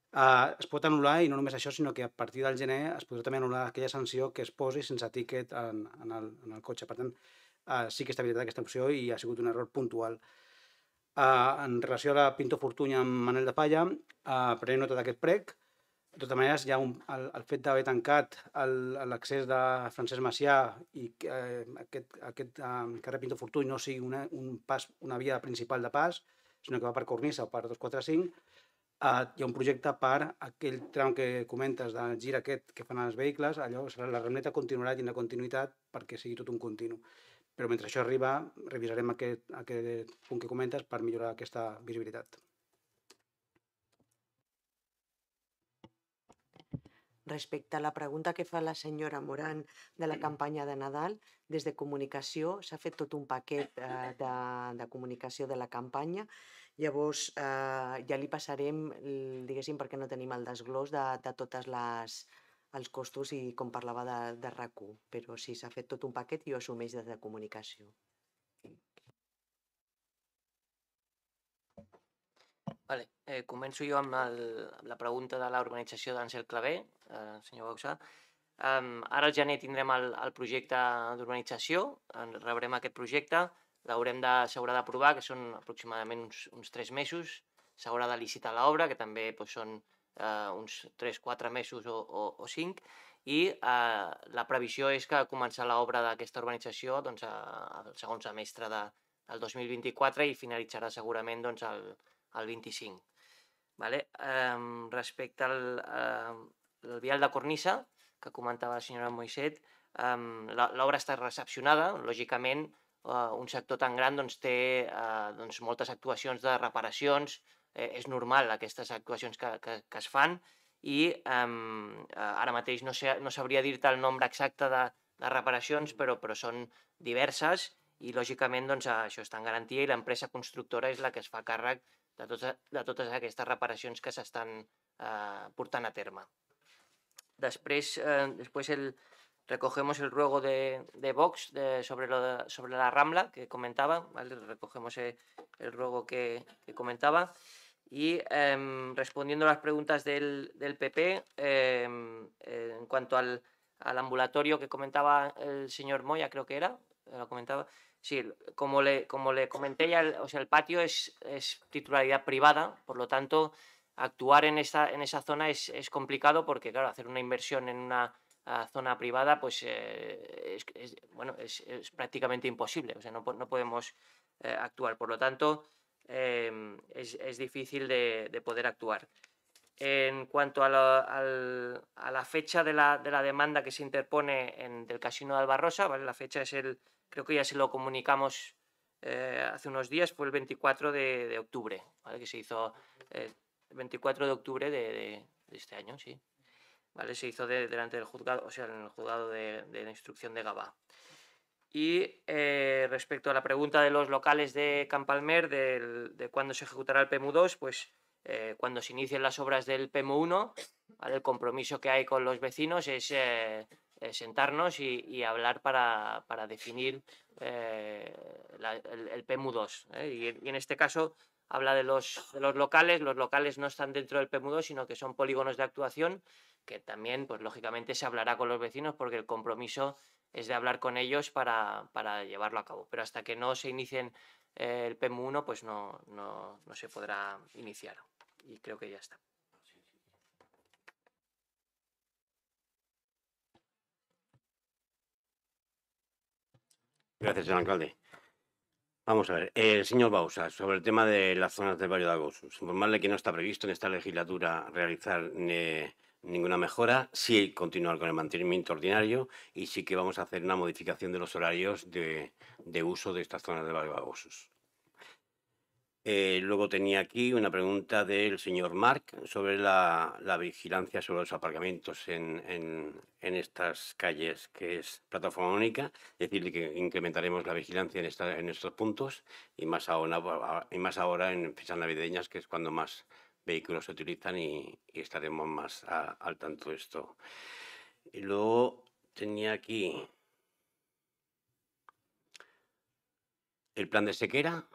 Speaker 8: Uh, es pot anul·lar i no només això, sinó que a partir del gener es podrà també anul·lar aquella sanció que es posi sense tíquet en, en, el, en el cotxe. Per tant, uh, sí que està habilitada aquesta opció i ha sigut un error puntual. Uh, en relació a la Pinto Fortuny amb Manel de Palla, uh, prenem nota d'aquest prec. De totes maneres, ja un, el, el fet d'haver tancat l'accés de Francesc Macià i que eh, aquest, aquest uh, carrer Pinto Fortuny no sigui una, un pas, una via principal de pas, sinó que va per Cornisa o per 245, uh, hi ha un projecte per aquell tram que comentes de gir aquest que fan els vehicles, allò serà la remleta continuarà tindrà continuïtat perquè sigui tot un continu. Però mentre això arriba, revisarem aquest, aquest punt que comentes per millorar aquesta visibilitat.
Speaker 17: Respecte a la pregunta que fa la senyora Moran de la campanya de Nadal, des de comunicació s'ha fet tot un paquet eh, de, de comunicació de la campanya. Llavors eh, ja li passarem, diguéssim, perquè no tenim el desglòs de, de totes les els costos i com parlava de, de RAC1, però sí, s'ha fet tot un paquet i ho assumeix des de comunicació.
Speaker 9: Vale. Eh, començo jo amb, el, amb la pregunta de l'organització d'Àngel Clavé, eh, senyor Bauçà. Um, ara al gener tindrem el, el projecte d'urbanització, rebrem aquest projecte, l'haurem de, s'haurà d'aprovar, que són aproximadament uns, uns 3 mesos, s'haurà de licitar l'obra, que també doncs, són eh, uns 3-4 mesos o, o, o 5, i eh, la previsió és que començar l'obra d'aquesta urbanització doncs, al segon semestre de, del 2024 i finalitzarà segurament doncs, el, el 25. Vale? Um, respecte al uh, el vial de cornissa, que comentava la senyora Moiset, um, l'obra està recepcionada, lògicament uh, un sector tan gran doncs, té uh, doncs, moltes actuacions de reparacions, eh, és normal aquestes actuacions que, que, que es fan i uh, ara mateix no, sé, no sabria dir-te el nombre exacte de, de reparacions, però, però són diverses i lògicament doncs, això està en garantia i l'empresa constructora és la que es fa càrrec de, tota, de totes aquestes reparacions que s'estan eh, portant a terme. Després, eh, després el, recogemos el ruego de, de Vox de- sobre, lo sobre la Rambla que comentaba, ¿vale? recogemos eh, el ruego que, que comentaba. Y em, respondiendo a las preguntas del, del PP, em, eh, en cuanto al, al ambulatorio que comentaba el señor Moya, creo que era, lo comentaba. Sí, el- como le, como le comenté ya, el, o sea, el patio es, es titularidad privada, por lo tanto, actuar en, esta, en esa zona es, es complicado porque, claro, hacer una inversión en una zona privada, pues, eh, es, bueno, es, prácticamente imposible, o sea, no, no podemos eh, actuar. Por lo tanto, em, es, difícil de, de poder actuar. En cuanto a la, fecha de la, de la demanda que se interpone en, del Casino de Albarrosa, ¿vale? la fecha es el, creo que ya se lo comunicamos eh, hace unos días, fue el 24 de, octubre, que se hizo eh, el 24 de octubre de- de este año, sí. ¿Vale? Se hizo de- delante del juzgado, o sea, en el juzgado de, de la instrucción de Gabá. Y eh, respecto a la pregunta de los locales de Campalmer, del- de cuándo se ejecutará el PEMU2, pues eh, cuando se inicien las obras del PEMU1, ¿vale? el compromiso que hay con los vecinos es eh, sentarnos y, y hablar para, para definir eh, la- el, el PEMU2. ¿eh? Y, y en este caso habla de los, de los locales, los locales no están dentro del PEMU2, sino que son polígonos de actuación, que también, pues lógicamente, se hablará con los vecinos porque el compromiso es de hablar con ellos para, para llevarlo a cabo. Pero hasta que no se inicien eh, el PEMU1, pues no, no, no se podrá iniciar. Y creo que ya está.
Speaker 18: Gracias, señor alcalde. Vamos a ver, el señor Bausa, sobre el tema de las zonas del Valle de Agosus. Informarle que no está previsto en esta legislatura realizar eh, ninguna mejora, sí continuar con el mantenimiento ordinario y sí que vamos a hacer una modificación de los horarios de, de uso de estas zonas de Agosus. Eh, luego tenía aquí una pregunta del señor Marc sobre la, la vigilancia sobre los aparcamientos en, en- en estas calles, que es plataforma única, es decir, que incrementaremos la vigilancia en, esta- en estos puntos y más, ahora, y más ahora en fechas navideñas, que es cuando más vehículos se utilizan y, estaremos más al tanto de esto. Y luego tenía aquí el plan de sequera.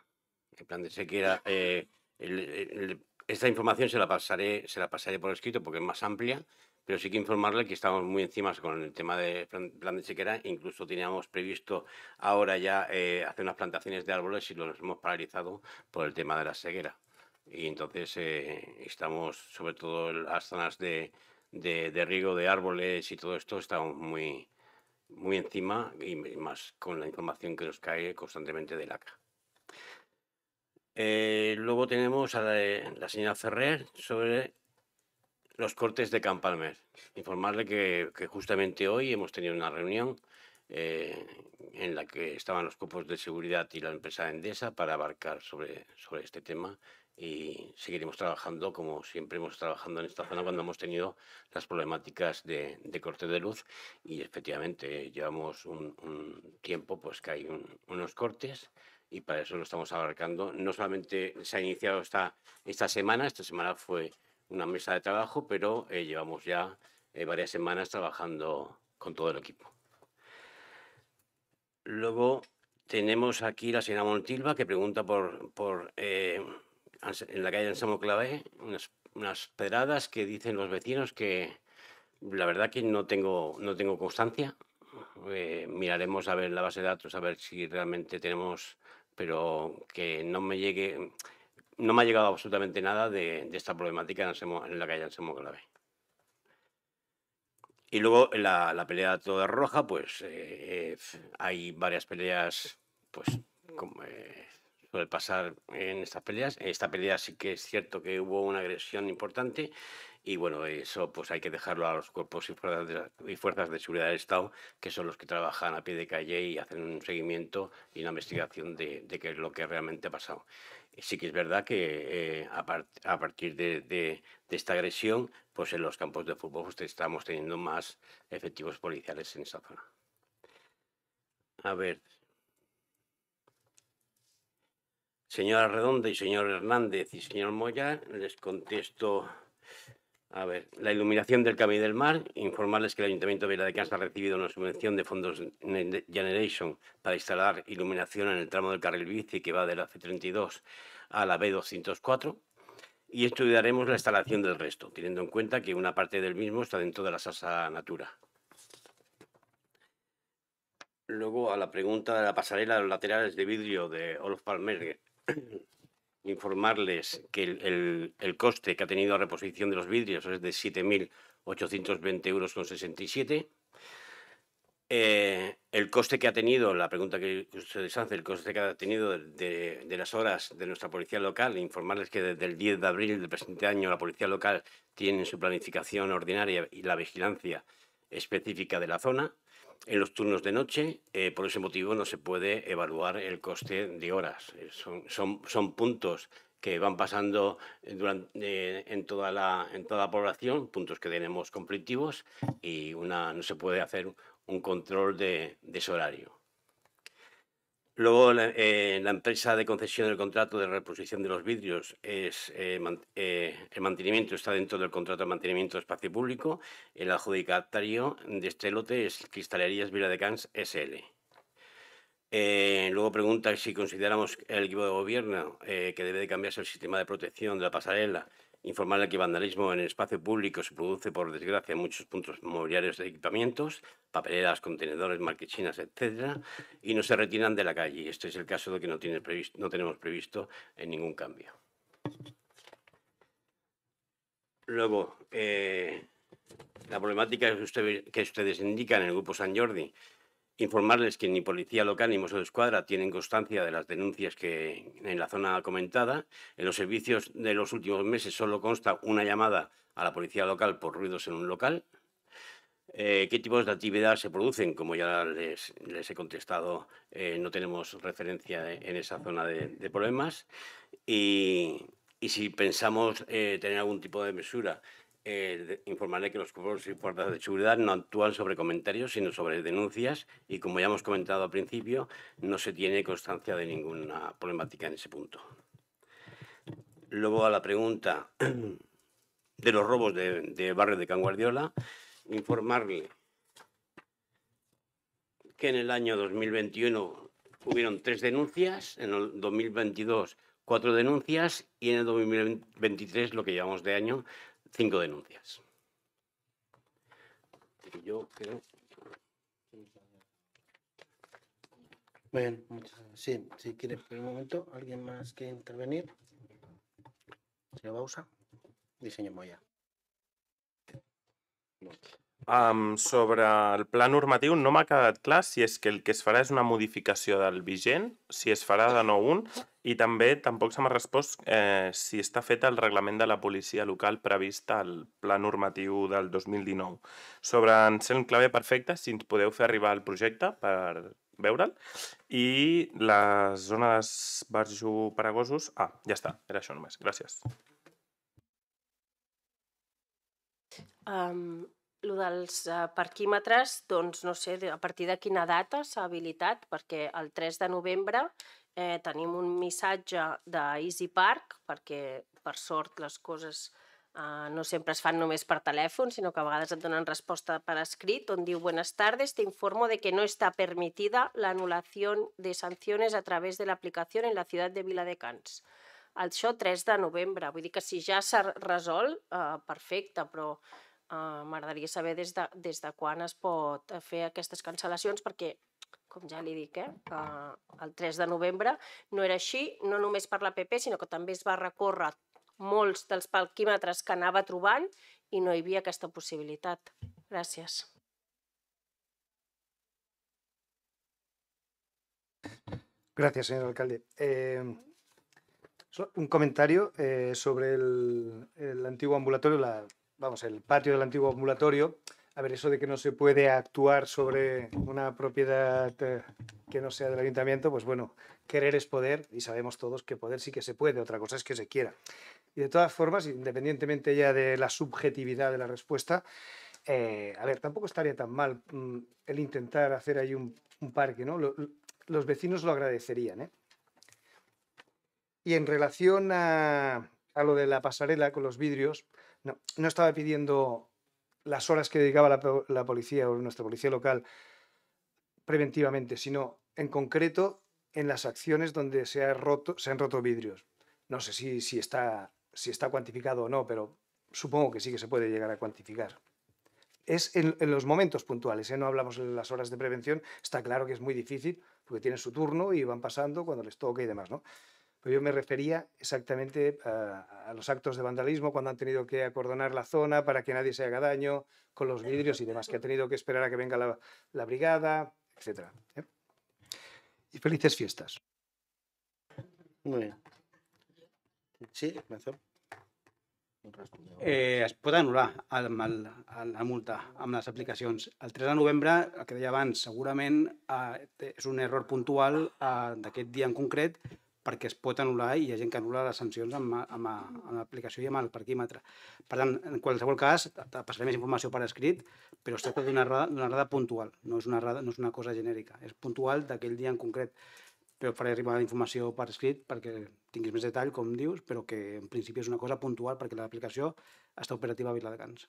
Speaker 18: El plan de sequera, eh, esta información se la pasaré, se la pasaré por escrito porque es más amplia, pero sí que informarle que estamos muy encima con el tema del plan, plan de sequera. Incluso teníamos previsto ahora ya eh, hacer unas plantaciones de árboles y los hemos paralizado por el tema de la sequera. Y entonces eh, estamos, sobre todo las zonas de, de, de riego de árboles y todo esto, estamos muy, muy encima y más con la información que nos cae constantemente del ACA. Eh, luego tenemos a la, la señora Ferrer sobre los cortes de Campalmer. Informarle que, que justamente hoy hemos tenido una reunión eh, en la que estaban los cuerpos de seguridad y la empresa Endesa para abarcar sobre, sobre este tema y seguiremos trabajando como siempre hemos trabajando en esta zona cuando hemos tenido las problemáticas de, de corte de luz y efectivamente llevamos un, un tiempo pues que hay un- unos cortes y para eso lo estamos abarcando. No solamente se ha iniciado esta, esta semana, esta semana fue una mesa de trabajo, pero eh, llevamos ya eh, varias semanas trabajando con todo el equipo. Luego tenemos aquí la señora Montilva que pregunta por, por eh, en la calle Anselmo Clavé unas, unas pedradas que dicen los vecinos que la verdad que no tengo, no tengo constancia. Eh, miraremos a ver la base de datos, a ver si realmente tenemos, pero que no me llegue, no me ha llegado absolutamente nada de, esta problemática en, la calle Anselmo Clavé. Y luego la, la pelea toda roja, pues eh, eh, hay varias peleas, pues suele pasar en estas peleas. En esta pelea sí que es cierto que hubo una agresión importante y bueno, eso pues hay que dejarlo a los cuerpos y fuerzas de, y fuerzas de seguridad del Estado, que son los que trabajan a pie de calle y hacen un seguimiento y una investigación de, de qué es lo que realmente ha pasado. Sí que es verdad que eh, a, par- a partir de, de- de esta agresión, pues en los campos de fútbol pues, estamos teniendo más efectivos policiales en esa zona. A ver. Señora Redonda y señor Hernández y señor Moya, les contesto A ver, la iluminación del Camino del Mar, informarles que el Ayuntamiento de Vila de Cans ha recibido una subvención de fondos Ne- Generation para instalar iluminación en el tramo del carril bici que va de la C32 a la B204 y estudiaremos la instalación del resto, teniendo en cuenta que una parte del mismo está dentro de la Sasa Natura. Luego, a la pregunta de la pasarela de los laterales de vidrio de Olof Palmer, informarles que el, el- coste que ha tenido la reposición de los vidrios es de 7.820 euros con 67. Eh, el coste que ha tenido, la pregunta que ustedes hacen, el coste que ha tenido de, de- las horas de nuestra policía local, informarles que desde el 10 de abril del presente año la policía local tiene en su planificación ordinaria y la vigilancia específica de la zona. En los turnos de noche, eh, por ese motivo no se puede evaluar el coste de horas. Eh, son, son, son puntos que van pasando eh, durante, en, toda la, en toda la población, puntos que tenemos conflictivos y una, no se puede hacer un control de, de ese horario. Luego, la, eh, la empresa de concesión del contrato de reposición de los vidrios, es, eh, eh, el mantenimiento está dentro del contrato de mantenimiento de espacio público. El adjudicatario de este lote es Cristalerías Vila de Cans SL. Luego pregunta si consideramos el equipo de gobierno que debe de cambiarse el sistema de protección de la pasarela, informarle que vandalismo en el espacio público se produce por desgracia en muchos puntos mobiliarios de equipamientos, papeleras, contenedores, marquesinas, etcétera, y no se retiran de la calle. Este es el caso de que no, tenemos previsto en ningún cambio. Luego, eh, la problemática que ustedes indican en el Grupo San Jordi, informarles que ni Policía Local ni Mossos de Escuadra tienen constancia de las denuncias que en la zona comentada. En los servicios de los últimos meses solo consta una llamada a la Policía Local por ruidos en un local. Eh, ¿Qué tipos de actividad se producen? Como ya les, les he contestado, eh, no tenemos referencia en esa zona de, problemas. Y, y si pensamos eh, tener algún tipo de mesura, eh, informarle que los cuerpos y fuerzas de seguridad no actúan sobre comentarios, sino sobre denuncias. Y como ya hemos comentado al principio, no se tiene constancia de ninguna problemática en ese punto. Luego a la pregunta de los robos de, de barrio de Can Guardiola, informarle que en el año 2021 hubieron tres denuncias, en el 2022 cuatro denuncias y en el 2023, lo que llevamos de año, cinco denuncias. Yo creo...
Speaker 1: Bien, muchas gracias. Sí, si quiere, por un momento, ¿alguien más quiere intervenir? Señor Bausa y señor Moya.
Speaker 3: Um, sobre el pla normatiu no m'ha quedat clar si és que el que es farà és una modificació del vigent, si es farà de nou un, i també tampoc se m'ha respost eh, si està fet el reglament de la policia local previst al pla normatiu del 2019. Sobre Anselm Clavé Perfecte, si ens podeu fer arribar el projecte per veure'l, i la zona d'esbarjo gossos... Ah, ja està, era això només, gràcies.
Speaker 11: Um, lo dels uh, parquímetres, doncs no sé a partir de quina data s'ha habilitat, perquè el 3 de novembre eh, tenim un missatge d'Easy Park, perquè per sort les coses uh, no sempre es fan només per telèfon, sinó que a vegades et donen resposta per escrit, on diu Buenas tardes, te informo de que no está permitida la anulación de sanciones a través de la aplicación en la ciudad de Viladecans. Això 3 de novembre, vull dir que si ja s'ha resolt, eh, perfecte, però Uh, M'agradaria saber des de, des de quan es pot eh, fer aquestes cancel·lacions perquè, com ja li dic, eh, que el 3 de novembre no era així, no només per l'APP, sinó que també es va recórrer molts dels parquímetres que anava trobant i no hi havia aquesta possibilitat. Gràcies.
Speaker 7: Gracias, señor alcalde. Eh, un comentario eh, sobre el, el antiguo ambulatorio, la, vamos, el patio del antiguo ambulatorio. A ver, eso de que no se puede actuar sobre una propiedad eh, que no sea del ayuntamiento, pues bueno, querer es poder y sabemos todos que poder sí que se puede, otra cosa es que se quiera. Y de todas formas, independientemente ya de la subjetividad de la respuesta, eh, a ver, tampoco estaría tan mal mm, el intentar hacer ahí un, parque, ¿no? Lo- lo- los vecinos lo agradecerían, ¿eh? Y en relación a lo de la pasarela con los vidrios, No, no estaba pidiendo las horas que dedicaba la, po- la policía o nuestra policía local preventivamente, sino en concreto en las acciones donde se, han roto vidrios. No sé si, está, cuantificado o no, pero supongo que sí que se puede llegar a cuantificar. Es en, en los momentos puntuales, ¿eh? no hablamos en las horas de prevención, está claro que es muy difícil porque tienen su turno y van pasando cuando les toca y demás, ¿no? Pero yo me refería exactamente a, a los actos de vandalismo, cuando han tenido que acordonar la zona para que nadie se haga daño con los vidrios y demás, que ha tenido que esperar a que venga la, la brigada, etc. Y felices fiestas.
Speaker 1: Muy bien. Sí.
Speaker 8: Eh, es pot anul·lar el, el, el, la multa amb les aplicacions. El 3 de novembre, el que deia abans, segurament eh, és un error puntual eh, d'aquest dia en concret perquè es pot anul·lar i hi ha gent que anul·la les sancions amb, amb, amb l'aplicació i amb el parquímetre. Per tant, en qualsevol cas, te passaré més informació per escrit, però es tracta d'una errada, errada puntual, no és una, errada, no és una cosa genèrica, és puntual d'aquell dia en concret. Però faré arribar la informació per escrit perquè tinguis més detall, com dius, però que en principi és una cosa puntual perquè l'aplicació està operativa a Viladecans.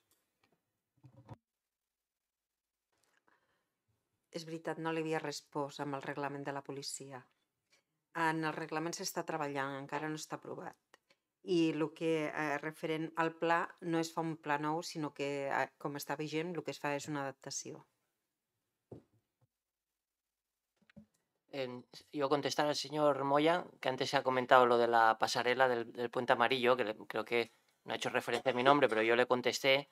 Speaker 6: És veritat, no li havia respost amb el reglament de la policia. En el reglament s'està treballant, encara no està aprovat. I el que eh, referent al pla no es fa un pla nou, sinó que, eh, com està vigent, el que es fa és una adaptació.
Speaker 9: En- yo contestar al señor Moya, que antes se ha comentado lo de la pasarela del, del puente amarillo, que le- creo que no ha hecho referencia a mi nombre, pero yo le contesté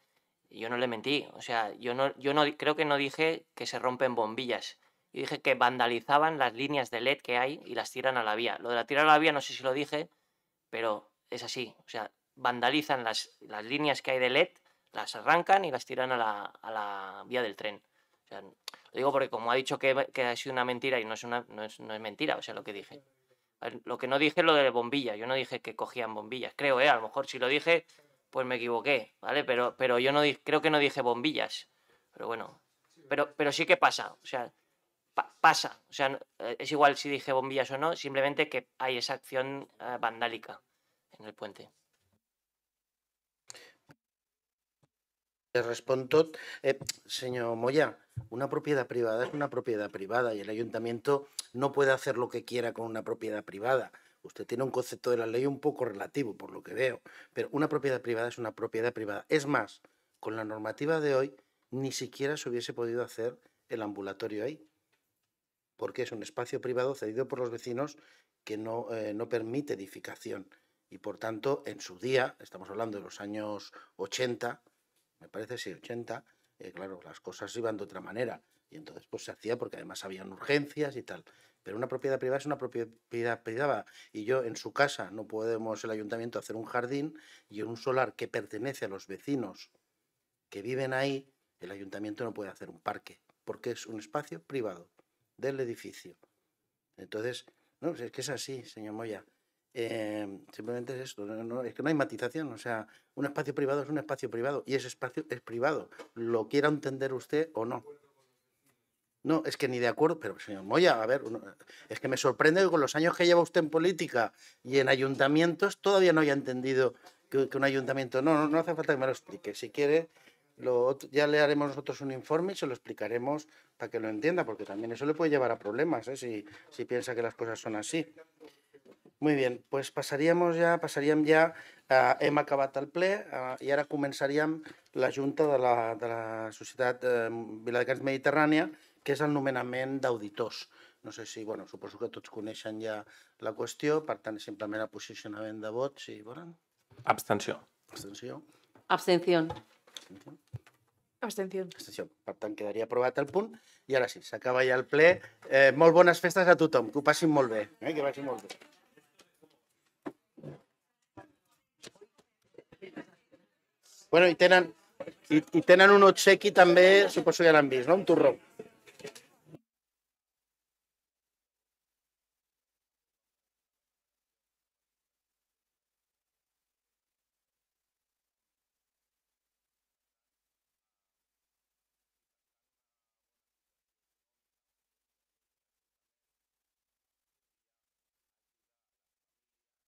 Speaker 9: y yo no le mentí. O sea, yo no, yo no creo que no dije que se rompen bombillas. Yo dije que vandalizaban las líneas de LED que hay y las tiran a la vía. Lo de la tirar a la vía no sé si lo dije, pero es así. O sea, vandalizan las, las líneas que hay de LED, las arrancan y las tiran a la, a la vía del tren. O sea, lo digo porque como ha dicho que, que ha sido una mentira y no es, una, no, es, no es mentira, o sea, lo que dije. Lo que no dije es lo de bombillas, yo no dije que cogían bombillas, creo, ¿eh? A lo mejor si lo dije, pues me equivoqué, ¿vale? Pero, pero yo no creo que no dije bombillas, pero bueno, pero, pero sí que pasa, o sea, pa- pasa, o sea, eh, es igual si dije bombillas o no, simplemente que hay esa acción eh, vandálica en el puente.
Speaker 1: Les respon tot. Eh, señor Moya, una propiedad privada es una propiedad privada y el ayuntamiento no puede hacer lo que quiera con una propiedad privada. Usted tiene un concepto de la ley un poco relativo, por lo que veo, pero una propiedad privada es una propiedad privada. Es más, con la normativa de hoy, ni siquiera se hubiese podido hacer el ambulatorio ahí, porque es un espacio privado cedido por los vecinos que no, eh, no permite edificación. Y por tanto, en su día, estamos hablando de los años 80, me parece, sí, 80, eh, claro, las cosas iban de otra manera. Y entonces pues se hacía porque además habían urgencias y tal. Pero una propiedad privada es una propiedad privada. Y yo en su casa no podemos el ayuntamiento hacer un jardín y en un solar que pertenece a los vecinos que viven ahí, el ayuntamiento no puede hacer un parque, porque es un espacio privado del edificio. Entonces, no, es que es así, señor Moya. Eh, simplemente es esto, no, es que no hay matización, o sea, un espacio privado es un espacio privado y ese espacio es privado, lo quiera entender usted o no. No, es que ni de acuerdo, pero señor Moya, a ver, es que me sorprende que con los años que lleva usted en política y en ayuntamientos todavía no haya entendido que, que un ayuntamiento, no, no, no hace falta que me lo explique, si quiere, lo, ya le haremos nosotros un informe y se lo explicaremos para que lo entienda, porque también eso le puede llevar a problemas, ¿eh? si, si piensa que las cosas son así. Muy bien, pues passaríem ja, passaríem ja, eh, hem acabat el ple eh, i ara començaríem la Junta de la, de la Societat eh, Viladecans Mediterrània, que és el nomenament d'auditors. No sé si, bueno, suposo que tots coneixen ja la qüestió, per tant, simplement el posicionament de vot, si volen.
Speaker 3: Abstenció.
Speaker 1: Abstenció.
Speaker 5: Abstención.
Speaker 4: Abstenció.
Speaker 1: Abstenció. Per tant, quedaria aprovat el punt. I ara sí, s'acaba ja el ple. Eh, molt bones festes a tothom, que ho passin molt bé. Eh? Que vagi molt bé. Bueno, i tenen, i, i tenen un obsequi també, suposo que ja l'han vist, no? Un torró.